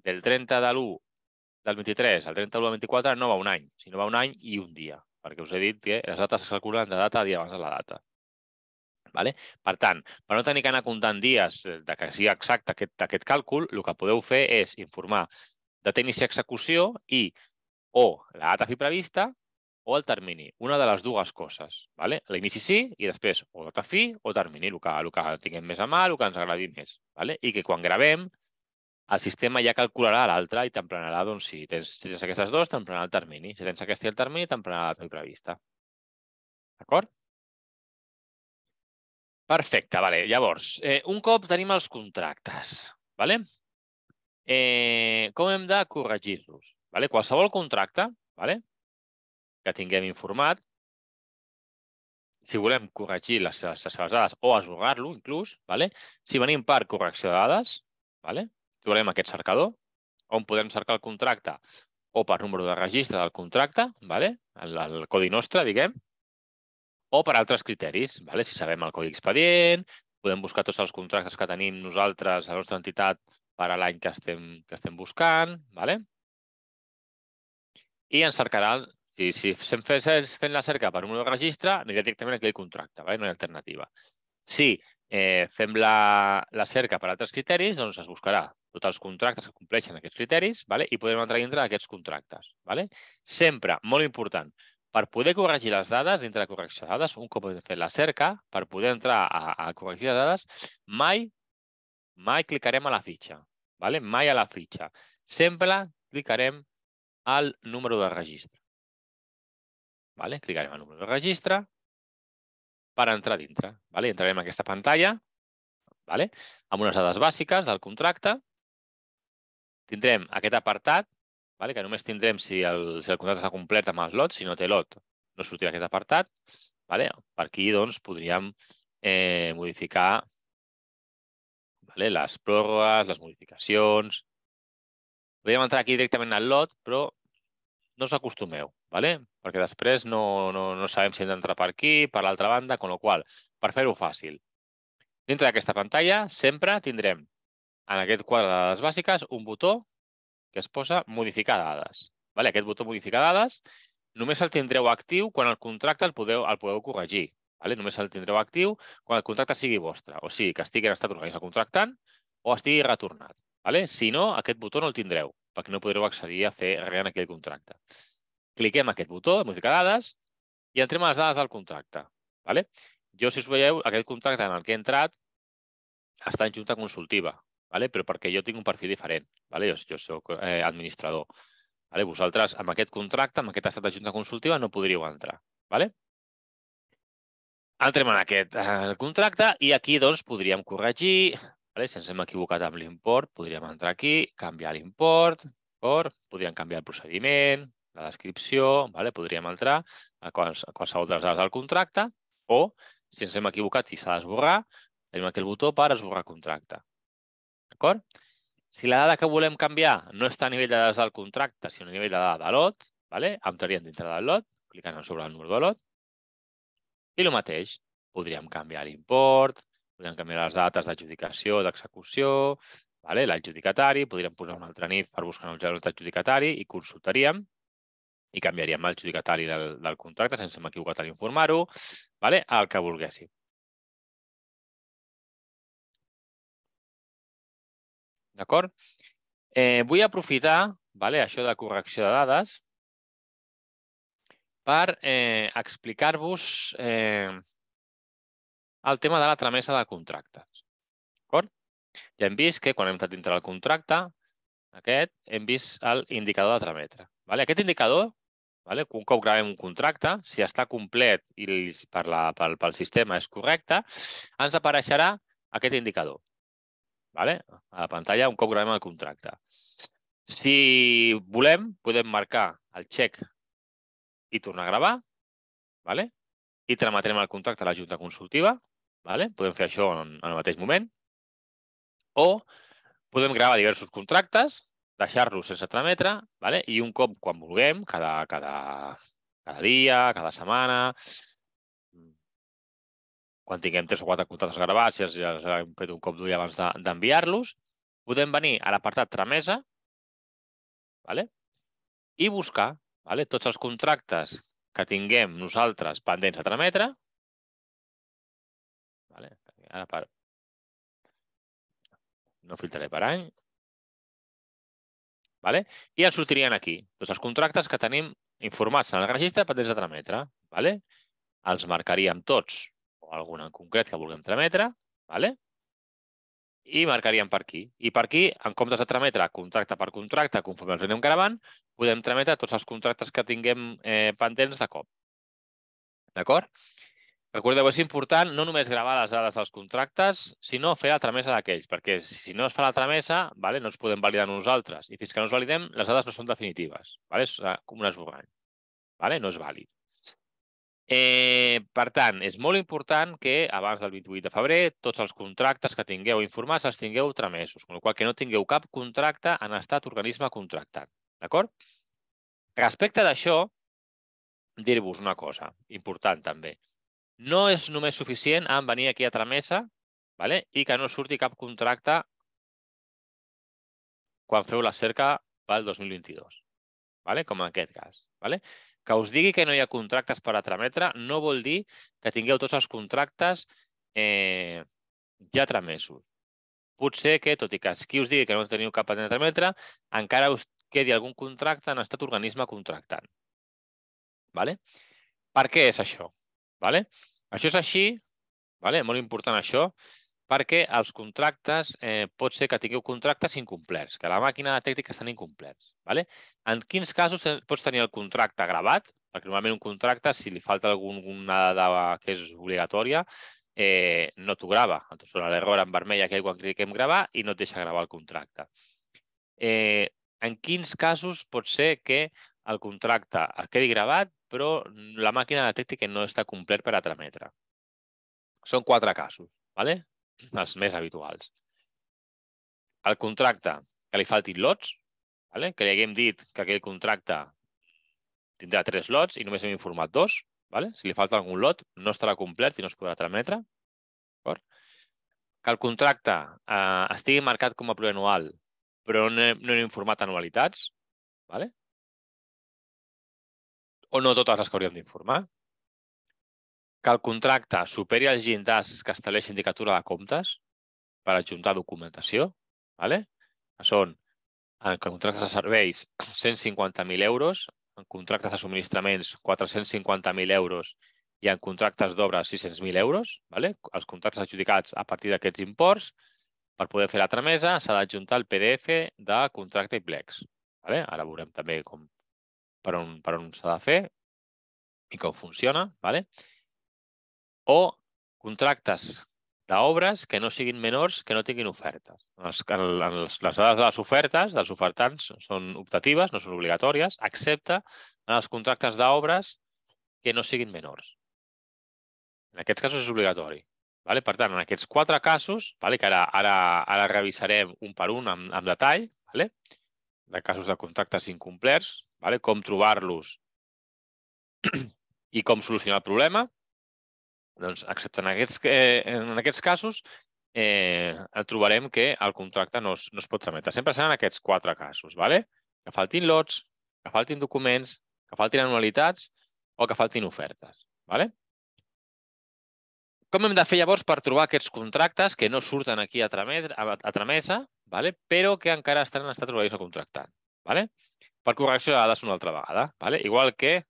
del 30 de l'1 del 23 al 30 de l'1 del 24 no va un any, sinó va un any i un dia, perquè us he dit que les dates es calculen de data a dia abans de la data. Vale? Per tant, per no tenir que anar comptant dies de que sigui exacte aquest, aquest càlcul, el que podeu fer és informar data inici execució i o la data fi prevista o el termini. Una de les dues coses. Vale? L'inici sí i després o data fi o termini, el que, el que tinguem més a mà, el que ens agradi més. Vale? I que quan gravem el sistema ja calcularà l'altre i t'emplenarà, doncs, si tens, si tens aquestes dues, t'emplenarà el termini. Si tens aquesta i el termini, t'emplenarà la prevista. D'acord? Perfecte, vale. Llavors, eh, un cop tenim els contractes, vale? eh, com hem de corregir-los? Vale? Qualsevol contracte vale? que tinguem informat, si volem corregir les, les seves dades o esborrar-lo, inclús, vale? si venim per correcció de dades, vale? Trobarem aquest cercador on podem cercar el contracte o per número de registre del contracte, vale? el, el codi nostre, diguem, o per altres criteris. Vale? Si sabem el codi expedient, podem buscar tots els contractes que tenim nosaltres a la nostra entitat per a l'any que estem, que estem buscant. Vale? I ens cercarà, si, si estem fent la cerca per número de registre, anirà directament a aquell contracte, vale? no hi ha alternativa. Si eh, fem la, la cerca per altres criteris, doncs es buscarà tots els contractes que compleixen aquests criteris vale? i podrem entrar dintre d'aquests contractes. Vale? Sempre, molt important, Per poder corregir les dades, dintre de correcció de dades, un cop hem fet la cerca, per poder entrar a, a corregir les dades, mai, mai clicarem a la fitxa. Vale? Mai a la fitxa. Sempre clicarem al número de registre. Vale? Clicarem al número de registre per entrar dintre. Vale? Entrarem a aquesta pantalla vale? amb unes dades bàsiques del contracte. Tindrem aquest apartat vale? que només tindrem si el, si el contracte està complet amb els lots, si no té lot no sortirà aquest apartat. Vale? Per aquí doncs, podríem eh, modificar vale? les pròrrogues, les modificacions. Podríem entrar aquí directament al lot, però no us acostumeu, vale? perquè després no, no, no sabem si hem d'entrar per aquí, per l'altra banda, con lo qual, per fer-ho fàcil, dintre d'aquesta pantalla sempre tindrem en aquest quadre de dades bàsiques un botó que es posa modificar dades. Vale? Aquest botó modificar dades només el tindreu actiu quan el contracte el podeu, el podeu corregir. Vale? Només el tindreu actiu quan el contracte sigui vostre, o sigui, que estigui en estat organisme contractant o estigui retornat. Vale? Si no, aquest botó no el tindreu, perquè no podreu accedir a fer res en aquell contracte. Cliquem aquest botó de modificar dades i entrem a les dades del contracte. Vale? Jo, si us veieu, aquest contracte en el que he entrat està en junta consultiva, vale? però perquè jo tinc un perfil diferent. Vale? Jo, jo soc eh, administrador. Vale? Vosaltres, amb aquest contracte, amb aquest estat de junta consultiva, no podríeu entrar. Vale? Entrem en aquest eh, contracte i aquí doncs, podríem corregir, vale? si ens hem equivocat amb l'import, podríem entrar aquí, canviar l'import, podríem canviar el procediment, la descripció, vale? podríem entrar a, quals, a qualsevol de les dades del contracte o, si ens hem equivocat i s'ha d'esborrar, tenim aquí el botó per esborrar contracte. D'acord? Si la dada que volem canviar no està a nivell de dades del contracte, sinó a nivell de dada de lot, vale? entraríem dintre del lot, clicant sobre el número de lot, i el mateix, podríem canviar l'import, podríem canviar les dates d'adjudicació, d'execució, vale? l'adjudicatari, podríem posar un altre NIF per buscar un adjudicatari i consultaríem i canviaríem l'adjudicatari del, del contracte sense m'equivocar en informar-ho, vale? el que volguéssim. D'acord? Eh, vull aprofitar vale, això de correcció de dades per eh, explicar-vos eh, el tema de la tramesa de contractes. D'acord? Ja hem vist que quan hem estat dintre del contracte, aquest, hem vist l'indicador de trametre. Vale? Aquest indicador, vale? un cop gravem un contracte, si està complet i per la, pel, pel sistema és correcte, ens apareixerà aquest indicador vale? a la pantalla un cop gravem el contracte. Si volem, podem marcar el xec i tornar a gravar, vale? i trametrem el contracte a la Junta Consultiva. Vale? Podem fer això en, en el mateix moment. O podem gravar diversos contractes, deixar-los sense trametre, vale? i un cop, quan vulguem, cada, cada, cada dia, cada setmana, quan tinguem tres o quatre contractes gravats, si ja els hem fet un cop d'ull abans d'enviar-los, podem venir a l'apartat tramesa vale? i buscar vale? tots els contractes que tinguem nosaltres pendents a trametre. Vale? Ara per... No filtraré per any. Vale? I ens sortirien aquí tots els contractes que tenim informats en el registre pendents de trametre. Vale? Els marcaríem tots o algun en concret que vulguem trametre, vale? i marcaríem per aquí. I per aquí, en comptes de trametre contracte per contracte, conforme els anem gravant, podem trametre tots els contractes que tinguem eh, pendents de cop. D'acord? Recordeu, és important no només gravar les dades dels contractes, sinó fer la tramesa d'aquells, perquè si no es fa la tramesa, vale, no ens podem validar nosaltres. I fins que no es validem, les dades no són definitives. Vale? És com un esborrany. Vale? No és vàlid. Eh, per tant, és molt important que abans del 28 de febrer tots els contractes que tingueu informats els tingueu tramesos, amb la qual que no tingueu cap contracte en estat organisme contractant. D'acord? Respecte d'això, dir-vos una cosa important també. No és només suficient en venir aquí a tramesa vale? i que no surti cap contracte quan feu la cerca pel 2022, vale? com en aquest cas. Vale? Que us digui que no hi ha contractes per a trametre no vol dir que tingueu tots els contractes eh, ja tramesos. Potser que, tot i que qui us digui que no teniu cap pendent de trametre, encara us quedi algun contracte en estat organisme contractant. Vale? Per què és això? Vale? Això és així, vale? molt important això, perquè els contractes, eh, pot ser que tingueu contractes incomplerts, que la màquina detecti que estan incomplerts. Vale? En quins casos pots tenir el contracte gravat? Perquè normalment un contracte, si li falta alguna dada que és obligatòria, eh, no t'ho grava. Et sona l'error en vermell aquell quan cliquem gravar i no et deixa gravar el contracte. Eh, en quins casos pot ser que el contracte es quedi gravat, però la màquina detecti que no està complet per a trametre? Són quatre casos, ¿vale? Els més habituals. El contracte, que li faltin lots, ¿vale? que li haguem dit que aquell contracte tindrà tres lots i només hem informat dos. ¿vale? Si li falta algun lot, no estarà complet i no es podrà trametre. Que el contracte eh, estigui marcat com a plurianual, però no hem, no hem informat anualitats. ¿vale? O no totes les que hauríem d'informar. Que el contracte superi els llindars que estableix Indicatura de Comptes per adjuntar documentació. ¿vale? Són en contractes de serveis 150.000 euros, en contractes de subministraments 450.000 euros i en contractes d'obres 600.000 euros. ¿vale? Els contractes adjudicats a partir d'aquests imports, per poder fer la tramesa, s'ha d'adjuntar el PDF de contracte i plecs. ¿vale? Ara veurem també com, per on, per on s'ha de fer i com funciona. ¿vale? O contractes d'obres que no siguin menors que no tinguin ofertes. Les, les, les dades de les ofertes dels ofertants són optatives, no són obligatòries, excepte en els contractes d'obres que no siguin menors. En aquests casos és obligatori. Vale? Per tant, en aquests quatre casos, vale, que ara, ara, ara revisarem un per un amb, amb detall, vale? de casos de contractes incomplerts, vale? com trobar-los i com solucionar el problema, doncs, excepte en aquests, eh, en aquests casos, eh, trobarem que el contracte no es, no es pot trametre. Sempre seran aquests quatre casos, ¿vale? que faltin lots, que faltin documents, que faltin anualitats o que faltin ofertes. ¿vale? Com hem de fer llavors per trobar aquests contractes que no surten aquí a, trametre, a, a tramesa, ¿vale? però que encara estan en estat d'organisme contractant? ¿vale? Per correcció de dades una altra vegada. ¿vale? Igual que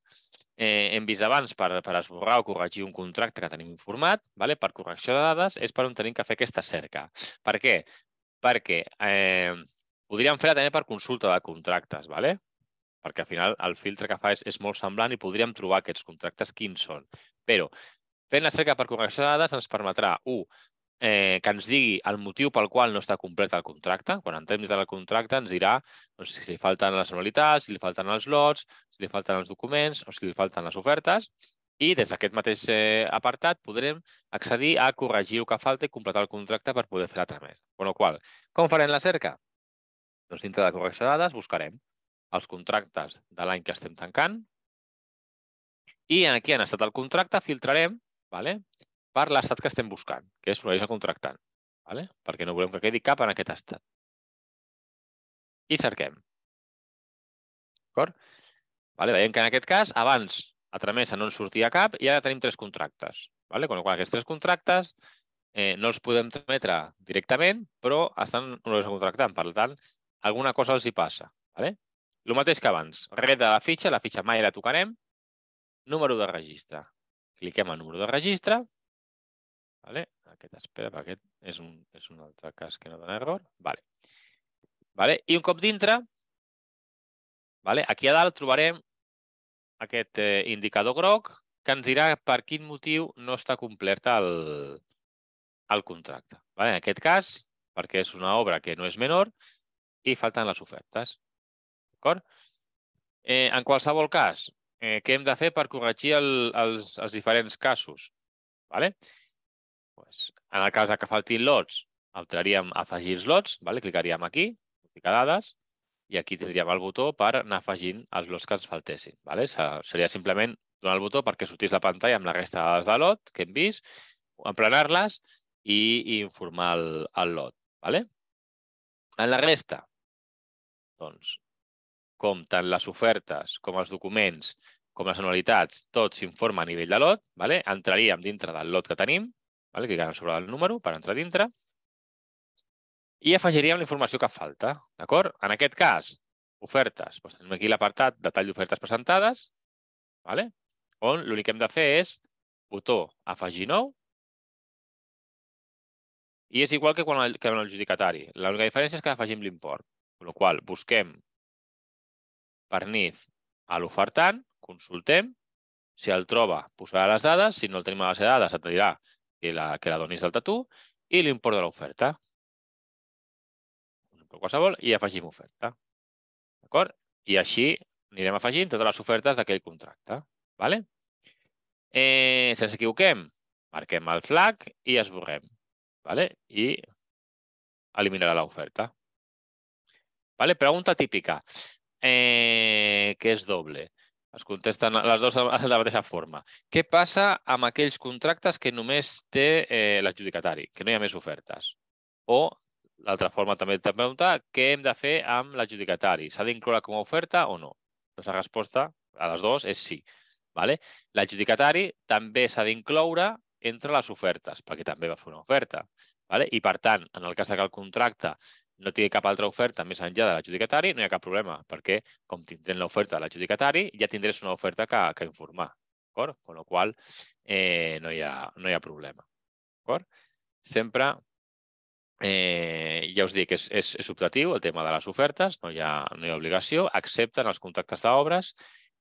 eh, hem vist abans per, per esborrar o corregir un contracte que tenim informat, vale? per correcció de dades, és per on tenim que fer aquesta cerca. Per què? Perquè eh, podríem fer-la també per consulta de contractes, vale? perquè al final el filtre que fa és, és molt semblant i podríem trobar aquests contractes quins són. Però fent la cerca per correcció de dades ens permetrà, un, eh, que ens digui el motiu pel qual no està complet el contracte. Quan entrem dintre del contracte ens dirà doncs, si li falten les anualitats, si li falten els lots, si li falten els documents o si li falten les ofertes. I des d'aquest mateix eh, apartat podrem accedir a corregir el que falta i completar el contracte per poder fer la tramesa. Amb la qual com farem la cerca? Doncs dintre de correcció de dades buscarem els contractes de l'any que estem tancant i aquí han estat el contracte filtrarem vale? Per l'estat que estem buscant, que és l'organisme contractant, vale? perquè no volem que quedi cap en aquest estat. I cerquem. D'acord? Vale, veiem que en aquest cas, abans a tramesa no ens sortia cap i ara tenim tres contractes. Vale? Quan, quan aquests tres contractes eh, no els podem trametre directament, però estan organisme contractant. Per tant, alguna cosa els hi passa. Vale? El mateix que abans. Red de la fitxa, la fitxa mai la tocarem. Número de registre. Cliquem al número de registre Vale? Aquest espera, perquè aquest és un, és un altre cas que no dona error. Vale. Vale? I un cop dintre, vale? aquí a dalt trobarem aquest eh, indicador groc que ens dirà per quin motiu no està complert el, el contracte. Vale? En aquest cas, perquè és una obra que no és menor i falten les ofertes. D'acord? Eh, en qualsevol cas, eh, què hem de fer per corregir el, els, els diferents casos? Vale? Pues, en el cas que faltin lots, optaríem a afegir els lots, vale? clicaríem aquí, ficar dades, i aquí tindríem el botó per anar afegint els lots que ens faltessin. Vale? Seria simplement donar el botó perquè sortís la pantalla amb la resta de dades de lot que hem vist, emplenar-les i, i informar el, el lot. Vale? En la resta, doncs, com tant les ofertes com els documents com les anualitats, tot s'informa a nivell de lot, vale? entraríem dintre del lot que tenim, Vale? Clicant sobre el número per entrar dintre. I afegiríem la informació que falta. D'acord? En aquest cas, ofertes. Doncs tenim aquí l'apartat detall d'ofertes presentades. vale? on l'únic que hem de fer és botó afegir nou i és igual que quan el, que el judicatari. L'única diferència és que afegim l'import. Per la qual busquem per NIF a l'ofertant, consultem, si el troba, posarà les dades, si no el tenim a la base de dades, et dirà que la, que la donis del tatu i l'import de l'oferta. Un qualsevol i afegim oferta. D'acord? I així anirem afegint totes les ofertes d'aquell contracte. Vale? Eh, si ens equivoquem, marquem el flag i esborrem. Vale? I eliminarà l'oferta. Vale? Pregunta típica, eh, que és doble. Es contesten les dues de la mateixa forma. Què passa amb aquells contractes que només té eh, l'adjudicatari, que no hi ha més ofertes? O, l'altra forma també de preguntar, què hem de fer amb l'adjudicatari? S'ha d'incloure com a oferta o no? Doncs la resposta a les dues és sí. Vale? L'adjudicatari també s'ha d'incloure entre les ofertes, perquè també va fer una oferta. Vale? I, per tant, en el cas que el contracte no tingui cap altra oferta més enllà de l'adjudicatari, no hi ha cap problema, perquè com tindrem l'oferta de l'adjudicatari, ja tindràs una oferta que, que informar. D'acord? Con la qual eh, no, hi ha, no hi ha problema. D'acord? Sempre, eh, ja us dic, és, és, és optatiu el tema de les ofertes, no hi ha, no hi ha obligació, excepte en els contractes d'obres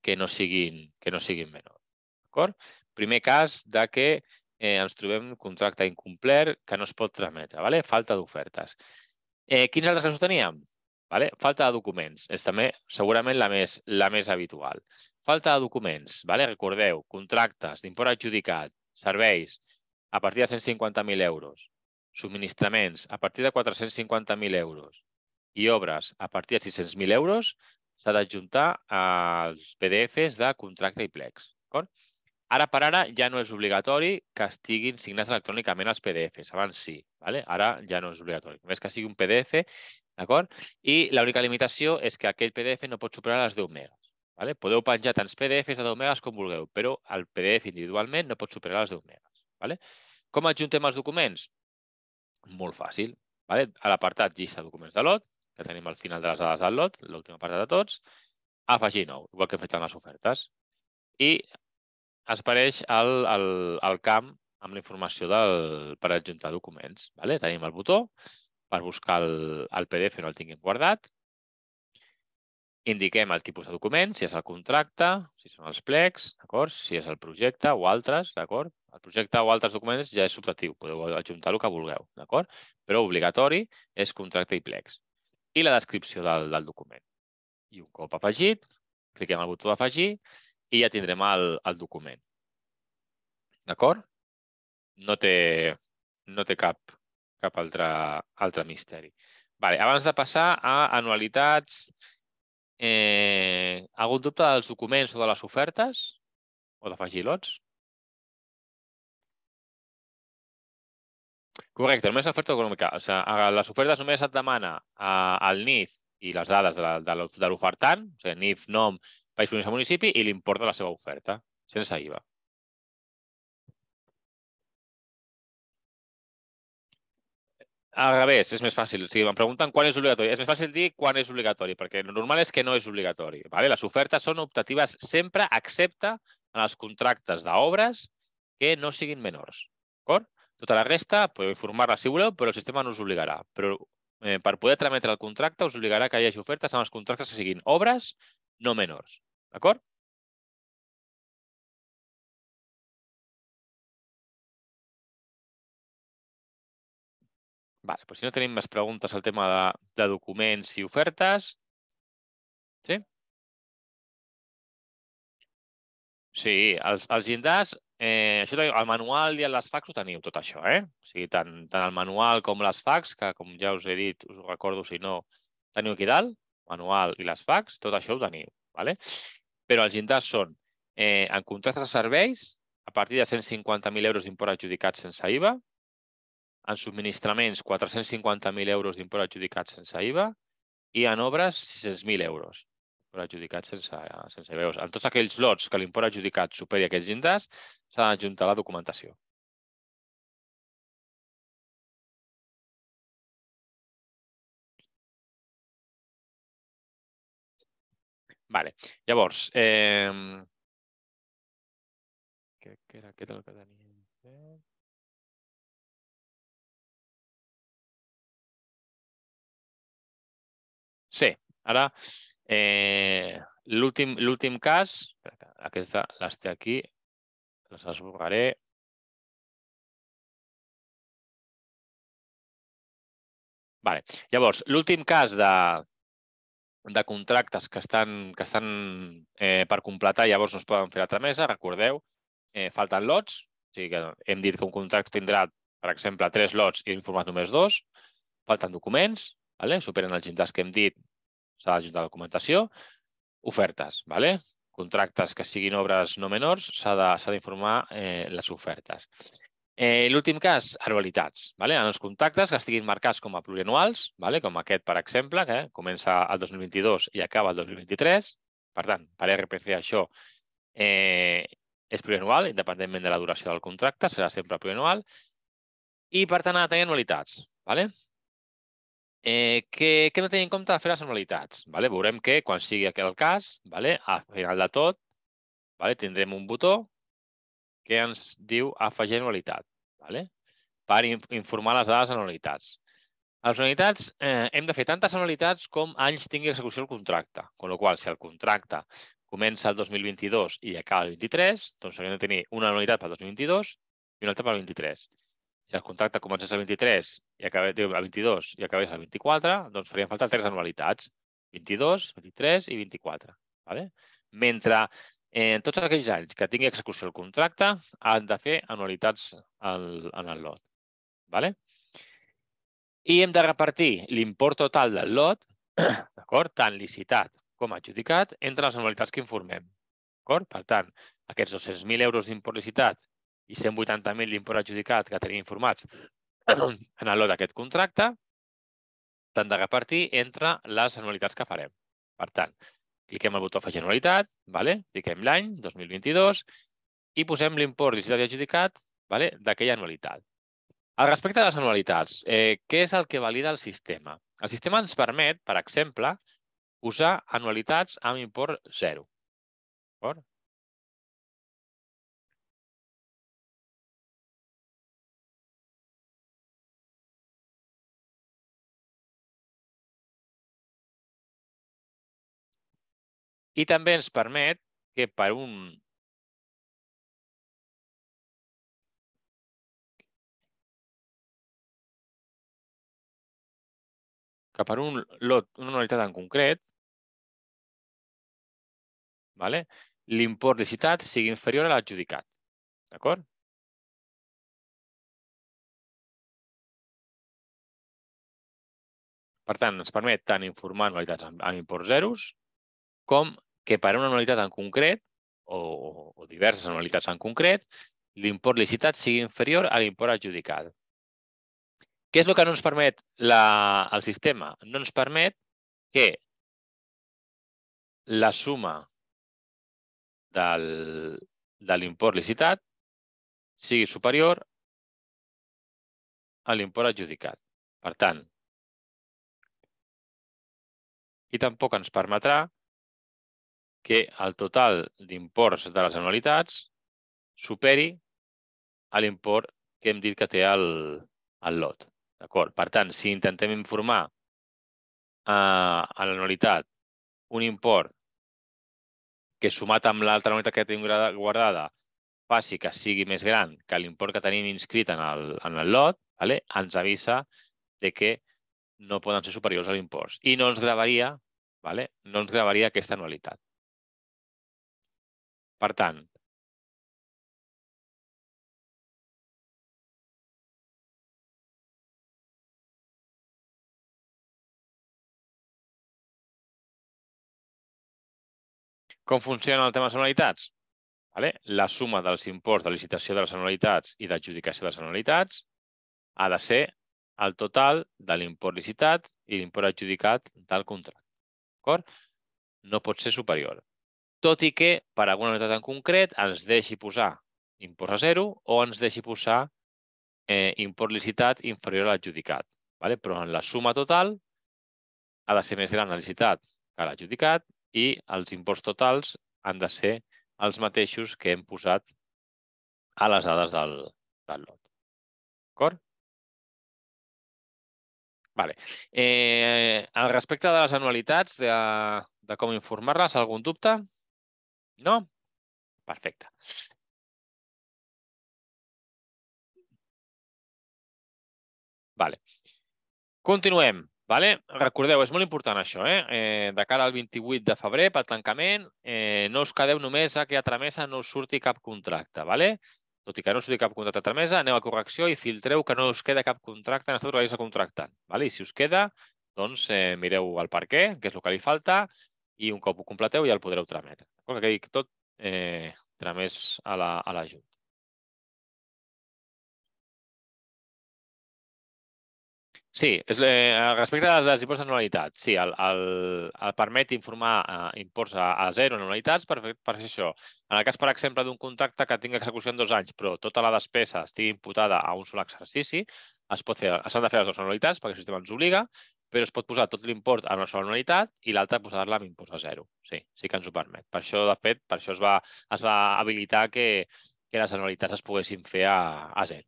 que no siguin, que no siguin menors. D'acord? Primer cas de que eh, ens trobem contracte incomplet que no es pot trametre, vale? falta d'ofertes. Eh, quins altres casos teníem? Vale? Falta de documents. És també segurament la més, la més habitual. Falta de documents. Vale? Recordeu, contractes d'import adjudicat, serveis a partir de 150.000 euros, subministraments a partir de 450.000 euros i obres a partir de 600.000 euros, s'ha d'adjuntar als PDFs de contracte i plecs. D'acord? Ara per ara ja no és obligatori que estiguin signats electrònicament els PDFs. Abans sí, vale? ara ja no és obligatori. Només que sigui un PDF, d'acord? I l'única limitació és que aquell PDF no pot superar les 10 megas. Vale? Podeu penjar tants PDFs de 10 megas com vulgueu, però el PDF individualment no pot superar les 10 megas. Vale? Com adjuntem els documents? Molt fàcil. Vale? A l'apartat llista de documents de lot, que tenim al final de les dades del lot, l'últim apartat de tots, afegir nou, igual que hem fet en les ofertes. I apareix el, el, el camp amb la informació del, per adjuntar documents. Vale? Tenim el botó per buscar el, el PDF no el tinguem guardat. Indiquem el tipus de document, si és el contracte, si són els plecs, si és el projecte o altres. El projecte o altres documents ja és subtratiu, podeu adjuntar el que vulgueu. Però obligatori és contracte i plecs. I la descripció del, del document. I un cop afegit, cliquem al botó d'afegir i ja tindrem el, el document. D'acord? No té, no té cap, cap altre, altre misteri. Vale, abans de passar a anualitats, eh, algun dubte dels documents o de les ofertes? O d'afegir lots? Correcte, només l'oferta econòmica. O sigui, les ofertes només et demana el NIF i les dades de l'ofertant, o sigui, NIF, nom, país, província, municipi i l'import de la seva oferta, sense IVA. Al revés, és més fàcil. Si em pregunten quan és obligatori, és més fàcil dir quan és obligatori, perquè el normal és que no és obligatori. Vale? Les ofertes són optatives sempre, excepte en els contractes d'obres que no siguin menors. Tota la resta podeu informar-la si voleu, però el sistema no us obligarà. Però eh, per poder trametre el contracte us obligarà que hi hagi ofertes en els contractes que siguin obres no menors. D'acord? Vale, doncs si no tenim més preguntes al tema de, de documents i ofertes. Sí? Sí, els, els llindars, eh, això, el manual i les fax ho teniu, tot això. Eh? O sigui, tant, tant el manual com les fax, que com ja us he dit, us ho recordo si no, teniu aquí dalt, manual i les fax, tot això ho teniu. Vale? Però els llindars són eh, en contractes de serveis, a partir de 150.000 euros d'import adjudicat sense IVA, en subministraments 450.000 euros d'import adjudicat sense IVA i en obres 600.000 euros per adjudicat sense, sense IVA. En tots aquells lots que l'import adjudicat superi aquests llindars, s'ha d'adjuntar la documentació. Vale. Llavors, eh, que era aquest el que teníem fet. Sí, ara eh, l'últim cas, aquesta les té aquí, les esborraré. Vale. Llavors, l'últim cas de, de contractes que estan, que estan eh, per completar, llavors no es poden fer la tramesa, recordeu, eh, falten lots, o sigui que hem dit que un contracte tindrà, per exemple, tres lots i hem informat només dos, falten documents, vale? superen els llindars que hem dit, s'ha d'ajuntar la documentació, ofertes, vale? contractes que siguin obres no menors, s'ha d'informar eh, les ofertes. Eh, L'últim cas, anualitats. Vale? En els contactes que estiguin marcats com a plurianuals, vale? com aquest, per exemple, que comença el 2022 i acaba el 2023. Per tant, per RPC això eh, és plurianual, independentment de la duració del contracte, serà sempre plurianual. I, per tant, ha de tenir anualitats. Vale? Eh, què, què hem de tenir en compte de fer les anualitats? Vale? Veurem que, quan sigui aquell cas, vale? a final de tot, vale? tindrem un botó que ens diu afegir anualitat, vale? per informar les dades anualitats. A les anualitats eh, hem de fer tantes anualitats com anys tingui execució el contracte, amb la qual si el contracte comença el 2022 i acaba el 23, doncs haurem de tenir una anualitat pel 2022 i una altra pel 23. Si el contracte comença el 23 i acaba el 22 i acabés el 24, doncs farien falta tres anualitats, 22, 23 i 24. Vale? Mentre en tots aquells anys que tingui execució el contracte, han de fer anualitats al, en el lot. Vale? I hem de repartir l'import total del lot, tant licitat com adjudicat, entre les anualitats que informem. Per tant, aquests 200.000 euros d'import licitat i 180.000 d'import adjudicat que tenim informats en el lot d'aquest contracte, s'han de repartir entre les anualitats que farem. Per tant, cliquem al botó afegir anualitat, vale? fiquem l'any, 2022, i posem l'import licitat i adjudicat vale? d'aquella anualitat. Al respecte de les anualitats, eh, què és el que valida el sistema? El sistema ens permet, per exemple, usar anualitats amb import zero. I també ens permet que per un que per un lot, una anualitat en concret, l'import licitat sigui inferior a l'adjudicat. D'acord? Per tant, ens permet tant informar anualitats amb, amb imports zeros com que per a una anualitat en concret o, o diverses anualitats en concret, l'import licitat sigui inferior a l'import adjudicat. Què és el que no ens permet la, el sistema? No ens permet que la suma del, de l'import licitat sigui superior a l'import adjudicat. Per tant, i tampoc ens permetrà que el total d'imports de les anualitats superi l'import que hem dit que té el, el lot. D'acord? Per tant, si intentem informar a, a l'anualitat un import que sumat amb l'altra anualitat que tenim guardada faci que sigui més gran que l'import que tenim inscrit en el, en el lot, vale? ens avisa de que no poden ser superiors a l'import. I no ens gravaria, vale? no ens gravaria aquesta anualitat. Per tant, Com funciona el tema de les anualitats? Vale? La suma dels imports de licitació de les anualitats i d'adjudicació de les anualitats ha de ser el total de l'import licitat i l'import adjudicat del contracte. No pot ser superior tot i que per alguna unitat en concret ens deixi posar import a zero o ens deixi posar eh, import licitat inferior a l'adjudicat. Vale? Però en la suma total ha de ser més gran la licitat que l'adjudicat i els imports totals han de ser els mateixos que hem posat a les dades del, del lot. D'acord? Vale. Eh, al respecte de les anualitats, de, de com informar-les, algun dubte? No? Perfecte. Vale. Continuem. Vale? Recordeu, és molt important això, eh? eh de cara al 28 de febrer, pel tancament, eh, no us quedeu només a que a tramesa no us surti cap contracte. Vale? Tot i que no us surti cap contracte a tramesa, aneu a correcció i filtreu que no us queda cap contracte en estat d'organisme contractant. Vale? I si us queda, doncs eh, mireu el per què, què és el que li falta, i un cop ho completeu ja el podreu trametre. Que quedi tot eh, tramès a la, a la Junta. Sí, és, eh, respecte dels imposts d'anualitat, sí, el, el, el permet informar eh, imports a, a zero en anualitats per, per fer això. En el cas, per exemple, d'un contracte que tingui execució en dos anys, però tota la despesa estigui imputada a un sol exercici, s'han de fer les dues anualitats perquè el sistema ens obliga, però es pot posar tot l'import en una sola anualitat i l'altra posar-la amb impost a zero. Sí, sí que ens ho permet. Per això, de fet, per això es va, es va habilitar que, que les anualitats es poguessin fer a, a zero.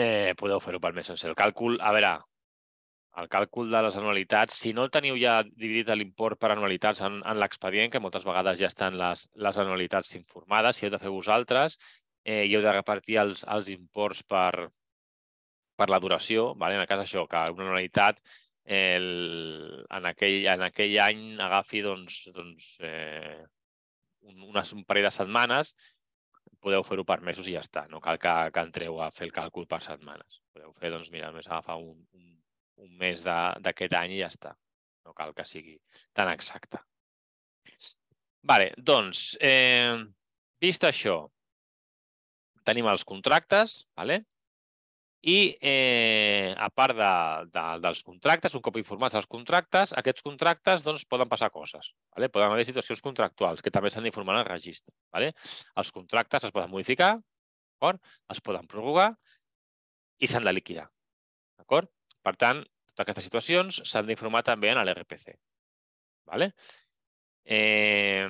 eh, podeu fer-ho pel mes sencer. El càlcul, a veure, el càlcul de les anualitats, si no teniu ja dividit l'import per anualitats en, en l'expedient, que moltes vegades ja estan les, les anualitats informades, si heu de fer vosaltres, eh, i heu de repartir els, els imports per, per la duració. Vale? En el cas això, que una anualitat el, en, aquell, en aquell any agafi doncs, doncs, eh, un, unes, un parell de setmanes podeu fer-ho per mesos i ja està. No cal que, que entreu a fer el càlcul per setmanes. Podeu fer, doncs, mira, només agafar un, un, un mes d'aquest any i ja està. No cal que sigui tan exacte. Vale, doncs, eh, vist això, tenim els contractes, vale? I eh, a part de, de, dels contractes, un cop informats dels contractes, aquests contractes doncs, poden passar coses. Vale? Poden haver situacions contractuals que també s'han d'informar al registre. Vale? Els contractes es poden modificar, es poden prorrogar i s'han de liquidar. Per tant, totes aquestes situacions s'han d'informar també en l'RPC. Vale? Eh,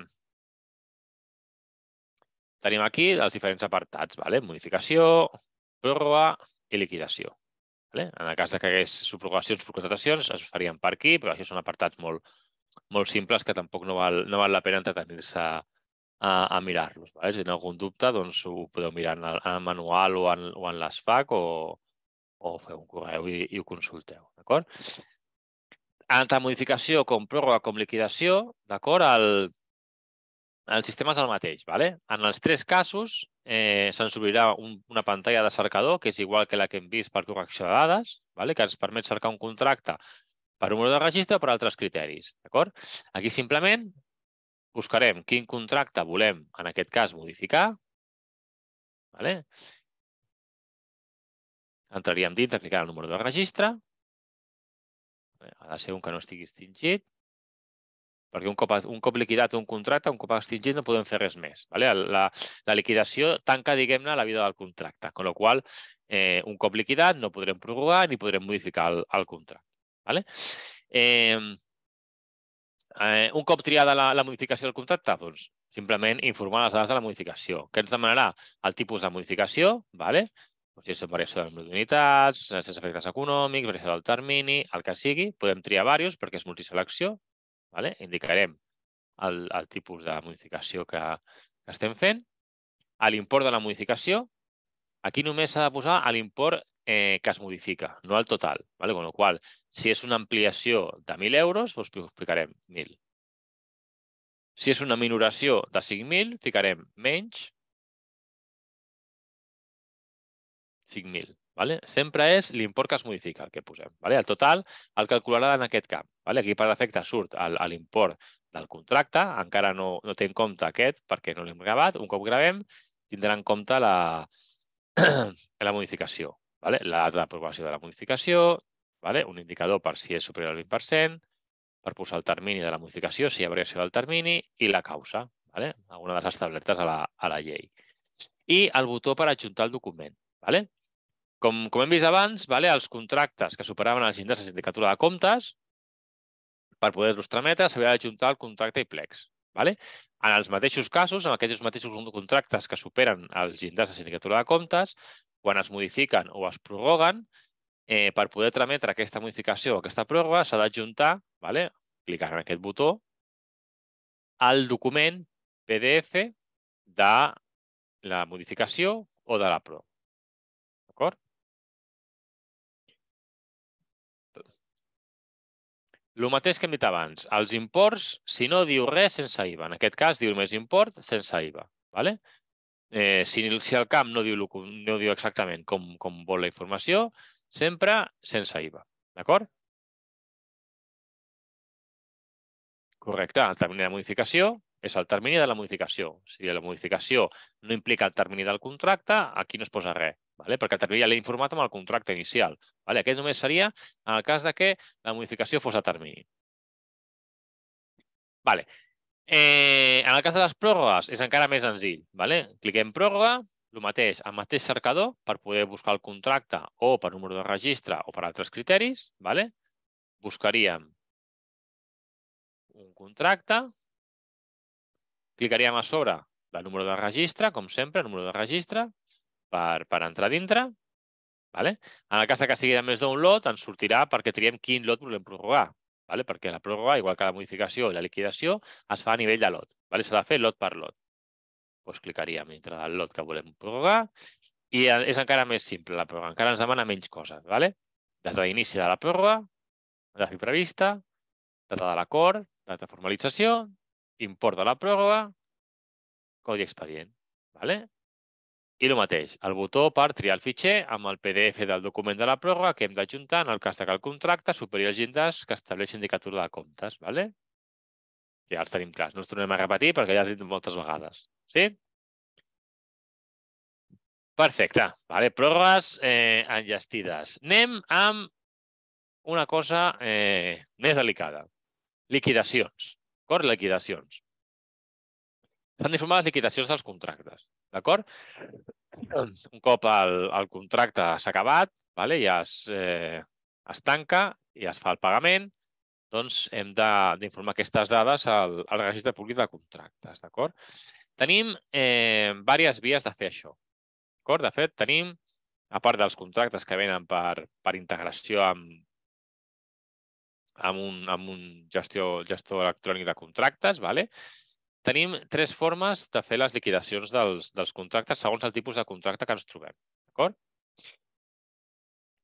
tenim aquí els diferents apartats. Vale? Modificació, pròrroga, i liquidació. Vale? En el cas que hagués subrogacions contratacions, es farien per aquí, però això són apartats molt, molt simples que tampoc no val, no val la pena entretenir-se a, a mirar-los. Vale? Si teniu algun dubte, doncs ho podeu mirar en el, en el manual o en, o en l'ESFAC o, o feu un correu i, i ho consulteu. D'acord? Tant modificació com pròrroga com liquidació, d'acord? El, el sistema és el mateix. Vale? En els tres casos eh, se'ns obrirà un, una pantalla de cercador, que és igual que la que hem vist per correcció de dades, vale? que ens permet cercar un contracte per número de registre o per altres criteris. Aquí simplement buscarem quin contracte volem, en aquest cas, modificar. Vale? Entraríem dintre, clicar el número de registre. Ha de ser un que no estigui extingit perquè un cop, un cop liquidat un contracte, un cop extingit, no podem fer res més. Vale? La, la liquidació tanca, diguem-ne, la vida del contracte, amb la qual eh, un cop liquidat no podrem prorrogar ni podrem modificar el, el contracte. Vale? Eh, eh, un cop triada la, la modificació del contracte, doncs, simplement informar les dades de la modificació. Què ens demanarà? El tipus de modificació, vale? O sigui, variació de d'unitats, sense efectes econòmics, variació del termini, el que sigui. Podem triar diversos perquè és multiselecció, Vale? Indicarem el, el tipus de modificació que, que estem fent. L'import de la modificació, aquí només s'ha de posar l'import eh, que es modifica, no el total. Vale? Con lo qual, si és una ampliació de 1.000 euros, doncs ficarem 1.000. Si és una minoració de 5.000, ficarem menys 5.000. Vale? Sempre és l'import que es modifica el que posem. Vale? El total el calcularà en aquest camp. Vale? Aquí per defecte surt l'import del contracte, encara no, no té en compte aquest perquè no l'hem gravat. Un cop gravem tindrà en compte la, la modificació. Vale? La data d'aprovació de la modificació, vale? un indicador per si és superior al 20%, per posar el termini de la modificació, si hi ha variació del termini, i la causa, vale? alguna de les establertes a la, a la llei. I el botó per adjuntar el document. Vale? Com, com hem vist abans, vale, els contractes que superaven els índexs de sindicatura de comptes per poder-los trametre s'havia d'ajuntar el contracte i plecs. Vale? En els mateixos casos, en aquells mateixos contractes que superen els llindars de sindicatura de comptes, quan es modifiquen o es prorroguen, eh, per poder trametre aquesta modificació o aquesta pròrroga s'ha d'adjuntar, vale? clicant en aquest botó, al document PDF de la modificació o de la pròrroga. D'acord? El mateix que hem dit abans, els imports, si no diu res, sense IVA. En aquest cas diu més import sense IVA. Vale? Eh, si, si el camp no diu, no diu exactament com, com vol la informació, sempre sense IVA. D'acord? Correcte. El termini de modificació és el termini de la modificació. Si la modificació no implica el termini del contracte, aquí no es posa res, vale? perquè el termini ja l'he informat amb el contracte inicial. Vale? Aquest només seria en el cas de que la modificació fos a termini. Vale. Eh, en el cas de les pròrrogues és encara més senzill. Vale? Cliquem pròrroga, el mateix, el mateix cercador per poder buscar el contracte o per número de registre o per altres criteris. Vale? Buscaríem un contracte, clicaríem a sobre del número de registre, com sempre, número de registre, per, per entrar dintre. Vale? En el cas que sigui de més d'un lot, ens sortirà perquè triem quin lot volem prorrogar. Vale? Perquè la pròrroga, igual que la modificació i la liquidació, es fa a nivell de lot. Vale? S'ha de fer lot per lot. Doncs clicaríem dintre del lot que volem prorrogar i és encara més simple la pròrroga. Encara ens demana menys coses. Vale? Data d'inici de la pròrroga, data prevista, data de l'acord, data de formalització, import de la pròrroga, codi expedient. Vale? I el mateix, el botó per triar el fitxer amb el PDF del document de la pròrroga que hem d'ajuntar en el cas que el contracte superi els llindars que estableix indicatura de comptes. Vale? Ja els tenim clars, no els tornem a repetir perquè ja has dit moltes vegades. Sí? Perfecte. Vale, pròrrogues eh, enllestides. Anem amb una cosa eh, més delicada. Liquidacions. D'acord? Liquidacions. S'han d'informar les liquidacions dels contractes. D'acord? Un cop el, el contracte s'ha acabat, vale? ja es, eh, es tanca i es fa el pagament, doncs hem d'informar aquestes dades al, al registre públic de contractes. D'acord? Tenim eh, diverses vies de fer això. De fet, tenim, a part dels contractes que venen per, per integració amb, amb un, amb un gestor, gestor electrònic de contractes. Vale? Tenim tres formes de fer les liquidacions dels, dels contractes segons el tipus de contracte que ens trobem. D'acord?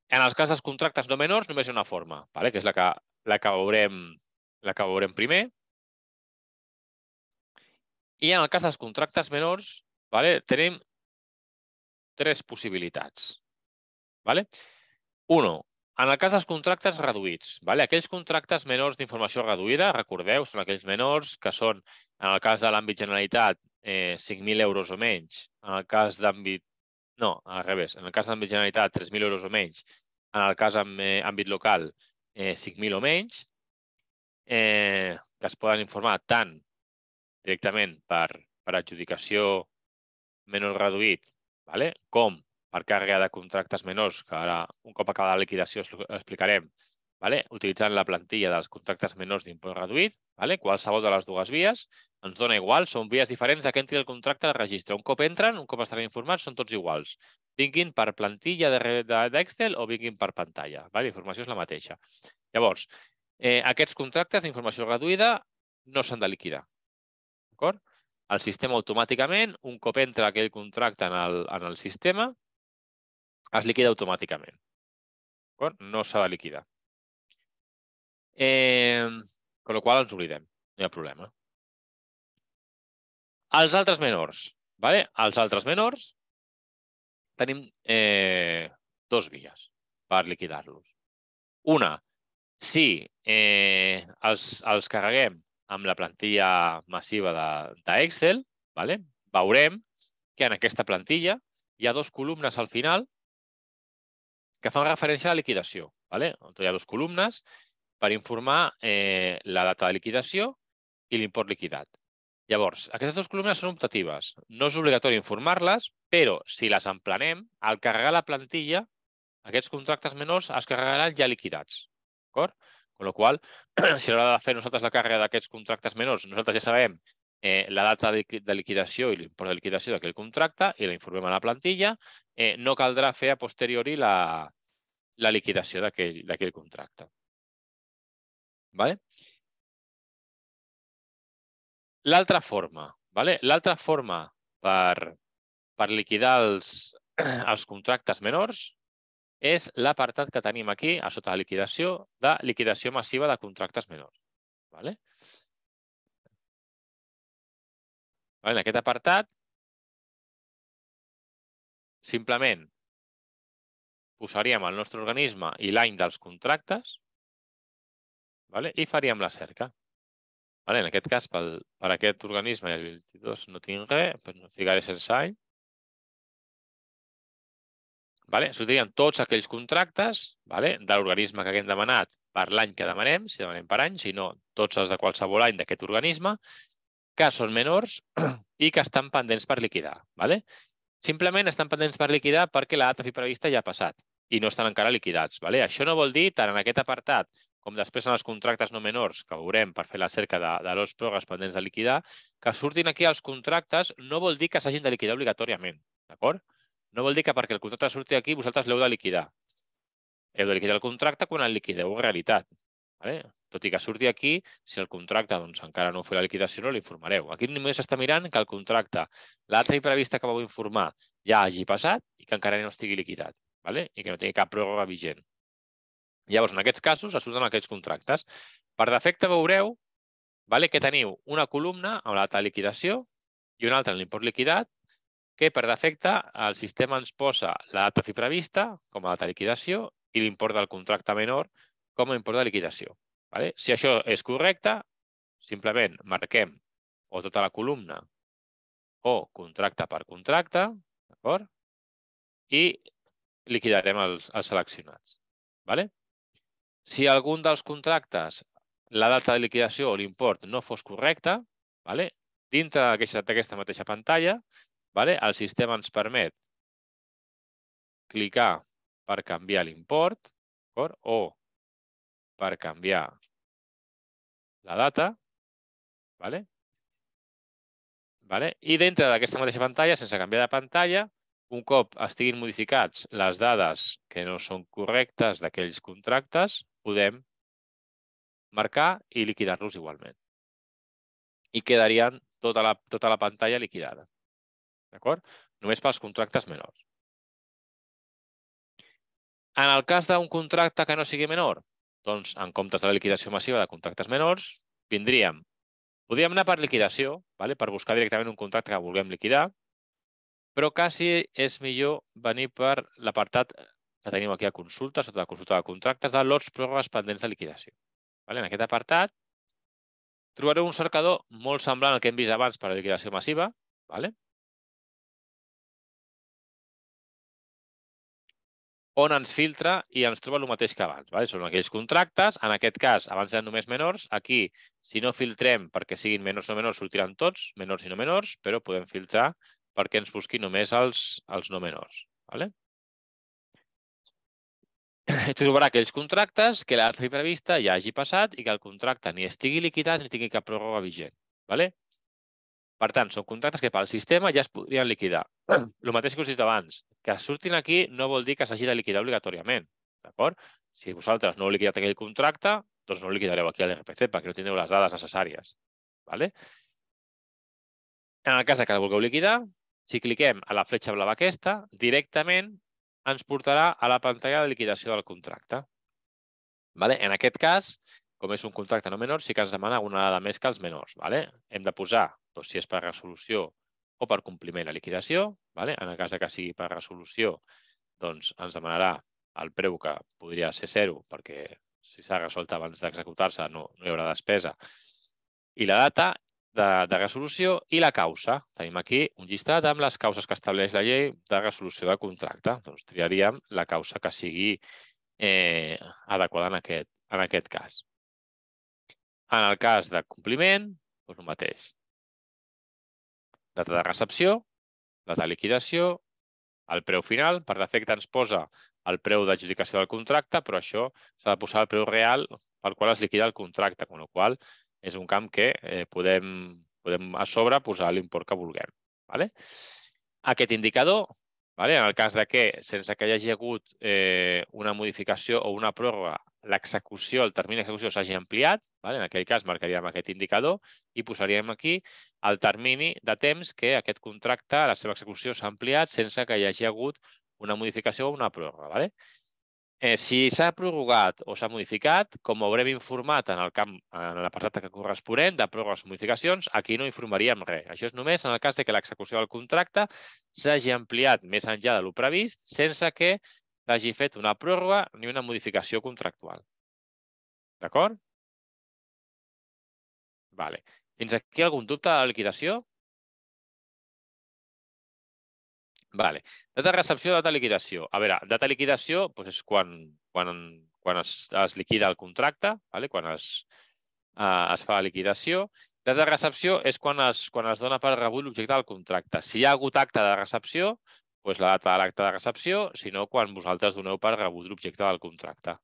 En els cas dels contractes no menors només hi ha una forma, vale? que és la que, la que, veurem, la que veurem primer. I en el cas dels contractes menors vale? tenim tres possibilitats. Vale? Uno, en el cas dels contractes reduïts, vale? aquells contractes menors d'informació reduïda, recordeu, són aquells menors que són, en el cas de l'àmbit Generalitat, eh, 5.000 euros o menys. En el cas d'àmbit... No, al revés. En el cas d'àmbit Generalitat, 3.000 euros o menys. En el cas d'àmbit local, eh, 5.000 o menys, eh, que es poden informar tant directament per, per adjudicació menor reduït, vale? com per càrrega de contractes menors, que ara, un cop acabada la liquidació, explicarem, vale? utilitzant la plantilla dels contractes menors d'import reduït, vale? qualsevol de les dues vies, ens dona igual, són vies diferents de que entri el contracte al registre. Un cop entren, un cop estaran informats, són tots iguals. Vinguin per plantilla d'Excel de, o vinguin per pantalla. Vale? La informació és la mateixa. Llavors, eh, aquests contractes d'informació reduïda no s'han de liquidar. D'acord? El sistema automàticament, un cop entra aquell contracte en el, en el sistema, es liquida automàticament. No s'ha de liquidar. Eh, con lo qual ens oblidem, no hi ha problema. Els altres menors. Vale? Els altres menors tenim eh, dos vies per liquidar-los. Una, si eh, els, els carreguem amb la plantilla massiva d'Excel, de, vale? veurem que en aquesta plantilla hi ha dos columnes al final que fan referència a la liquidació. Vale? Hi ha dues columnes per informar eh, la data de liquidació i l'import liquidat. Llavors, aquestes dues columnes són optatives. No és obligatori informar-les, però si les emplenem, al carregar la plantilla, aquests contractes menors es carregaran ja liquidats. Amb la qual si a l'hora de fer nosaltres la càrrega d'aquests contractes menors, nosaltres ja sabem eh, la data de liquidació i l'import de liquidació d'aquell contracte i la informem a la plantilla, eh, no caldrà fer a posteriori la, la liquidació d'aquell contracte. Vale? L'altra forma, vale? l'altra forma per, per liquidar els, els contractes menors és l'apartat que tenim aquí, a sota de liquidació, de liquidació massiva de contractes menors. Vale? Vale, en aquest apartat, simplement posaríem el nostre organisme i l'any dels contractes vale? i faríem la cerca. Vale? En aquest cas, pel, per aquest organisme el 22 no tinc res, no ficaré sense any. Vale? Sortirien tots aquells contractes vale? de l'organisme que haguem demanat per l'any que demanem, si demanem per any, si no, tots els de qualsevol any d'aquest organisme, que són menors i que estan pendents per liquidar. Vale? Simplement estan pendents per liquidar perquè la data fi prevista ja ha passat i no estan encara liquidats. Vale? Això no vol dir, tant en aquest apartat com després en els contractes no menors, que veurem per fer la cerca de, de los progres pendents de liquidar, que surtin aquí els contractes no vol dir que s'hagin de liquidar obligatòriament. D'acord? No vol dir que perquè el contracte surti aquí vosaltres l'heu de liquidar. Heu de liquidar el contracte quan el liquideu en realitat. Vale? Tot i que surti aquí, si el contracte doncs, encara no fa la liquidació, no l'informareu. Aquí només està mirant que el contracte, l'altra prevista que vau informar, ja hagi passat i que encara no estigui liquidat. Vale? I que no tingui cap pròrroga vigent. Llavors, en aquests casos, es surten aquests contractes. Per defecte veureu vale, que teniu una columna amb la data de liquidació i una altra en l'import liquidat que per defecte el sistema ens posa la data fi prevista com a data de liquidació i l'import del contracte menor com a import de liquidació. Vale? Si això és correcte, simplement marquem o tota la columna o contracte per contracte, d'acord? I liquidarem els, els seleccionats. Vale? Si algun dels contractes, la data de liquidació o l'import no fos correcte, vale? dintre d'aquesta mateixa pantalla Vale? El sistema ens permet clicar per canviar l'import o per canviar la data. Vale? Vale? I dintre d'aquesta mateixa pantalla, sense canviar de pantalla, un cop estiguin modificats les dades que no són correctes d'aquells contractes, podem marcar i liquidar-los igualment. I quedarien tota la, tota la pantalla liquidada. D'acord? Només pels contractes menors. En el cas d'un contracte que no sigui menor, doncs, en comptes de la liquidació massiva de contractes menors, vindríem, podríem anar per liquidació, vale? per buscar directament un contracte que vulguem liquidar, però quasi és millor venir per l'apartat que tenim aquí a consulta, sota la consulta de contractes, de lots pròrrogues pendents de liquidació. Vale? En aquest apartat trobareu un cercador molt semblant al que hem vist abans per a liquidació massiva, vale? on ens filtra i ens troba el mateix que abans. Vale? Són aquells contractes, en aquest cas, abans eren només menors, aquí, si no filtrem perquè siguin menors o menors, sortiran tots, menors i no menors, però podem filtrar perquè ens busqui només els, els no menors. Vale? trobarà aquells contractes que l'altra prevista ja hagi passat i que el contracte ni estigui liquidat ni tingui cap pròrroga vigent. Vale? Per tant, són contractes que pel sistema ja es podrien liquidar. El mateix que us he dit abans, que surtin aquí no vol dir que s'hagi de liquidar obligatòriament. D'acord? Si vosaltres no heu liquidat aquell contracte, doncs no el liquidareu aquí a l'RPC perquè no tindreu les dades necessàries. Vale? En el cas que el vulgueu liquidar, si cliquem a la fletxa blava aquesta, directament ens portarà a la pantalla de liquidació del contracte. Vale? En aquest cas, com és un contracte no menor, sí que ens demana una dada més que els menors. Vale? Hem de posar doncs, si és per resolució o per compliment a liquidació. Vale? En el cas que sigui per resolució, doncs ens demanarà el preu que podria ser zero, perquè si s'ha resolt abans d'executar-se no, no hi haurà despesa. I la data de, de resolució i la causa. Tenim aquí un llistat amb les causes que estableix la llei de resolució de contracte. Doncs triaríem la causa que sigui eh, adequada en aquest, en aquest cas. En el cas de compliment, doncs el mateix. Data de recepció, data de liquidació, el preu final, per defecte ens posa el preu d'adjudicació del contracte, però això s'ha de posar el preu real pel qual es liquida el contracte, amb la qual és un camp que eh, podem, podem a sobre posar l'import que vulguem. Vale? Aquest indicador, vale? en el cas de que, sense que hi hagi hagut eh, una modificació o una pròrroga, l'execució, el termini d'execució s'hagi ampliat, vale? en aquell cas marcaríem aquest indicador i posaríem aquí el termini de temps que aquest contracte, la seva execució s'ha ampliat sense que hi hagi hagut una modificació o una pròrroga. Vale? Eh, si s'ha prorrogat o s'ha modificat, com haurem informat en el camp, en l'apartat que corresponent de pròrrogues o modificacions, aquí no informaríem res. Això és només en el cas de que l'execució del contracte s'hagi ampliat més enllà de lo previst sense que hagi fet una pròrroga ni una modificació contractual. D'acord? Vale. Fins aquí algun dubte de la liquidació? Vale. Data de recepció, data liquidació. A veure, data de liquidació doncs és quan, quan, quan es, es liquida el contracte, vale? quan es, uh, es fa la liquidació. Data de recepció és quan es, quan es dona per rebut l'objecte del contracte. Si hi ha hagut acte de recepció, doncs la data de l'acte de recepció, sinó quan vosaltres doneu per rebut l'objecte del contracte.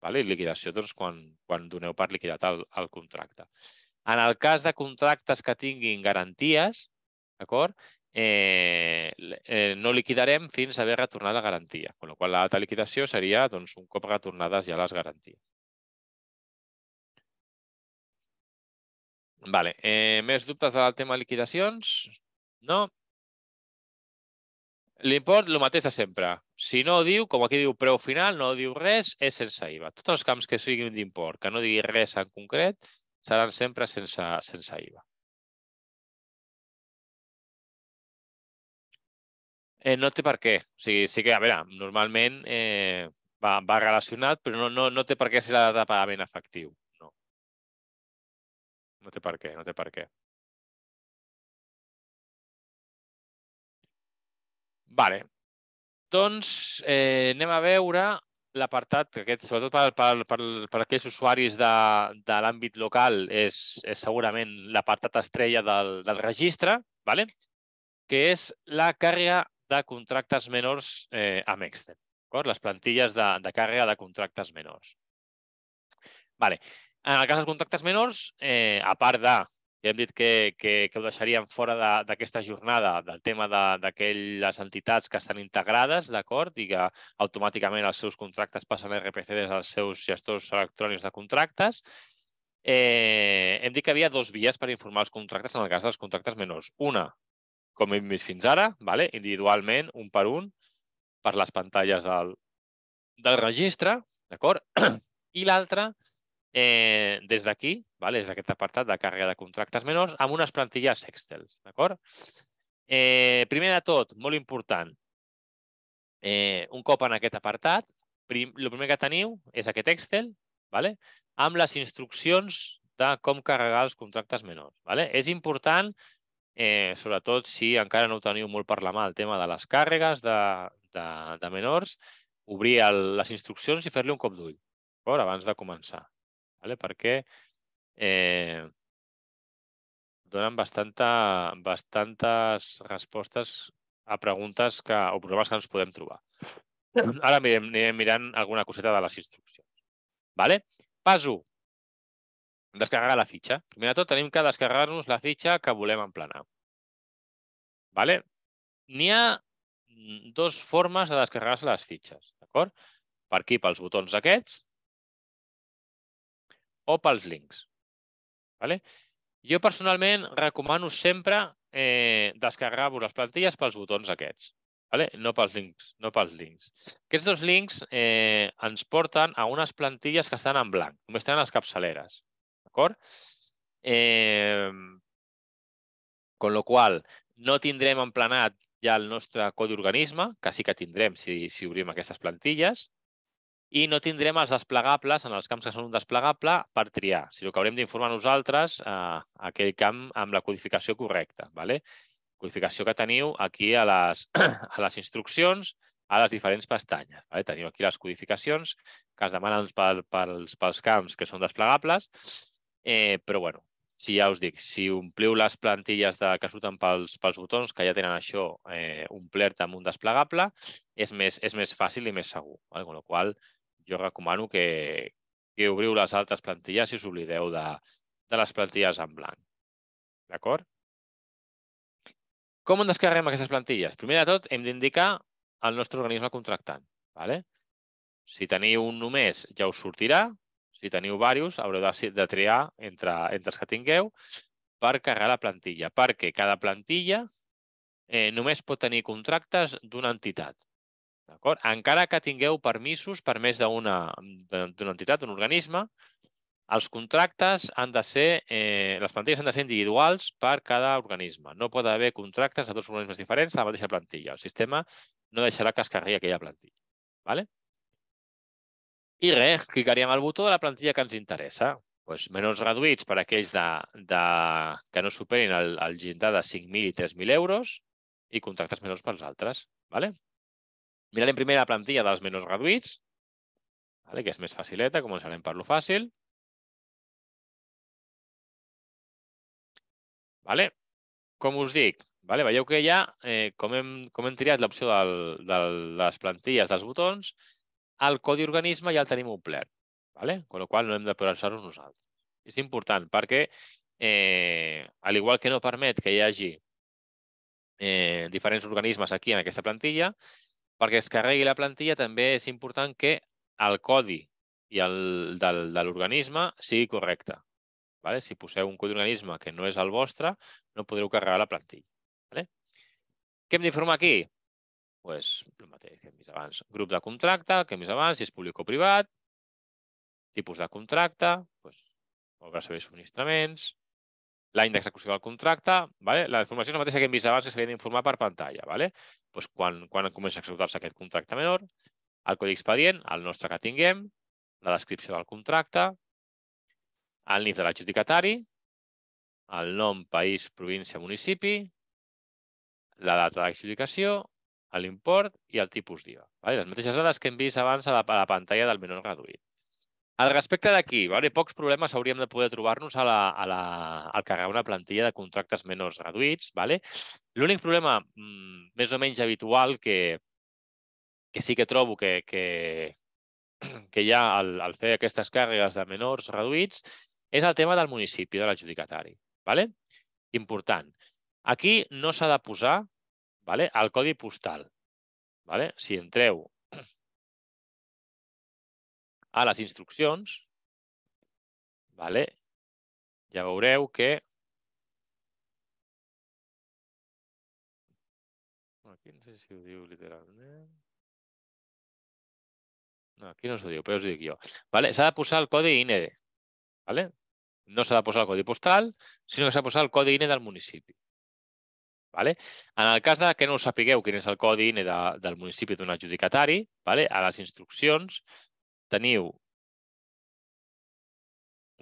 Vale? I liquidació, doncs, quan, quan doneu per liquidat el, el contracte. En el cas de contractes que tinguin garanties, d'acord? Eh, eh, no liquidarem fins a haver retornat la garantia, amb la qual la data liquidació seria doncs, un cop retornades ja les garanties. Vale. Eh, més dubtes del tema de liquidacions? No? L'import, el mateix de sempre. Si no diu, com aquí diu preu final, no diu res, és sense IVA. Tots els camps que siguin d'import, que no digui res en concret, seran sempre sense, sense IVA. Eh, no té per què. O sigui, sí que, a veure, normalment eh, va, va relacionat, però no, no, no té per què ser la data de pagament efectiu. No. No té per què, no té per què. Vale. Doncs eh, anem a veure l'apartat, aquest, sobretot per, per, per, per aquells usuaris de, de l'àmbit local, és, és segurament l'apartat estrella del, del registre, vale? que és la càrrega de contractes menors eh, amb Excel. Les plantilles de, de càrrega de contractes menors. Vale. En el cas dels contractes menors, eh, a part de, ja hem dit que, que, que ho deixaríem fora d'aquesta jornada del tema d'aquelles de, entitats que estan integrades, d'acord, i que automàticament els seus contractes passen a RPC des dels seus gestors electrònics de contractes, eh, hem dit que havia dos vies per informar els contractes en el cas dels contractes menors. Una, com hem vist fins ara, vale? individualment, un per un, per les pantalles del, del registre, d'acord? I l'altre, eh, des d'aquí, vale? és aquest apartat de càrrega de contractes menors, amb unes plantilles Excel. D'acord? Eh, primer de tot, molt important, eh, un cop en aquest apartat, prim, el primer que teniu és aquest Excel, vale? amb les instruccions de com carregar els contractes menors. Vale? És important eh, sobretot si encara no ho teniu molt per la mà el tema de les càrregues de, de, de menors, obrir el, les instruccions i fer-li un cop d'ull abans de començar, vale? perquè eh, donen bastanta, bastantes respostes a preguntes que, o problemes que ens podem trobar. Ara anirem, anirem mirant alguna coseta de les instruccions. Vale? Pas 1 descarregar la fitxa. Primer de tot tenim que descarregar-nos la fitxa que volem emplenar. Vale? N'hi ha dues formes de descarregar-se les fitxes. d'acord? Per aquí, pels botons aquests, o pels links. Vale? Jo personalment recomano sempre eh, descarregar-vos les plantilles pels botons aquests, vale? no, pels links, no pels links. Aquests dos links eh, ens porten a unes plantilles que estan en blanc, només tenen les capçaleres. D'acord? Eh, con lo qual, no tindrem emplenat ja el nostre codi organisme, que sí que tindrem si, si obrim aquestes plantilles, i no tindrem els desplegables en els camps que són un desplegable per triar, sinó que haurem d'informar nosaltres eh, aquell camp amb la codificació correcta. Vale? Codificació que teniu aquí a les, a les instruccions, a les diferents pestanyes. Vale? Teniu aquí les codificacions que es demanen pel, pels, pels camps que són desplegables Eh, però, bueno, si ja us dic, si ompliu les plantilles de, que surten pels, pels botons, que ja tenen això eh, omplert amb un desplegable, és més, és més fàcil i més segur. Vale? Amb la qual jo recomano que, i obriu les altres plantilles si us oblideu de, de les plantilles en blanc. D'acord? Com en descarreguem aquestes plantilles? Primer de tot, hem d'indicar el nostre organisme contractant. Vale? Si teniu un només, ja us sortirà. Si teniu diversos, haureu de, de triar entre, entre els que tingueu per carregar la plantilla, perquè cada plantilla eh, només pot tenir contractes d'una entitat. Encara que tingueu permisos per més d'una entitat, d'un organisme, els contractes han de ser, eh, les plantilles han de ser individuals per cada organisme. No pot haver contractes de dos organismes diferents a la mateixa plantilla. El sistema no deixarà que es carregui aquella plantilla. Vale? I res, clicaríem al botó de la plantilla que ens interessa. Pues, menors reduïts per aquells de, de, que no superin el, el llindar de 5.000 i 3.000 euros i contractes menors pels altres. Vale? Mirarem primer la plantilla dels menors reduïts, vale? que és més facileta, començarem per lo fàcil. Vale? Com us dic, vale? veieu que ja, eh, com, hem, com hem triat l'opció de les plantilles dels botons, el codi organisme ja el tenim omplert. Vale? Con lo qual no hem de posar-ho nosaltres. És important perquè, eh, al igual que no permet que hi hagi eh, diferents organismes aquí en aquesta plantilla, perquè es carregui la plantilla també és important que el codi i el del, de l'organisme sigui correcte. Vale? Si poseu un codi d'organisme que no és el vostre, no podreu carregar la plantilla. Vale? Què hem d'informar aquí? Pues, el mateix que hem vist abans. Grup de contracte, que hem vist abans, si és públic o privat, tipus de contracte, pues, obra, serveis, subministraments, l'any d'execució del contracte, vale? la informació és la mateixa que hem vist abans que s'havia d'informar per pantalla. Vale? Pues quan, quan comença a executar-se aquest contracte menor, el codi expedient, el nostre que tinguem, la descripció del contracte, el NIF de l'adjudicatari, el nom, país, província, municipi, la data d'adjudicació, l'import i el tipus d'IVA. Vale? Les mateixes dades que hem vist abans a la, a la pantalla del menor reduït. Al respecte d'aquí, vale, pocs problemes hauríem de poder trobar-nos a la, a la, al carregar una plantilla de contractes menors reduïts. Vale? L'únic problema mmm, més o menys habitual que, que sí que trobo que, que, que hi ha al, al fer aquestes càrregues de menors reduïts és el tema del municipi, de l'adjudicatari. Vale? Important. Aquí no s'ha de posar vale, el codi postal. Vale? Si entreu a les instruccions, vale, ja veureu que Aquí no sé si ho diu literalment. No, aquí no s'ho diu, però us ho dic jo. Vale? S'ha de posar el codi INE. Vale? No s'ha de posar el codi postal, sinó que s'ha de posar el codi INE del municipi. Vale? En el cas de que no sapigueu quin és el codi INE de, del municipi d'un adjudicatari, vale? a les instruccions teniu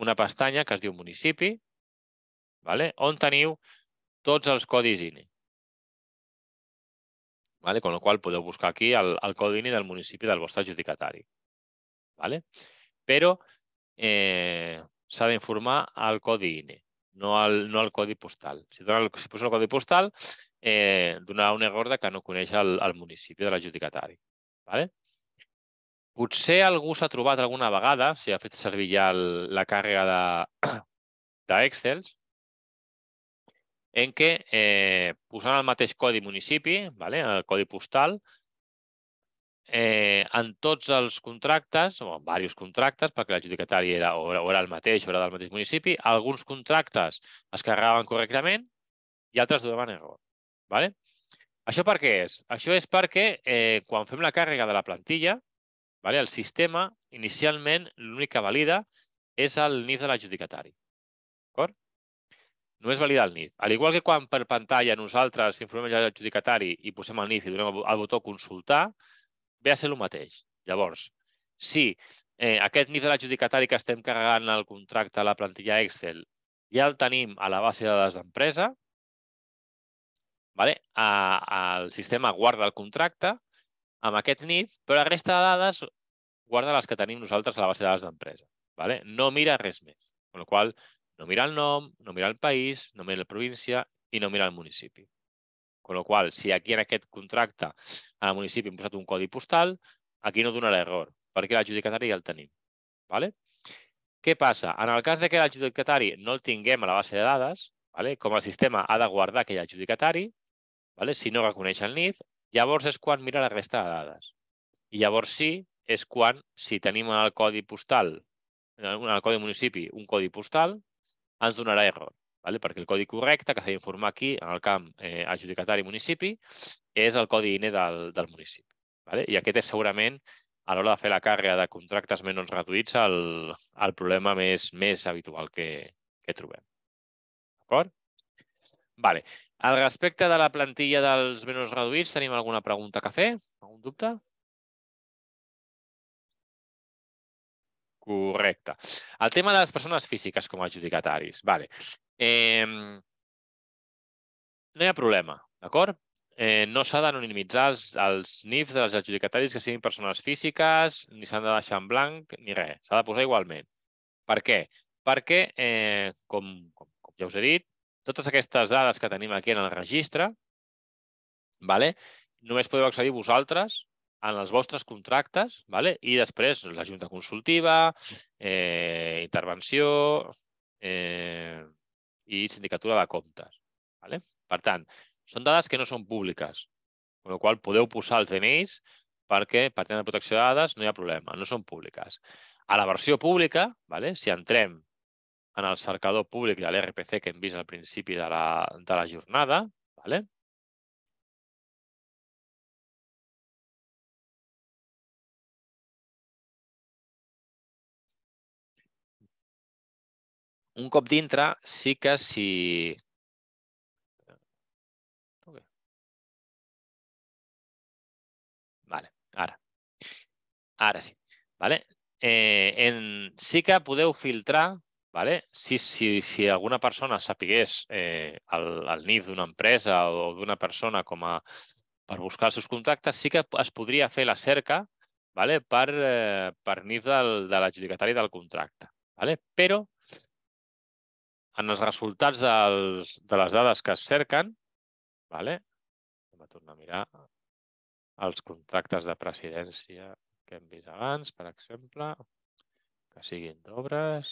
una pestanya que es diu municipi, vale? on teniu tots els codis INE. Vale? Con el qual podeu buscar aquí el, el codi INE del municipi del vostre adjudicatari. Vale? Però eh, s'ha d'informar al codi INE, no al, no al codi postal. Si, dona si posa el codi postal, eh, donarà un error de que no coneix el, el municipi de l'adjudicatari. Vale? Potser algú s'ha trobat alguna vegada, si ha fet servir ja el, la càrrega d'Excel, de, en què eh, posant el mateix codi municipi, vale, el codi postal, eh, en tots els contractes, o en diversos contractes, perquè l'adjudicatari era, o era el mateix o era del mateix municipi, alguns contractes es carregaven correctament i altres donaven error. Vale? Això per què és? Això és perquè eh, quan fem la càrrega de la plantilla, vale, el sistema inicialment l'únic que valida és el NIF de l'adjudicatari. D'acord? Només valida el NIF. Al igual que quan per pantalla nosaltres informem l'adjudicatari i posem el NIF i donem el botó consultar, ve a ser el mateix. Llavors, si eh, aquest NIF de que estem carregant el contracte a la plantilla Excel ja el tenim a la base de dades d'empresa, vale? a, el sistema guarda el contracte amb aquest NIF, però la resta de dades guarda les que tenim nosaltres a la base de dades d'empresa. Vale? No mira res més. Amb la qual no mira el nom, no mira el país, no mira la província i no mira el municipi. Con la qual, si aquí en aquest contracte al municipi hem posat un codi postal, aquí no donarà error, perquè l'adjudicatari ja el tenim. Vale? Què passa? En el cas de que l'adjudicatari no el tinguem a la base de dades, vale? com el sistema ha de guardar aquell adjudicatari, vale? si no reconeix el NIF, llavors és quan mira la resta de dades. I llavors sí, és quan, si tenim en el codi postal, en el codi municipi, un codi postal, ens donarà error. Vale? Perquè el codi correcte que s'ha d'informar aquí, en el camp eh, adjudicatari municipi, és el codi INE del, del municipi. Vale? I aquest és segurament a l'hora de fer la càrrega de contractes menys reduïts el, el problema més, més habitual que, que trobem. D'acord? Vale. Al respecte de la plantilla dels menys reduïts, tenim alguna pregunta que fer? Algun dubte? Correcte. El tema de les persones físiques com a adjudicataris. Vale. Eh, no hi ha problema, d'acord? eh, no s'ha d'anonimitzar els, els NIFs de les adjudicataris que siguin persones físiques, ni s'han de deixar en blanc, ni res. S'ha de posar igualment. Per què? Perquè, eh, com, com, com ja us he dit, totes aquestes dades que tenim aquí en el registre, vale? només podeu accedir vosaltres en els vostres contractes vale? i després la Junta Consultiva, eh, intervenció eh, i sindicatura de comptes. Vale? Per tant, són dades que no són públiques, amb la qual podeu posar els DNIs perquè per tema de protecció de dades no hi ha problema, no són públiques. A la versió pública, vale, si entrem en el cercador públic de l'RPC que hem vist al principi de la, de la jornada, vale, un cop dintre, sí que si Vale, ara. Ara sí. Vale? Eh, en, sí que podeu filtrar vale? si, si, si alguna persona sapigués eh, el, el NIF d'una empresa o d'una persona com a, per buscar els seus contactes, sí que es podria fer la cerca vale? per, eh, per NIF del, de l'adjudicatari del contracte. Vale? Però en els resultats dels, de les dades que es cerquen, vale? Hem de tornar a mirar els contractes de presidència que hem vist abans, per exemple, que siguin d'obres.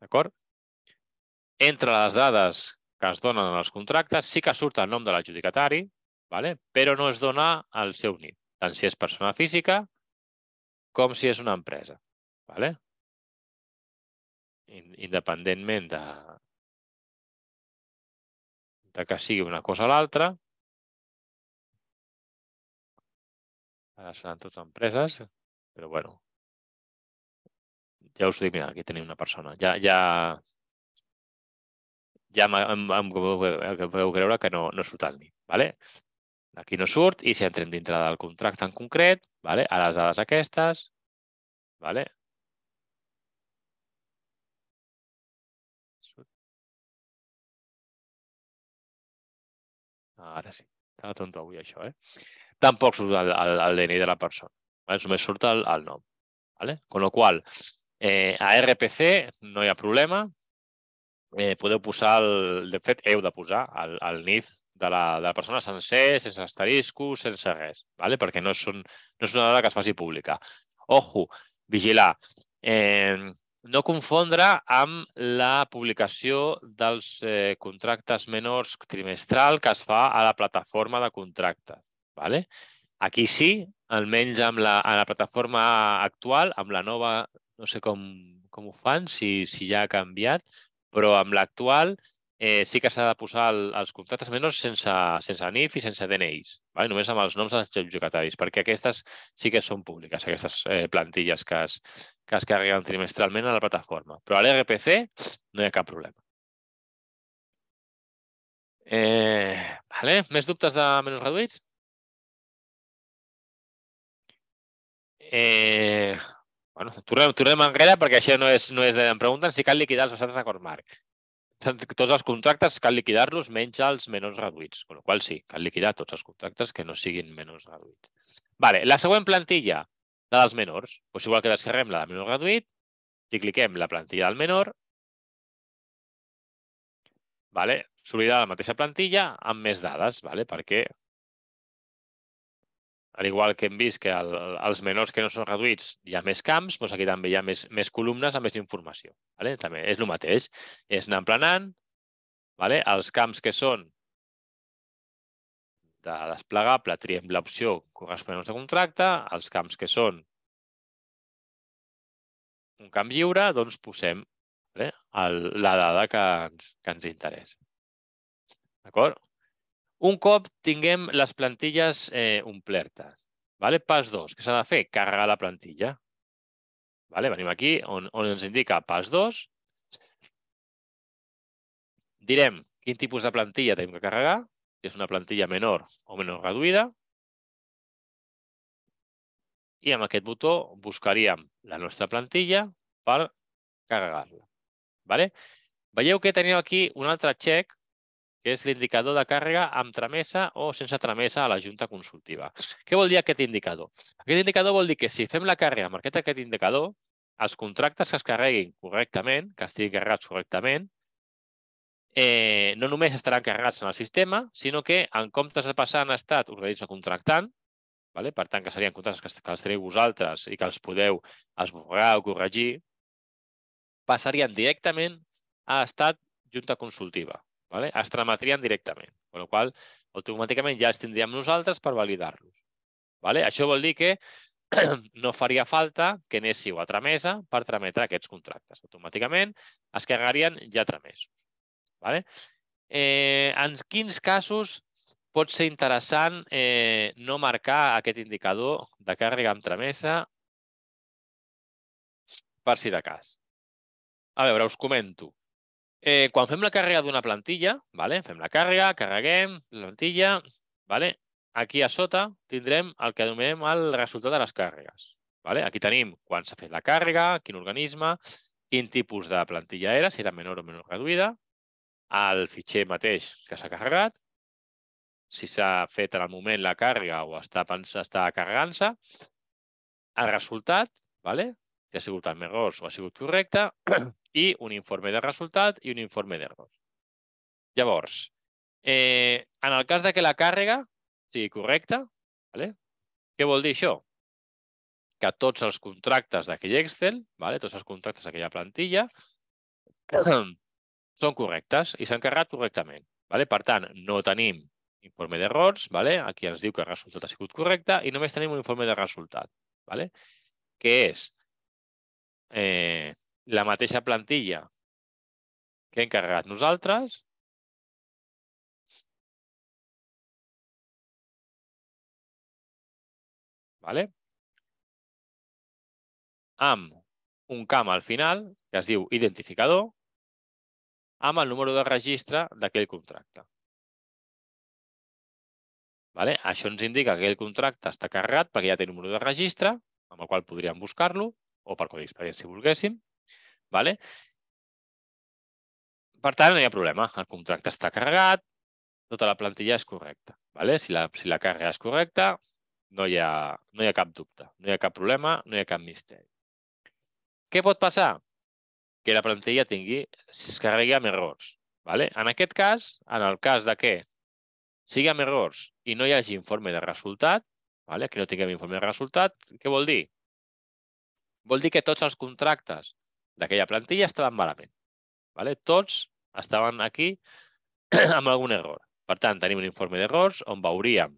D'acord? Entre les dades que es donen en els contractes, sí que surt el nom de l'adjudicatari, vale? però no es dona el seu NIP, tant si és persona física com si és una empresa. Vale? Independentment de, de que sigui una cosa o l'altra. Ara seran totes empreses, però bueno. Ja us dic, mira, aquí tenim una persona. Ja, ja, ja em, em, em podeu creure que no, no surt el NIP. Vale? Aquí no surt i si entrem dintre del contracte en concret, vale? a les dades aquestes, vale? Ara sí. Estava tonto avui, això, eh? Tampoc surt el, el, el DNI de la persona. Vale? Només surt el, el nom. Vale? Con lo qual, eh, a RPC no hi ha problema. Eh, podeu posar, el, de fet, heu de posar el, el NIF de la, de la persona sencer, sense asteriscos, sense res, vale? perquè no, són, no és una dada que es faci pública. Ojo, vigilar. Eh, no confondre amb la publicació dels eh, contractes menors trimestral que es fa a la plataforma de contractes. Vale? Aquí sí, almenys amb la, a la plataforma actual, amb la nova, no sé com, com ho fan, si, si ja ha canviat, però amb l'actual eh, sí que s'ha de posar el, els contractes menors sense, sense NIF i sense DNIs, vale? només amb els noms dels adjudicataris, perquè aquestes sí que són públiques, aquestes eh, plantilles que es, que es carreguen trimestralment a la plataforma. Però a l'RPC no hi ha cap problema. Eh, vale. Més dubtes de menys reduïts? Eh, bueno, tornem, tornem enrere perquè això no és, no és de... Em pregunten si cal liquidar els vessants d'acord marc tots els contractes cal liquidar-los menys els menors reduïts, amb la qual sí, cal liquidar tots els contractes que no siguin menors reduïts. Vale, la següent plantilla, la dels menors. Pues igual que descarreguem la de menor reduït, si cliquem la plantilla del menor, vale, s'obrirà la mateixa plantilla amb més dades, vale, perquè al igual que hem vist que el, els menors que no són reduïts hi ha més camps, doncs aquí també hi ha més, més columnes amb més informació. Vale? També és el mateix. És anar emplenant, vale? els camps que són de desplegable triem l'opció corresponent al contracte, els camps que són un camp lliure, doncs posem vale? el, la dada que ens, que ens interessa. D'acord? Un cop tinguem les plantilles eh, omplertes, vale? pas 2, què s'ha de fer? Carregar la plantilla. Vale? Venim aquí on, on ens indica pas 2. Direm quin tipus de plantilla tenim que carregar, si és una plantilla menor o menor reduïda. I amb aquest botó buscaríem la nostra plantilla per carregar-la. Vale? Veieu que tenim aquí un altre check que és l'indicador de càrrega amb tramesa o sense tramesa a la Junta Consultiva. Què vol dir aquest indicador? Aquest indicador vol dir que si fem la càrrega amb aquest indicador, els contractes que es carreguin correctament, que estiguin carregats correctament, eh, no només estaran carregats en el sistema, sinó que en comptes de passar en estat organisme contractant, vale? per tant, que serien contractes que, que els teniu vosaltres i que els podeu esborrar o corregir, passarien directament a estat junta consultiva. ¿Vale? es trametrien directament, amb la qual automàticament ja els tindríem nosaltres per validar-los. ¿vale? Això vol dir que no faria falta que anéssiu a tramesa per trametre aquests contractes. Automàticament es carregarien ja tramesos. ¿vale? Eh, en quins casos pot ser interessant eh, no marcar aquest indicador de càrrega amb tramesa per si de cas. A veure, us comento. Eh, quan fem la càrrega d'una plantilla, vale? fem la càrrega, carreguem la plantilla, vale? aquí a sota tindrem el que anomenem el resultat de les càrregues. Vale? Aquí tenim quan s'ha fet la càrrega, quin organisme, quin tipus de plantilla era, si era menor o menor reduïda, el fitxer mateix que s'ha carregat, si s'ha fet en el moment la càrrega o està, està carregant-se, el resultat, vale? Si ha sigut amb errors o ha sigut correcte, i un informe de resultat i un informe d'errors. Llavors, eh, en el cas de que la càrrega sigui correcta, vale? què vol dir això? Que tots els contractes d'aquell Excel, vale? tots els contractes d'aquella plantilla, són correctes i s'han carregat correctament. Vale? Per tant, no tenim informe d'errors, vale? aquí ens diu que el resultat ha sigut correcte i només tenim un informe de resultat, vale? que és eh, la mateixa plantilla que hem carregat nosaltres, vale? amb un camp al final que es diu identificador amb el número de registre d'aquell contracte. Vale? Això ens indica que aquell contracte està carregat perquè ja té número de registre, amb el qual podríem buscar-lo, o per codi d'expedient si volguéssim. Vale? Per tant, no hi ha problema. El contracte està carregat, tota la plantilla és correcta. Vale? Si, la, si la càrrega és correcta, no hi, ha, no hi ha cap dubte, no hi ha cap problema, no hi ha cap misteri. Què pot passar? Que la plantilla tingui, es carregui amb errors. Vale? En aquest cas, en el cas de que sigui amb errors i no hi hagi informe de resultat, vale? que no tinguem informe de resultat, què vol dir? Vol dir que tots els contractes d'aquella plantilla estaven malament. Vale? Tots estaven aquí amb algun error. Per tant, tenim un informe d'errors on veuríem,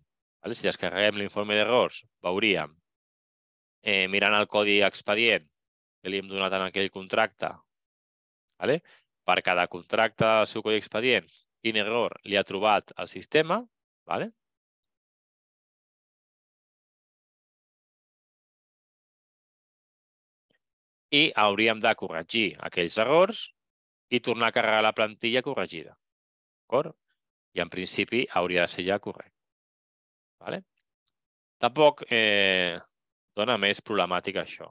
vale? si descarreguem l'informe d'errors, veuríem, eh, mirant el codi expedient que li hem donat en aquell contracte, vale? per cada contracte del seu codi expedient, quin error li ha trobat el sistema, vale? I hauríem de corregir aquells errors i tornar a carregar la plantilla corregida. D'acord? I en principi hauria de ser ja correcte. Vale? Tampoc eh, dona més problemàtica això.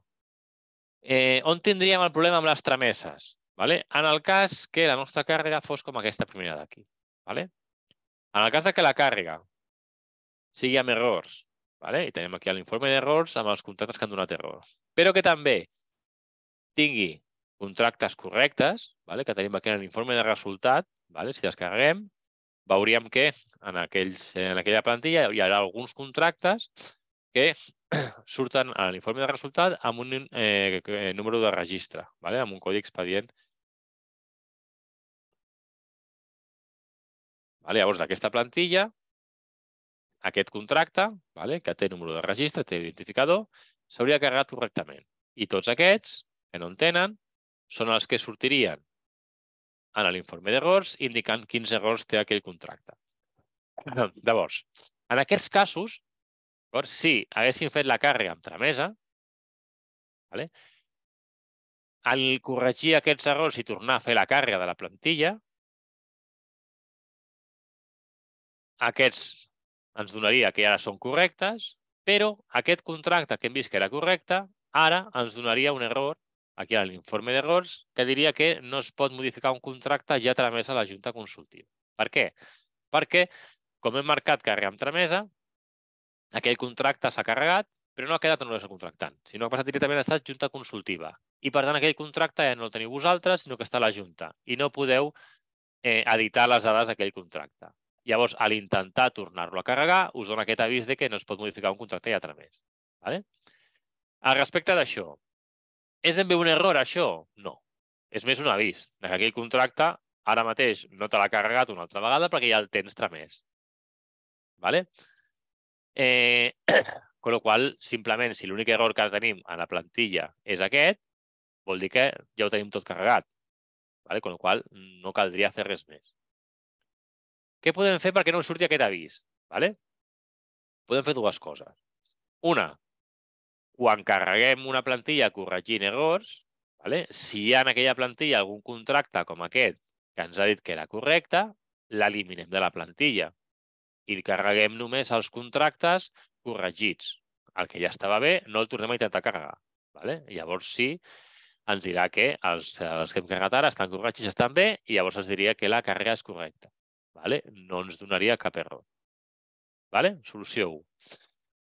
Eh, on tindríem el problema amb les trameses? Vale? En el cas que la nostra càrrega fos com aquesta primera d'aquí. Vale? En el cas de que la càrrega sigui amb errors, vale? i tenim aquí l'informe d'errors amb els contractes que han donat errors, però que també tingui contractes correctes, vale? que tenim aquí en l'informe de resultat, vale? si descarreguem, veuríem que en, aquells, en aquella plantilla hi haurà alguns contractes que surten a l'informe de resultat amb un eh, número de registre, vale? amb un codi expedient. Vale? Llavors, d'aquesta plantilla, aquest contracte, vale? que té número de registre, té identificador, s'hauria carregat correctament. I tots aquests, que no en tenen, són els que sortirien en l'informe d'errors indicant quins errors té aquell contracte. Llavors, en aquests casos, si haguéssim fet la càrrega amb tramesa, vale? al corregir aquests errors i tornar a fer la càrrega de la plantilla, aquests ens donaria que ara són correctes, però aquest contracte que hem vist que era correcte, ara ens donaria un error aquí a l'informe d'errors, que diria que no es pot modificar un contracte ja tramès a la Junta Consultiva. Per què? Perquè, com hem marcat càrrega amb tramesa, aquell contracte s'ha carregat, però no ha quedat en el contractant, sinó que ha passat directament a estat Junta Consultiva. I, per tant, aquell contracte ja no el teniu vosaltres, sinó que està a la Junta. I no podeu eh, editar les dades d'aquell contracte. Llavors, a l'intentar tornar-lo a carregar, us dona aquest avís de que no es pot modificar un contracte ja tramès. Vale? Al respecte d'això, és ben bé un error, això? No. És més un avís que aquell contracte ara mateix no te l'ha carregat una altra vegada perquè ja el tens tramès. Vale? Eh, con lo qual, simplement, si l'únic error que tenim a la plantilla és aquest, vol dir que ja ho tenim tot carregat. Vale? Con lo qual, no caldria fer res més. Què podem fer perquè no surti aquest avís? Vale? Podem fer dues coses. Una, quan carreguem una plantilla corregint errors, vale? si hi ha en aquella plantilla algun contracte com aquest que ens ha dit que era correcte, l'eliminem de la plantilla i carreguem només els contractes corregits. El que ja estava bé no el tornem a intentar carregar. Vale? Llavors sí, ens dirà que els, els que hem carregat ara estan corregits, estan bé, i llavors ens diria que la càrrega és correcta. Vale? No ens donaria cap error. Vale? Solució 1.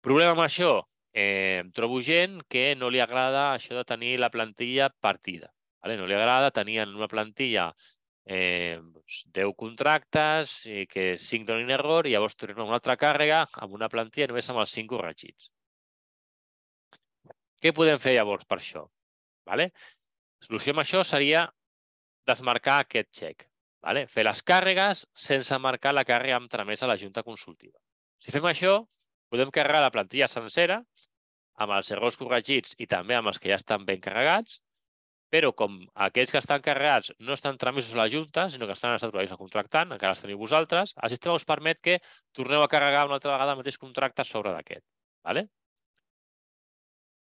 Problema amb això? Eh, trobo gent que no li agrada això de tenir la plantilla partida. Vale? No li agrada tenir en una plantilla eh, 10 doncs, contractes i que 5 donin error i llavors tornem una altra càrrega amb una plantilla només amb els 5 corregits. Què podem fer llavors per això? Vale? La solució amb això seria desmarcar aquest xec. Vale? Fer les càrregues sense marcar la càrrega amb tramesa a la Junta Consultiva. Si fem això, podem carregar la plantilla sencera amb els errors corregits i també amb els que ja estan ben carregats, però com aquells que estan carregats no estan tramesos a la Junta, sinó que estan en estat de contractant, encara els teniu vosaltres, el sistema us permet que torneu a carregar una altra vegada el mateix contracte sobre d'aquest. ¿vale?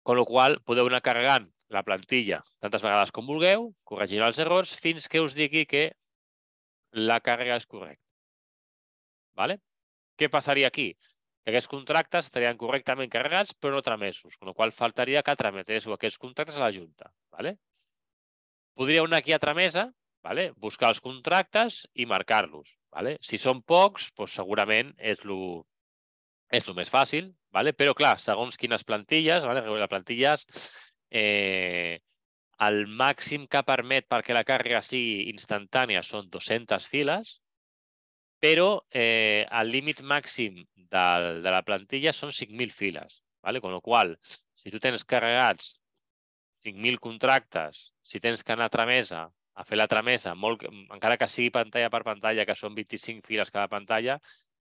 Con la qual podeu anar carregant la plantilla tantes vegades com vulgueu, corregint els errors, fins que us digui que la càrrega és correcta. ¿vale? Què passaria aquí? Que aquests contractes estarien correctament carregats però no tramesos, amb la qual faltaria que trametéssiu aquests contractes a la Junta. ¿vale? Podríeu anar aquí a tramesa, ¿vale? buscar els contractes i marcar-los. ¿vale? Si són pocs, doncs segurament és el és el més fàcil, ¿vale? però clar, segons quines plantilles, ¿vale? les plantilles, eh, el màxim que permet perquè la càrrega sigui instantània són 200 files, però eh, el límit màxim de, de la plantilla són 5.000 files. ¿vale? Con lo qual, si tu tens carregats 5.000 contractes, si tens que anar a tramesa, a fer la tramesa, molt, encara que sigui pantalla per pantalla, que són 25 files cada pantalla,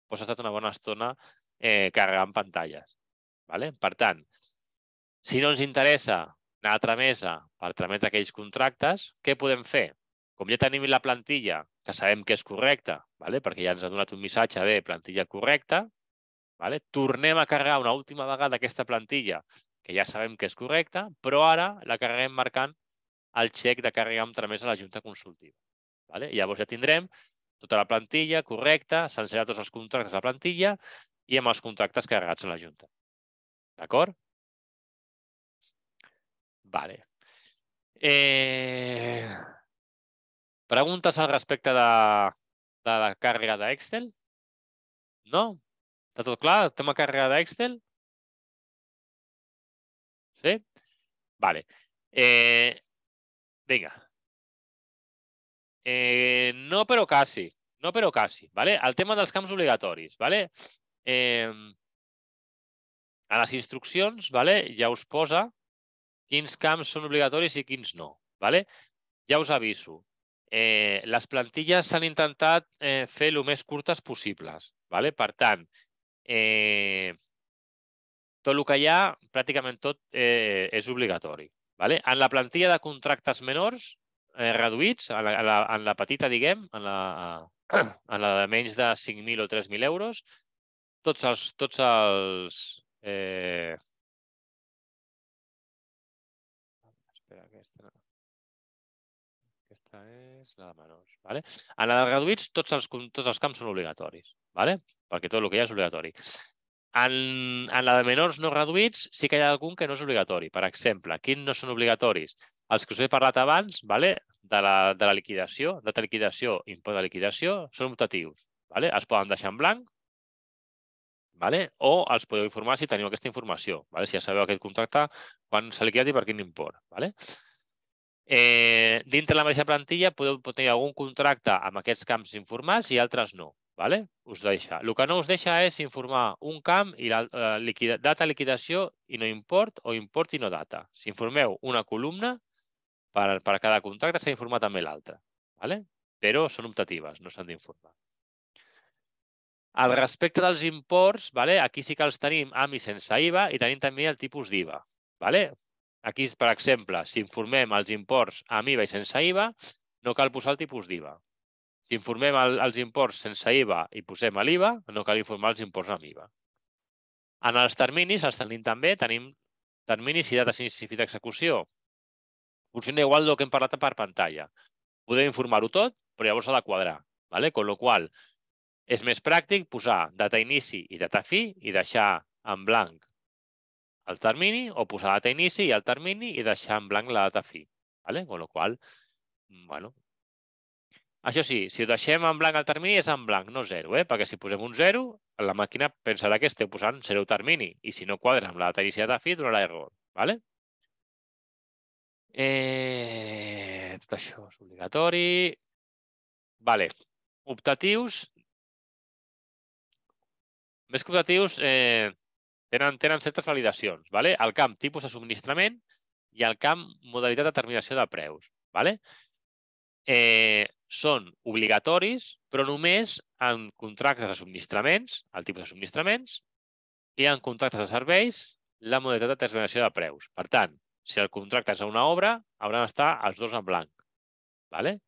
doncs ha estat una bona estona eh, carregant pantalles. ¿vale? Per tant, si no ens interessa anar a tramesa per trametre aquells contractes, què podem fer? Com ja tenim la plantilla, que sabem que és correcta, vale? perquè ja ens ha donat un missatge de plantilla correcta, vale? tornem a carregar una última vegada aquesta plantilla, que ja sabem que és correcta, però ara la carreguem marcant el xec de càrrega amb tramès a la Junta Consultiva. Vale? I llavors ja tindrem tota la plantilla correcta, sencera tots els contractes de la plantilla i amb els contractes carregats a la Junta. D'acord? Vale. Eh... Preguntes al respecte de, de la càrrega d'Excel? No? Està tot clar? El tema càrrega d'Excel? Sí? Vale. Eh, vinga. Eh, no, però quasi. No, però quasi. Vale? El tema dels camps obligatoris. Vale? Eh, A les instruccions vale, ja us posa quins camps són obligatoris i quins no. Vale? Ja us aviso, eh, les plantilles s'han intentat eh, fer el més curtes possibles. Vale? Per tant, eh, tot el que hi ha, pràcticament tot eh, és obligatori. Vale? En la plantilla de contractes menors, eh, reduïts, en la, en, la, en la petita, diguem, en la, en la de menys de 5.000 o 3.000 euros, tots els, tots els eh... Espera, aquesta, aquesta és la de menors. Vale? En la de reduïts, tots els, tots els camps són obligatoris, vale? perquè tot el que hi ha és obligatori. En, en la de menors no reduïts sí que hi ha algun que no és obligatori. Per exemple, quins no són obligatoris? Els que us he parlat abans, vale? de, la, de la liquidació, de liquidació, import de liquidació, són optatius. Vale? Es poden deixar en blanc vale? o els podeu informar si teniu aquesta informació. Vale? Si ja sabeu aquest contracte, quan s'ha liquidat i per quin import. Vale? Eh, dintre la mateixa plantilla podeu tenir algun contracte amb aquests camps informats i altres no. Vale? Us deixa. El que no us deixa és informar un camp i la eh, liquida, data liquidació i no import o import i no data. Si informeu una columna, per, per cada contracte s'ha d'informar també l'altre. Vale? Però són optatives, no s'han d'informar. Al respecte dels imports, vale? aquí sí que els tenim amb i sense IVA i tenim també el tipus d'IVA. Vale? Aquí, per exemple, si informem els imports amb IVA i sense IVA, no cal posar el tipus d'IVA. Si informem el, els imports sense IVA i posem l'IVA, no cal informar els imports amb IVA. En els terminis els tenim també, tenim terminis i i fi d'execució. Funciona igual del que hem parlat per pantalla. Podem informar-ho tot, però llavors s'ha de quadrar. ¿vale? Con lo qual, és més pràctic posar data inici i data fi i deixar en blanc el termini o posar data inici i el termini i deixar en blanc la data fi. ¿vale? Con lo qual, bueno, això sí, si ho deixem en blanc el termini és en blanc, no zero, eh? perquè si posem un zero, la màquina pensarà que esteu posant zero termini i si no quadra amb la data inicial de fi donarà error. ¿vale? Eh, tot això és obligatori. Vale. Optatius. Més que optatius, eh, tenen, tenen certes validacions. Vale? El camp tipus de subministrament i el camp modalitat de determinació de preus. Vale? eh, són obligatoris, però només en contractes de subministraments, el tipus de subministraments, i en contractes de serveis, la modalitat de determinació de preus. Per tant, si el contracte és a una obra, hauran d'estar els dos en blanc. ¿vale?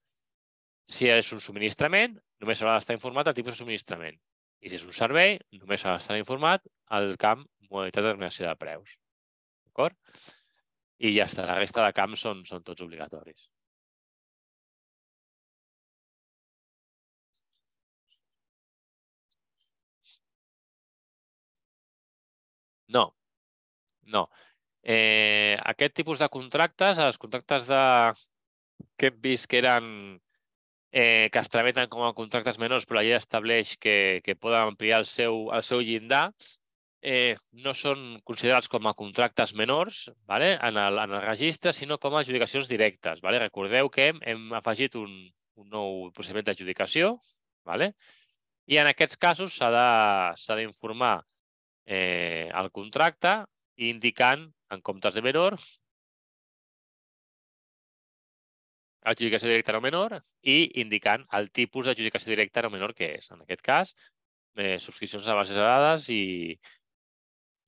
Si és un subministrament, només haurà d'estar informat el tipus de subministrament. I si és un servei, només ha d'estar informat el camp modalitat de determinació de preus. D'acord? I ja està, la resta de camps són, són tots obligatoris. No, no. Eh, aquest tipus de contractes, els contractes de... que hem vist que eren eh, que es trameten com a contractes menors, però la llei estableix que, que poden ampliar el seu, el seu llindar, eh, no són considerats com a contractes menors vale? en, el, en el registre, sinó com a adjudicacions directes. Vale? Recordeu que hem, hem afegit un, un nou procediment d'adjudicació vale? i en aquests casos s'ha d'informar eh, el contracte indicant, en comptes de menor, adjudicació directa no menor i indicant el tipus d'adjudicació directa no menor que és. En aquest cas, eh, subscripcions a bases de dades i,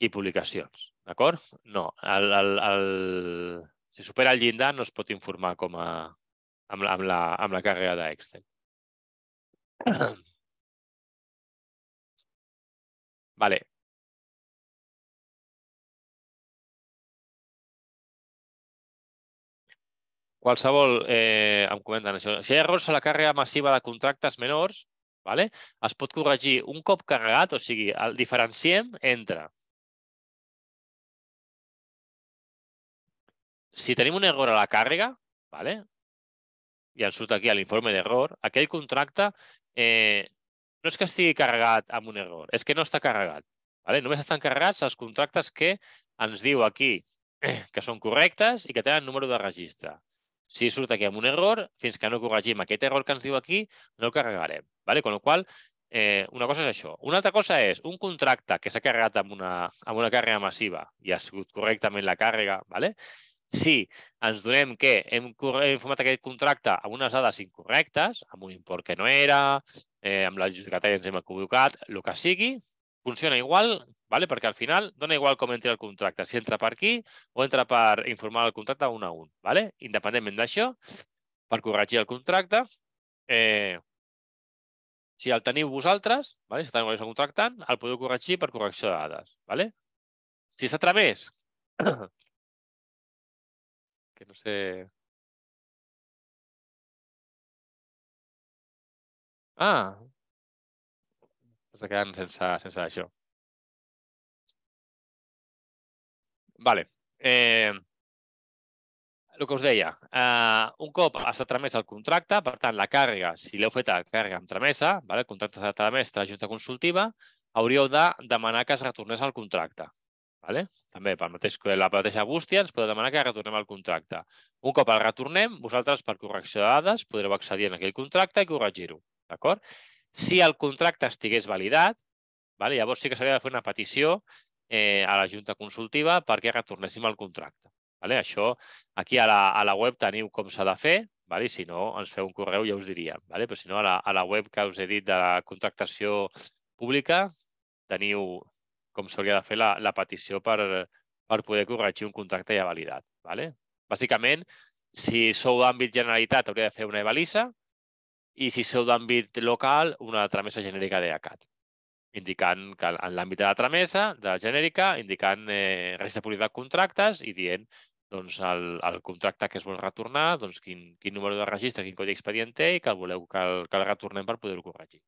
i publicacions. D'acord? No, el, el, el, si supera el llindar no es pot informar com a, amb, amb, la, amb la càrrega d'Excel. Vale. qualsevol, eh, em comenten això, si hi ha errors a la càrrega massiva de contractes menors, vale? es pot corregir un cop carregat, o sigui, el diferenciem entre si tenim un error a la càrrega, vale? i ens surt aquí a l'informe d'error, aquell contracte eh, no és que estigui carregat amb un error, és que no està carregat. Vale? Només estan carregats els contractes que ens diu aquí que són correctes i que tenen número de registre. Si surt aquí amb un error, fins que no corregim aquest error que ens diu aquí, no el carregarem. Vale? Con la qual Eh, una cosa és això. Una altra cosa és un contracte que s'ha carregat amb una, amb una càrrega massiva i ha sigut correctament la càrrega, ¿vale? Si ens donem que hem, hem informat aquest contracte amb unes dades incorrectes, amb un import que no era, eh, amb l'adjudicatari ens hem equivocat, el que sigui, funciona igual, ¿vale? perquè al final dona igual com entri el contracte, si entra per aquí o entra per informar el contracte un a un. ¿vale? Independentment d'això, per corregir el contracte, eh, si el teniu vosaltres, vale? si teniu el contractant, el podeu corregir per correcció de dades. Vale? Si s'ha tramès, que no sé... Ah, està quedant sense, sense això. Vale. Eh, el que us deia, eh, un cop ha estat tramès el contracte, per tant, la càrrega, si l'heu fet a càrrega amb tramesa, vale? el contracte ha estat tramès a la Junta Consultiva, hauríeu de demanar que es retornés el contracte. Vale? També, per mateix, la mateixa bústia, ens podeu demanar que retornem el contracte. Un cop el retornem, vosaltres, per correcció de dades, podreu accedir en aquell contracte i corregir-ho. D'acord? Si el contracte estigués validat, vale? llavors sí que s'hauria de fer una petició eh, a la Junta Consultiva perquè retornéssim el contracte. Vale? Això, aquí a la, a la web teniu com s'ha de fer, vale? si no, ens feu un correu ja us diríem. Vale? Però si no, a la, a la web que us he dit de la contractació pública teniu com s'hauria de fer la, la petició per, per poder corregir un contracte ja validat. Vale? Bàsicament, si sou d'àmbit Generalitat, hauria de fer una evalisa i si sou d'àmbit local, una tramesa genèrica d'EACAT indicant que en l'àmbit de la tramesa, de la genèrica, indicant eh, públic de contractes i dient doncs, el, el contracte que es vol retornar, doncs, quin, quin número de registre, quin codi expedient té i que el voleu que el, que el retornem per poder-ho corregir.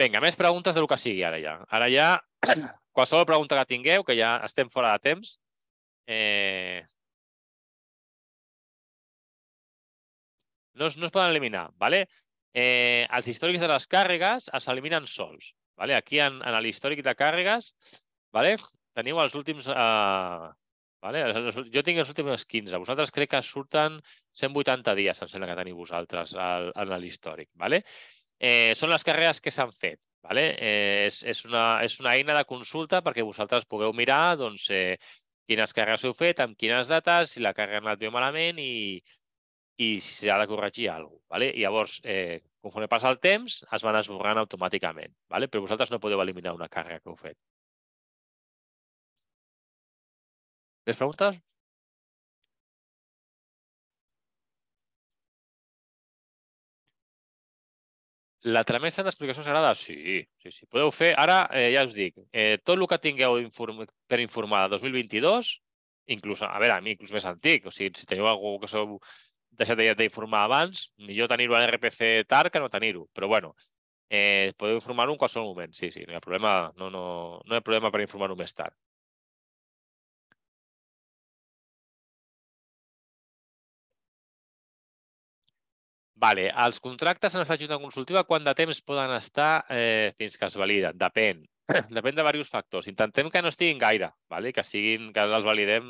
Vinga, més preguntes del que sigui ara ja. Ara ja, qualsevol pregunta que tingueu, que ja estem fora de temps, eh, no es, no es poden eliminar. ¿vale? eh, els històrics de les càrregues s'eliminen sols. Vale? Aquí en, en l'històric de càrregues vale? teniu els últims... Eh, vale? Jo tinc els últims 15. Vosaltres crec que surten 180 dies, em sembla que teniu vosaltres al, en l'històric. Vale? Eh, són les càrregues que s'han fet. Vale? Eh, és, és, una, és una eina de consulta perquè vosaltres pugueu mirar doncs, eh, quines càrregues heu fet, amb quines dates, si la càrrega ha anat bé o malament i, i si s'ha de corregir alguna cosa. ¿vale? I llavors, eh, conforme passa el temps, es van esborrant automàticament. ¿vale? Però vosaltres no podeu eliminar una càrrega que heu fet. Més preguntes? La tramesa d'explicació sagrada, sí, sí, sí. Podeu fer, ara eh, ja us dic, eh, tot el que tingueu inform per informar de 2022, inclús, a veure, a mi, inclús més antic, o sigui, si teniu algú que sou deixat d'informar abans, millor tenir-ho a l'RPC tard que no tenir-ho. Però bueno, eh, podeu informar-ho en qualsevol moment. Sí, sí, no hi ha problema, no, no, no hi ha problema per informar-ho més tard. Vale, els contractes en estat junta consultiva, quant de temps poden estar eh, fins que es validen? Depèn. Depèn de diversos factors. Intentem que no estiguin gaire, vale? que, siguin, que els validem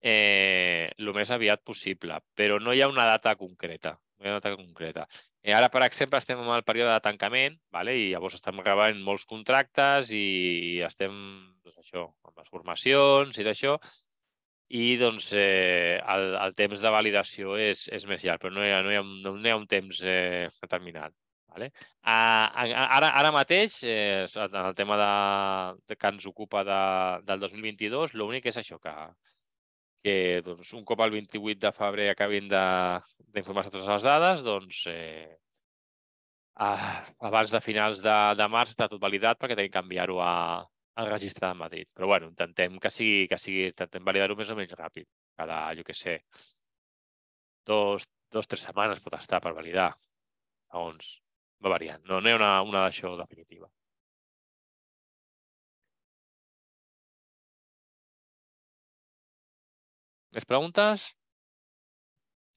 eh, el més aviat possible, però no hi ha una data concreta. No hi ha una data concreta. Eh, ara, per exemple, estem en el període de tancament vale? i llavors estem gravant molts contractes i estem doncs, això, amb les formacions i d'això i doncs, eh, el, el temps de validació és, és més llarg, però no hi ha, no hi ha, no hi ha un temps eh, determinat. Vale? Ara, ara mateix, eh, en el tema de, de que ens ocupa de, del 2022, l'únic és això, que, que doncs, un cop el 28 de febrer acabin d'informar-se totes les dades, doncs eh, abans de finals de, de març està tot validat perquè tenim que enviar-ho al registre de Madrid. Però bueno, intentem que sigui, que sigui intentem validar-ho més o menys ràpid. Cada, jo què sé, dos, dos, tres setmanes pot estar per validar. Segons va variant. No, no hi ha una, una d'això definitiva. Més preguntes?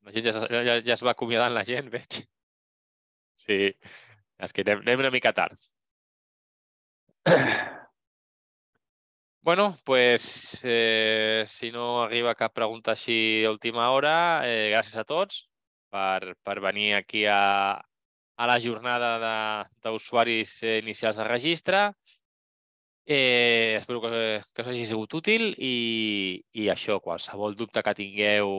La gent ja, ja, ja es va acomiadant la gent, veig. Sí, és que anem, anem una mica tard. Bueno, pues, eh, si no arriba cap pregunta així a última hora, eh, gràcies a tots per, per venir aquí a, a la jornada d'usuaris eh, inicials de registre. Eh, espero que, que us hagi sigut útil i, i això, qualsevol dubte que tingueu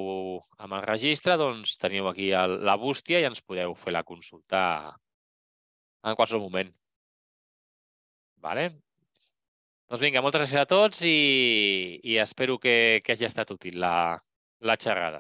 amb el registre, doncs teniu aquí el, la bústia i ens podeu fer la consulta en qualsevol moment. Vale? Doncs vinga, moltes gràcies a tots i, i espero que, que hagi estat útil la, la xerrada.